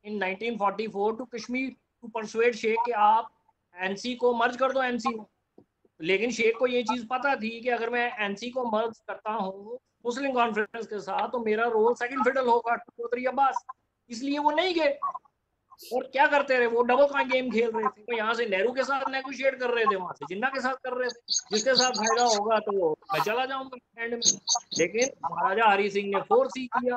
in 1944 to Kashmir to persuade Sheikh कि आप एनसी को मर्ज कर दो एनसी में लेकिन शेख को ये चीज़ पता थी कि अगर मैं एनसी को मर्ज करता हूँ मुस्लिम कॉन्फ्रेंस के साथ तो मेरा रोल सेकंड फिडल होगा चौधरी अब्बास इसलिए वो नहीं गए। और क्या करते रहे? वो डबल का गेम खेल रहे थे। तो यहाँ से नेहरू के साथ नेगोशिएट कर रहे थे, वहाँ से जिन्ना के साथ कर रहे थे। जिसके साथ फ़ायदा होगा तो मैं चला जाऊँगा एंड में। लेकिन महाराजा हरी सिंह ने फोर्स ही किया।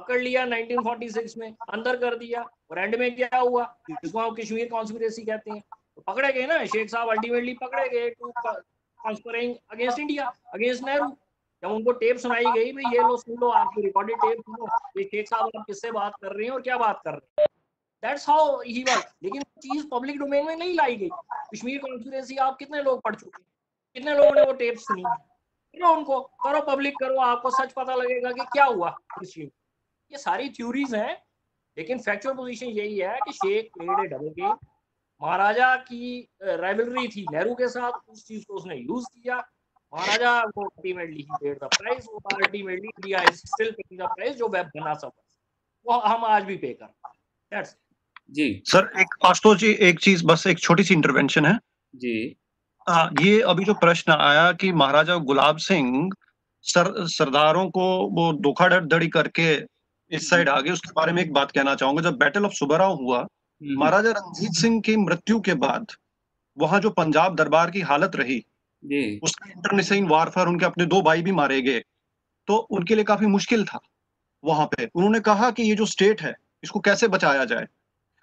पकड़ लिया 1946 में, अंदर कर दिया और एंड में क्या हुआ? जिसको कश्मीर कॉन्स्पिरेसी कहते हैं। तो पकड़े गए ना, शेख साहब अल्टीमेटली पकड़े गए to conspiring against India against Nehru जब उनको टेप सुनाई गई, भाई, ये लो सुन लो आपकी रिकॉर्डेड टेप सुनो। ये शेख साहब, आप किससे बात कर रहे हैं और क्या बात कर रहे हैं? दैट्स हाउ ही वाज लेकिन चीज़ पब्लिक डोमेन में नहीं लाई गई। कश्मीर कॉन्स्पिरेसी आप कितने लोग पढ़ चुके हैं? कितने लोगों ने वो टेप सुनी करो उनको, करो पब्लिक करो। आपको सच पता लगेगा कि क्या हुआ कश्मीर ये सारी थ्योरीज हैं लेकिन फैक्चुअल पोजीशन यही है कि Sheikh played a double game Maharaja की राइवलरी थी नेहरू के साथ उस चीज़ को उसने यूज़ किया। महाराजा वो अल्टीमेटली ही पेड द प्राइस वो ultimately India is still paying the price जो वेब बना सब। वो हम आज भी पे कर दैट्स जी। सर एक आशुतोष जी एक चीज़ बस एक छोटी सी इंटरवेंशन है। जी। आ, ये अभी जो प्रश्न आया कि महाराजा गुलाब सिंह सर सरदारों को वो धोखाधड़ी करके इस साइड आ गए उसके बारे में एक बात कहना चाहूँगा। जब बैटल ऑफ़ सुबराव हुआ महाराजा रणजीत सिंह की मृत्यु के बाद वहाँ जो पंजाब दरबार की हालत रही उसका इंटरनेशनल वारफेयर उनके अपने दो भाई भी मारे गए तो उनके लिए काफ़ी मुश्किल था वहाँ पे। उन्होंने कहा कि ये जो स्टेट है इसको कैसे बचाया जाए?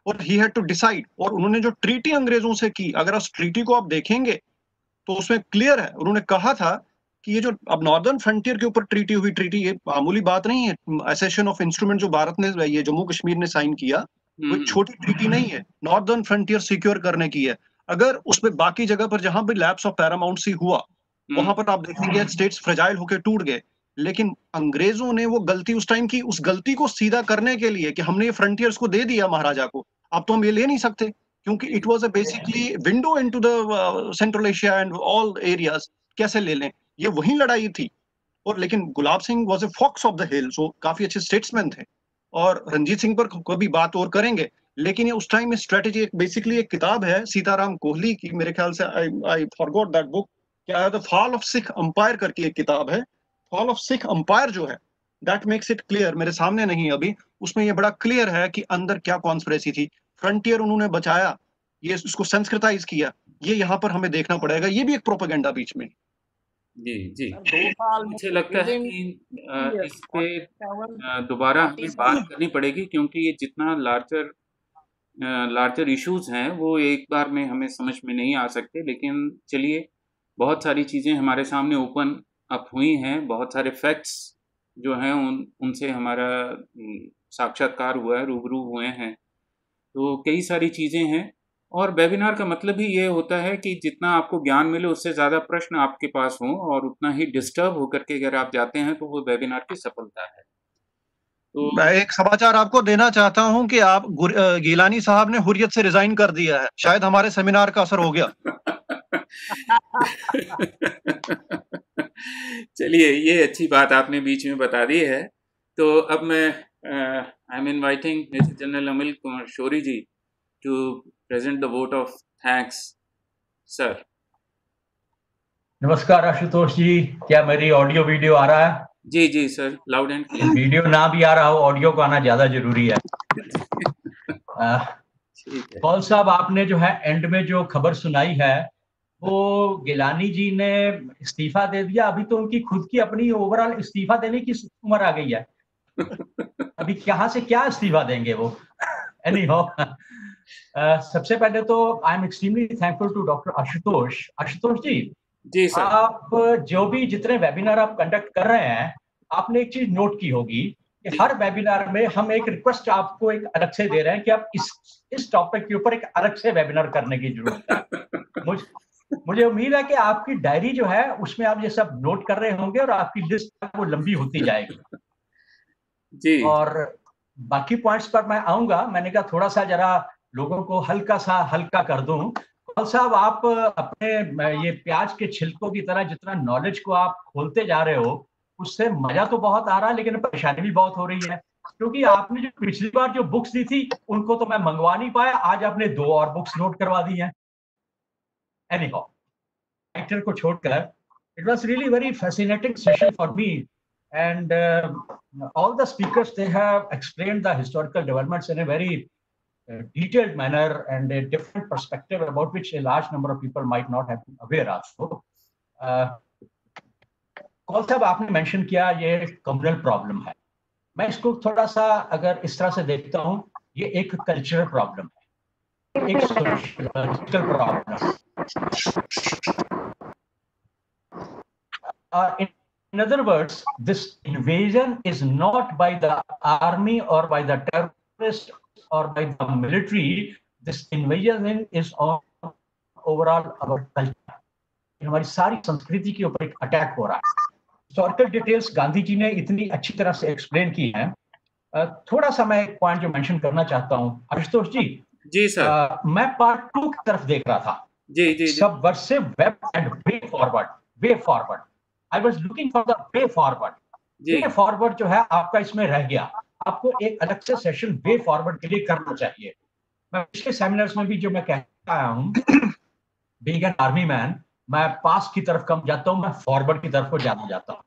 और ही हैड टू डिसाइड और उन्होंने जो ट्रीटी अंग्रेज़ों से की अगर उस ट्रीटी को आप देखेंगे तो उसमें क्लियर है। उन्होंने कहा था कि ये जो अब नॉर्दर्न फ्रंटियर के ऊपर ट्रीटी हुई ट्रीटी ये मामूली बात नहीं है। एसेशन ऑफ़ इंस्ट्रूमेंट जो भारत ने ये जम्मू कश्मीर ने साइन किया वो हम्म। छोटी ट्रीटी नहीं है। नॉर्दर्न फ्रंटियर सिक्योर करने की है। अगर उसमें बाकी जगह पर जहाँ भी लैप्स ऑफ़ पैरामाउंट सी हुआ हम्म। वहाँ पर आप देखेंगे स्टेट्स फ्रेजाइल होकर टूट गए। लेकिन अंग्रेज़ों ने वो गलती उस टाइम की उस गलती को सीधा करने के लिए कि हमने ये फ्रंटियर्स को दे दिया महाराजा को अब तो हम ये ले नहीं सकते। क्योंकि it was a basically window into the central Asia and all areas कैसे ले लें? ये वही लड़ाई थी। और लेकिन Gulab Singh was a fox of the hills वो काफ़ी अच्छे स्टेट्समैन थे। और रंजीत सिंह पर कभी बात और करेंगे, लेकिन ये उस टाइम में स्ट्रेटेजी एक बेसिकली एक किताब है सीताराम कोहली की, मेरे ख्याल से I I forgot that book क्या है? फॉल ऑफ़ सिख अंपायर करके एक किताब है। फॉल ऑफ़ सिख अंपायर जो है दैट मेक्स इट क्लियर मेरे सामने नहीं अभी, उसमें ये बड़ा क्लियर है कि अंदर क्या कॉन्स्परेसी थी। फ्रंटियर उन्होंने बचाया, ये उसको संस्कृताइज किया, ये यहाँ पर हमें देखना पड़ेगा, ये भी एक प्रोपेगेंडा बीच में। जी जी। दो साल मुझे लगता है कि इस पे दोबारा हमें बात करनी पड़ेगी क्योंकि ये जितना लार्जर लार्जर इश्यूज़ हैं वो एक बार में हमें समझ में नहीं आ सकते। लेकिन चलिए बहुत सारी चीज़ें हमारे सामने ओपन अप हुई हैं। बहुत सारे फैक्ट्स जो हैं उन उनसे हमारा साक्षात्कार हुआ है रूबरू हुए हैं। तो कई सारी चीज़ें हैं। और वेबिनार का मतलब ही ये होता है कि जितना आपको ज्ञान मिले उससे ज़्यादा प्रश्न आपके पास हों और उतना ही डिस्टर्ब होकर के अगर आप जाते हैं तो वो वेबिनार की सफलता है। तो मैं एक समाचार आपको देना चाहता हूँ कि आप गिलानी साहब ने हुरियत से रिजाइन कर दिया है। शायद हमारे सेमिनार का असर हो गया। चलिए ये अच्छी बात आपने बीच में बता दी है। तो अब मैं I am inviting General Amil Kumar Shori ji to present the vote of thanks sir. नमस्कार आशुतोष जी। क्या मेरी ऑडियो वीडियो आ रहा है? जी जी sir loud and clear video ना भी आ रहा हो ऑडियो को आना ज़्यादा ज़रूरी है। पॉल साहब आपने जो है एंड में जो खबर सुनाई है वो गिलानी जी ने इस्तीफा दे दिया। अभी तो उनकी खुद की अपनी ओवरऑल इस्तीफा देने की उम्र आ गई है। अभी कहाँ से क्या इस्तीफा देंगे वो? एनी हो uh, सबसे पहले तो I am extremely thankful to doctor Ashutosh Ashutosh ji ji sir आप जो भी जितने वेबिनार आप कंडक्ट कर रहे हैं आपने एक चीज़ नोट की होगी कि हर वेबिनार में हम एक रिक्वेस्ट आपको एक अलग से दे रहे हैं कि आप इस इस टॉपिक के ऊपर एक अलग से वेबिनार करने की ज़रूरत है। मुझ, मुझे उम्मीद है कि आपकी डायरी जो है उसमें आप ये सब नोट कर रहे होंगे और आपकी लिस्ट वो लंबी होती जाएगी। जी। और बाकी पॉइंट्स पर मैं आऊँगा। मैंने कहा थोड़ा सा जरा लोगों को हल्का सा हल्का कर दूँ। कौल साहब आप अपने ये प्याज के छिलकों की तरह जितना नॉलेज को आप खोलते जा रहे हो उससे मज़ा तो बहुत आ रहा है लेकिन परेशानी भी बहुत हो रही है। क्योंकि आपने जो पिछली बार जो बुक्स दी थी उनको तो मैं मंगवा नहीं पाया आज आपने दो और बुक्स नोट करवा दी हैं। एनी एक्टर को छोड़कर it was really very fascinating session for me all the speakers they have explained the historical developments in a very uh, detailed manner and a different perspective about which a large number of people might not have been aware also uh, कौन साहब आपने मेंशन किया ये कम्युनल प्रॉब्लम है मैं इसको थोड़ा सा अगर इस तरह से देखता हूँ ये एक कल्चरल प्रॉब्लम है एक social problem in, in other words this invasion is not by the army or by the terrorists or by the military this invasion is on overall our culture. हमारी सारी संस्कृति के ऊपर एक अटैक हो रहा है। हिस्टोरिकल डिटेल्स गांधी जी ने इतनी अच्छी तरह से एक्सप्लेन की हैं। थोड़ा सा मैं एक पॉइंट जो मेंशन करना चाहता हूँ। आशुतोष जी जी सर मैं पार्ट टू की तरफ़ देख रहा था। जी जी सब versus web and way forward way forward I was looking for the way forward way forward जो है आपका इसमें रह गया। आपको एक अलग से सेशन वे फॉरवर्ड के लिए करना चाहिए मैं पिछले सेमिनार्स में भी जो मैं कहता आया हूँ बीइंग एन आर्मी मैन मैं पास की तरफ़ कम जाता हूँ मैं फॉरवर्ड की तरफ़ को ज़्यादा जाता हूँ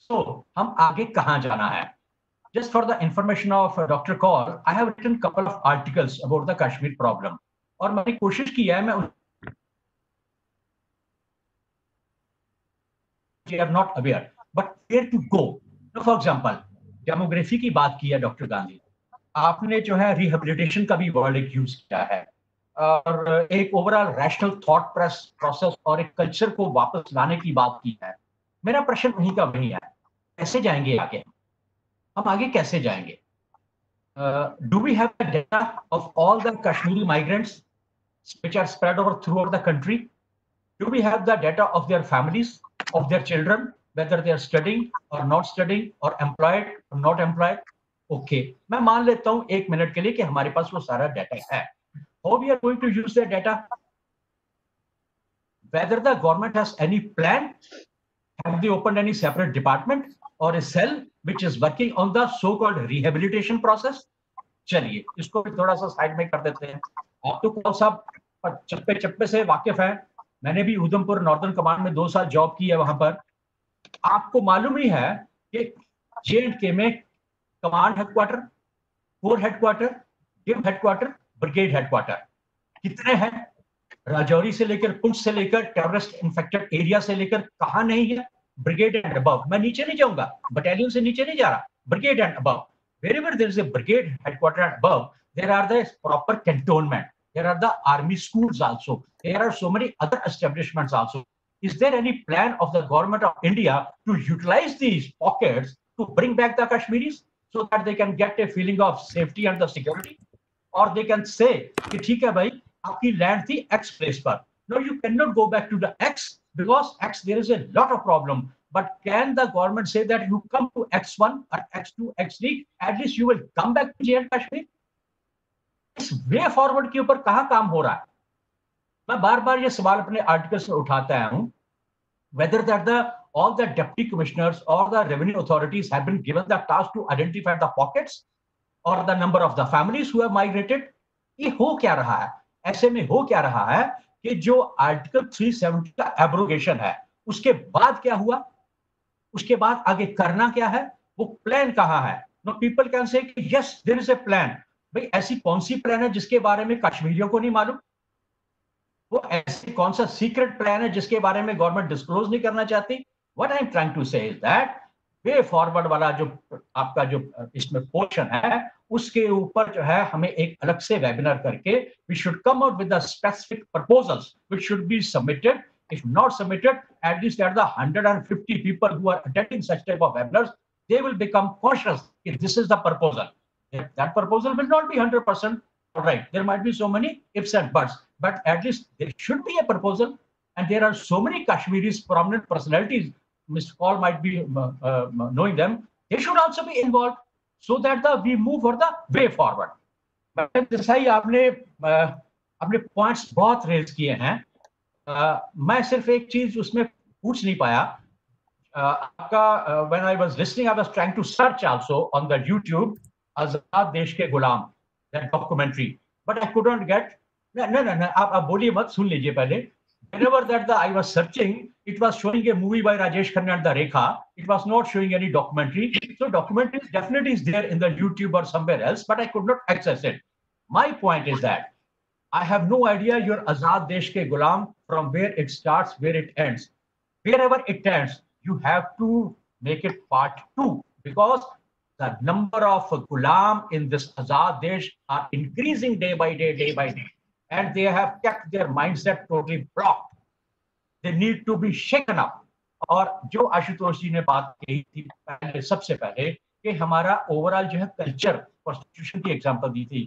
सो so, हम आगे कहाँ जाना है just for the information of uh, Dr. Kaur, I have written couple of articles about the Kashmir problem. और मैंने कोशिश की है मैं are not aware, but where to go? So for example, demography की बात की है डॉक्टर गांधी आपने जो है रिहेबिलिटेशन का भी वर्ड एक यूज़ किया है। और एक ओवरऑल रैशनल थॉट प्रोसेस और एक कल्चर को वापस लाने की बात की है। मेरा प्रश्न वहीं का वही है। कैसे जाएँगे आगे? हम आगे कैसे जाएँगे? Do we have data of all the Kashmiri migrants which are spread over throughout the country? Do we have the data of their families, of their children? Whether they are studying or not studying or employed or not employed okay मैं मान लेता हूँ एक मिनट के लिए कि हमारे पास वो सारा डाटा है how we are going to use that data whether the government has any plan have they opened any separate department or a cell which is working on the so called rehabilitation process चलिए इसको भी थोड़ा सा साइड में कर देते हैं आप तो कौन साहब चप्पे चप्पे से वाकिफ है मैंने भी उधमपुर नॉर्दर्न कमांड में दो साल जॉब की है वहाँ पर आपको मालूम ही है कि जे एंड के में command headquarter corps headquarter div headquarter brigade headquarter कितने हैं? राजौरी से लेकर पुंछ से लेकर टेररिस्ट इन्फेक्टेड एरिया से लेकर कहा नहीं है? ब्रिगेड एंड अबव मैं नीचे नहीं जाऊँगा बटालियन से नीचे नहीं जा रहा। Brigade and above wherever there is a brigade headquarter and above there are the proper cantonment there are the army schools also there are so many other establishments also is there any plan of the government of india to utilize these pockets to bring back the kashmiris so that they can get a feeling of safety and the security or they can say कि ठीक है भाई आपकी लैंड थी एक्स प्लेस पर no you can not go back to the ex because X, there is a lot of problem. But can the government say that you come to X1 or X2, X3, at least you will come back to JL Kashmir? इस वे फॉरवर्ड के ऊपर कहाँ काम हो रहा है मैं बार बार ये सवाल अपने आर्टिकल से उठाता हूँ whether that the all the deputy commissioners or the revenue authorities have been given the task to identify the pockets or the number of the families who have migrated ये हो क्या रहा है ऐसे में हो क्या रहा है कि जो आर्टिकल 370 का एब्रोगेशन है उसके बाद क्या हुआ उसके बाद आगे करना क्या है वो प्लान कहाँ है no people can say yes there is a plan भाई ऐसी कौन सी प्लान है जिसके बारे में कश्मीरियों को नहीं मालूम वो ऐसी कौन सा सीक्रेट प्लान है जिसके बारे में गवर्नमेंट डिस्क्लोज नहीं करना चाहती? What I am trying to say way forward वाला जो आपका जो, इसमें पोर्शन है, उसके ऊपर जो है हमें एक अलग से वेबिनार करके we should come out with the specific proposals which should be submitted if not submitted at least at the 150 people who are attending such type of webinars they will become conscious कि this is the proposal that proposal will not be 100% right there might be so many ifs and buts but at least there should be a proposal and there are so many kashmiris prominent personalities Mr. Paul might be uh, uh, knowing them, they should also be involved so that the we move for the way forward. Desai आपने अपने पॉइंट्स बहुत रेज किए हैं मैं सिर्फ़ एक चीज़ उसमें पूछ नहीं पाया आपका when I was listening I was trying to search also on the YouTube Azad Desh ke Gulam that documentary but I could not get नहीं नहीं आप आप बोलिए मत सुन लीजिए पहले whenever that the I was searching, it was showing a movie by Rajesh Khanna the Rekha. It was not showing any documentary. So documentary definitely is there in the YouTube or somewhere else, but I could not access it. My point is that I have no idea your Azad Desh ke Gulam from where it starts, where it ends. Wherever it ends, you have to make it part two because the number of Gulam in this Azad Desh are increasing day by day, day by day and they have kept their mindset totally blocked. They need to be shaken up. और जो आशुतोष जी ने बात कही थी पहले, सबसे पहले, कि हमारा ओवरऑल जो है कल्चर कॉन्स्टिट्यूशन की एग्जांपल दी थी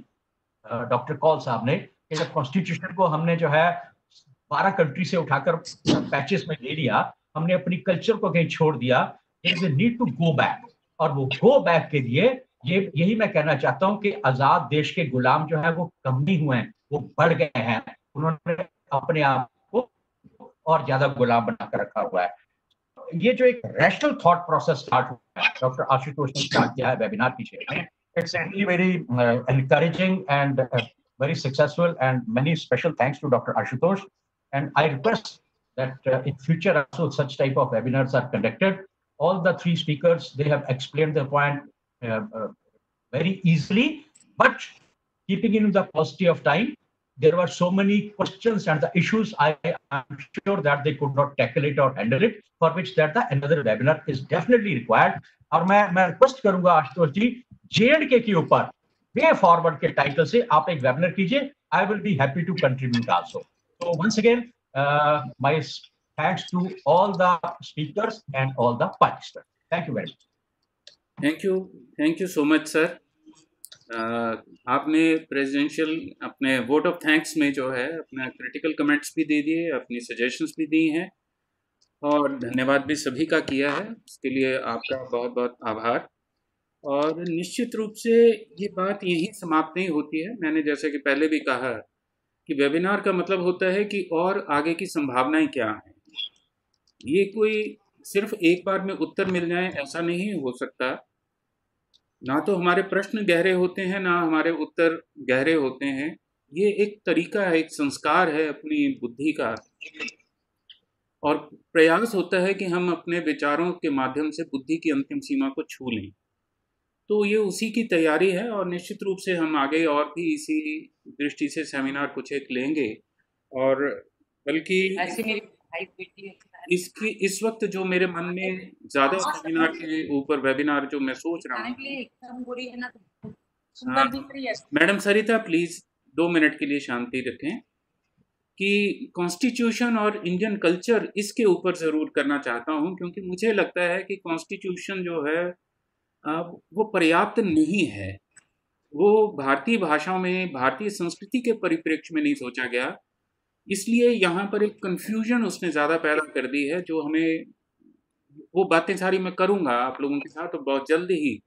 डॉक्टर कॉल साहब ने, कि जब कॉन्स्टिट्यूशन को हमने जो है बारह कंट्री से उठाकर पैचेस में ले लिया, हमने अपनी कल्चर को कहीं छोड़ दिया नीड टू गो बैक और वो गो बैक के लिए ये, यही मैं कहना चाहता हूँ कि आज़ाद देश के गुलाम जो है वो कम नहीं हुए हैं वो बढ़ गए हैं उन्होंने अपने आप को और ज़्यादा गुलाम बनाकर रखा हुआ है ये जो एक रैशनल थॉट प्रोसेस स्टार्ट हुआ है डॉक्टर आशुतोष ने स्टार्ट किया है वेबिनार की शेयर में it's actually very encouraging and very successful and many special thanks to Dr. Ashutosh. And I request that uh, in future also such type of webinars are conducted. All the three speakers, they have explained their point uh, uh, very easily, but keeping in the paucity of time, there were so many questions and the issues I am sure that they could not tackle it or handle it, for which that the another webinar is definitely required. और मैं मैं रिक्वेस्ट करूँगा आशुतोष जी जे के के ऊपर फॉरवर्ड के टाइटल से आप एक वेबिनार कीजिए I will be happy to contribute also so once again uh, my thanks to all the speakers and all the participants thank you very much thank you thank you so much sir आपने प्रेसिडेंशियल अपने वोट ऑफ़ थैंक्स में जो है, अपना क्रिटिकल कमेंट्स भी दे दिए, अपनी सजेशंस भी दी हैं, और धन्यवाद भी सभी का किया है। उसके लिए आपका बहुत बहुत आभार। और निश्चित रूप से ये बात यहीं समाप्त नहीं होती है। मैंने जैसे कि पहले भी कहा कि वेबिनार का मतलब होता है कि और आगे की संभावनाएँ क्या हैं। ये कोई सिर्फ़ एक बार में उत्तर मिल जाए, ऐसा नहीं हो सकता। ना तो हमारे प्रश्न गहरे होते हैं, ना हमारे उत्तर गहरे होते हैं। ये एक तरीका है, एक संस्कार है अपनी बुद्धि का। और प्रयास होता है कि हम अपने विचारों के माध्यम से बुद्धि की अंतिम सीमा को छू लें। तो ये उसी की तैयारी है और निश्चित रूप से हम आगे और भी इसी दृष्टि से सेमिनार कुछ एक लेंगे। और बल्कि ऐसी मेरी भाई बेटी इसकी इस वक्त जो मेरे मन में ज़्यादा सेमिनार के ऊपर वेबिनार जो मैं सोच रहा हूँ। हाँ, मैडम सरिता प्लीज़ दो मिनट के लिए शांति रखें कि कॉन्स्टिट्यूशन और इंडियन कल्चर इसके ऊपर ज़रूर करना चाहता हूँ क्योंकि मुझे लगता है कि कॉन्स्टिट्यूशन जो है वो पर्याप्त नहीं है। वो भारतीय भाषाओं में भारतीय संस्कृति के परिप्रेक्ष्य में नहीं सोचा गया। इसलिए यहाँ पर एक कंफ्यूजन उसने ज़्यादा पैदा कर दी है, जो हमें वो बातें सारी मैं करूँगा आप लोगों के साथ तो बहुत जल्द ही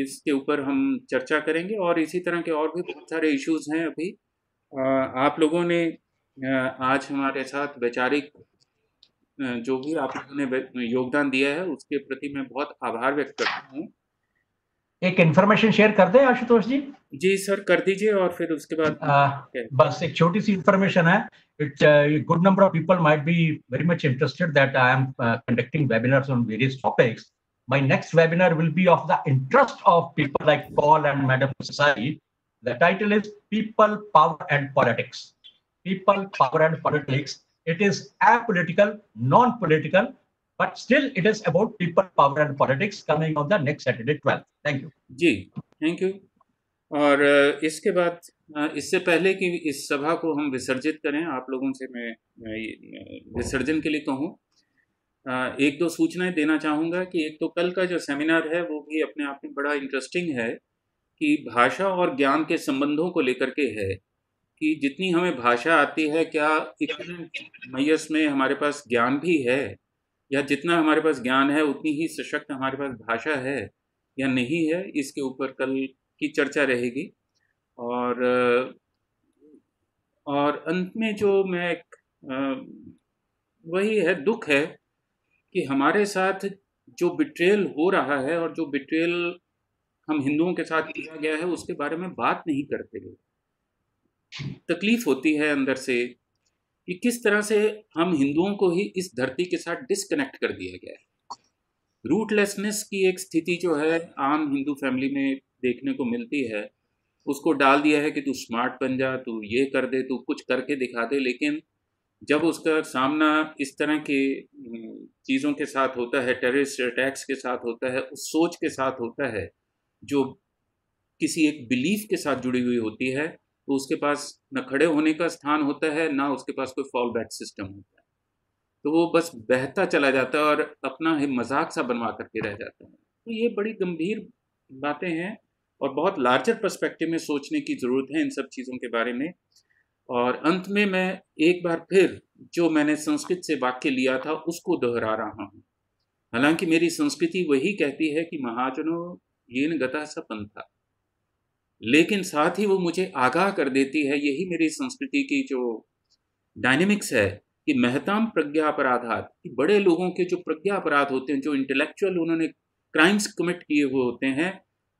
इसके ऊपर हम चर्चा करेंगे और इसी तरह के और भी बहुत सारे इश्यूज़ हैं अभी। आप लोगों ने आज हमारे साथ वैचारिक जो भी आप लोगों ने योगदान दिया है, उसके प्रति मैं बहुत आभार व्यक्त करता हूँ। एक इंफॉर्मेशन शेयर कर दें आशुतोष जी? जी सर कर दीजिए और फिर उसके बाद आ, बस एक छोटी सी इंफॉर्मेशन है। It good number of people might be very much interested that I am conducting webinars on various topics my next webinar will be of the interest of people like Paul and madam Sai the title is people power and politics people power and politics it is a political non political but still it is about people, power and politics coming on the next Saturday 12th. Thank you. जी थैंक यू और इसके बाद इससे पहले कि इस सभा को हम विसर्जित करें आप लोगों से मैं विसर्जन के लिए कहूँ एक दो सूचनाएँ देना चाहूँगा कि एक तो कल का जो सेमिनार है वो भी अपने आप में बड़ा इंटरेस्टिंग है कि भाषा और ज्ञान के संबंधों को लेकर के है कि जितनी हमें भाषा आती है क्या इतने मैस में हमारे पास ज्ञान भी है या जितना हमारे पास ज्ञान है, उतनी ही सशक्त हमारे पास भाषा है या नहीं है, इसके ऊपर कल की चर्चा रहेगी। और और अंत में जो मैं एक वही है, दुख है कि हमारे साथ जो बिट्रेल हो रहा है और जो बिट्रेल हम हिंदुओं के साथ किया गया है, उसके बारे में बात नहीं करते लोग। तकलीफ़ होती है अंदर से कि किस तरह से हम हिंदुओं को ही इस धरती के साथ डिसकनेक्ट कर दिया गया है। रूटलेसनेस की एक स्थिति जो है, आम हिंदू फैमिली में देखने को मिलती है। उसको डाल दिया है कि तू स्मार्ट बन जा, तू ये कर दे, तू कुछ करके दिखा दे, लेकिन जब उसका सामना इस तरह के चीज़ों के साथ होता है टेररिस्ट अटैक्स के साथ होता है, उस सोच के साथ होता है, जो किसी एक बिलीफ के साथ जुड़ी हुई होती है तो उसके पास न खड़े होने का स्थान होता है, ना उसके पास कोई फॉल बैक सिस्टम होता है। तो वो बस बहता चला जाता है और अपना ही मज़ाक सा बनवा करके रह जाता है। तो ये बड़ी गंभीर बातें हैं और बहुत लार्जर पर्सपेक्टिव में सोचने की ज़रूरत है इन सब चीज़ों के बारे में। और अंत में मैं एक बार फिर जो मैंने संस्कृत से वाक्य लिया था उसको दोहरा रहा हूँ। हालाँकि मेरी संस्कृति वही कहती है कि महाजनों ये न गता सा पंथा लेकिन साथ ही वो मुझे आगाह कर देती है, यही मेरी संस्कृति की जो डायनेमिक्स है, कि महताम प्रज्ञा अपराधात कि बड़े लोगों के जो प्रज्ञा अपराध होते हैं, जो इंटेलेक्चुअल उन्होंने क्राइम्स कमिट किए हुए होते हैं,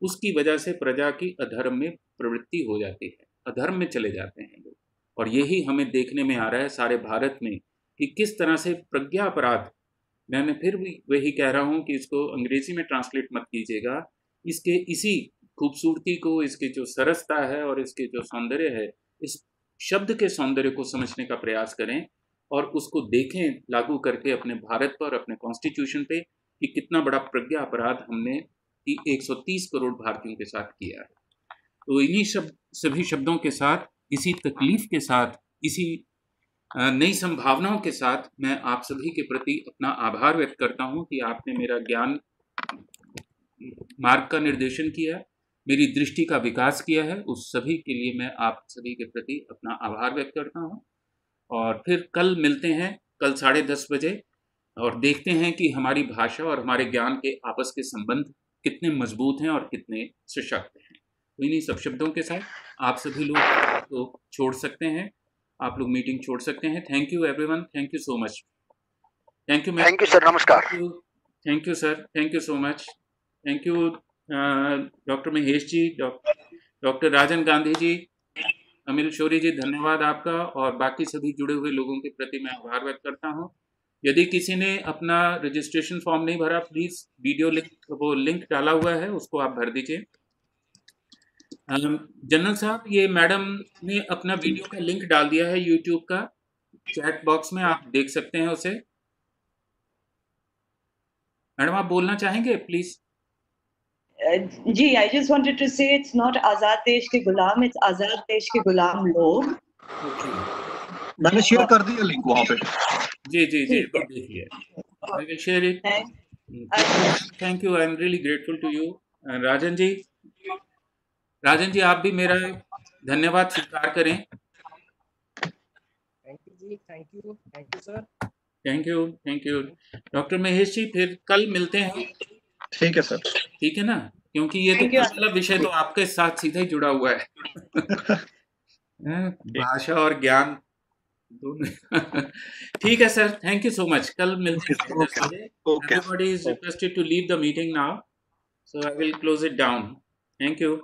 उसकी वजह से प्रजा की अधर्म में प्रवृत्ति हो जाती है, अधर्म में चले जाते हैं लोग। और यही हमें देखने में आ रहा है सारे भारत में, कि किस तरह से प्रज्ञा अपराध मैं फिर भी वही कह रहा हूँ कि इसको अंग्रेज़ी में ट्रांसलेट मत कीजिएगा, इसके इसी खूबसूरती को, इसकी जो सरसता है और इसके जो सौंदर्य है, इस शब्द के सौंदर्य को समझने का प्रयास करें और उसको देखें, लागू करके अपने भारत पर, अपने कॉन्स्टिट्यूशन पे कि कितना बड़ा प्रज्ञा अपराध हमने कि 130 करोड़ भारतीयों के साथ किया है। तो इन्हीं शब्द, सभी शब्दों के साथ, इसी तकलीफ़ के साथ, इसी नई संभावनाओं के साथ मैं आप सभी के प्रति अपना आभार व्यक्त करता हूँ कि आपने मेरा ज्ञान, मार्ग का निर्देशन किया मेरी दृष्टि का विकास किया है उस सभी के लिए मैं आप सभी के प्रति अपना आभार व्यक्त करता हूँ। और फिर कल मिलते हैं कल साढ़े दस बजे और देखते हैं कि हमारी भाषा और हमारे ज्ञान के आपस के संबंध कितने मज़बूत हैं और कितने सशक्त हैं। तो इन्हीं सब शब्दों के साथ आप सभी लोग तो छोड़ सकते हैं आप लोग मीटिंग छोड़ सकते हैं। Thank you everyone thank you so much thank you thank you sir नमस्कार। Thank you sir thank you so much thank you doctor Mahesh ji doctor Rajan Gandhi ji, Amil Shori ji, धन्यवाद आपका और बाकी सभी जुड़े हुए लोगों के प्रति मैं आभार व्यक्त करता हूँ। यदि किसी ने अपना रजिस्ट्रेशन फॉर्म नहीं भरा, प्लीज़ वीडियो लिंक, वो लिंक डाला हुआ है, उसको आप भर दीजिए। जनरल साहब, ये मैडम ने अपना वीडियो का लिंक डाल दिया है यूट्यूब का, चैट बॉक्स में आप देख सकते हैं उसे। मैडम, आप बोलना चाहेंगे? Please. Ji I just wanted to say it's not Azad Desh ke Gulam it's आज़ाद देश के गुलाम लोग मैंने शेयर कर दिया लिंक वहाँ पे। जी जी जी देखिए I will share it thank you I am really grateful to you Rajan ji Rajan ji आप भी मेरा धन्यवाद स्वीकार करें। Thank you ji thank you thank you sir thank you thank you doctor Mahesh ji फिर कल मिलते हैं। ठीक है सर। ठीक है ना? क्योंकि ये तो मतलब विषय तो आपके साथ सीधा ही जुड़ा हुआ है। भाषा और ज्ञान ठीक है sir thank you so much कल मिलते हैं everybody is requested to leave the meeting now so I will close it down thank you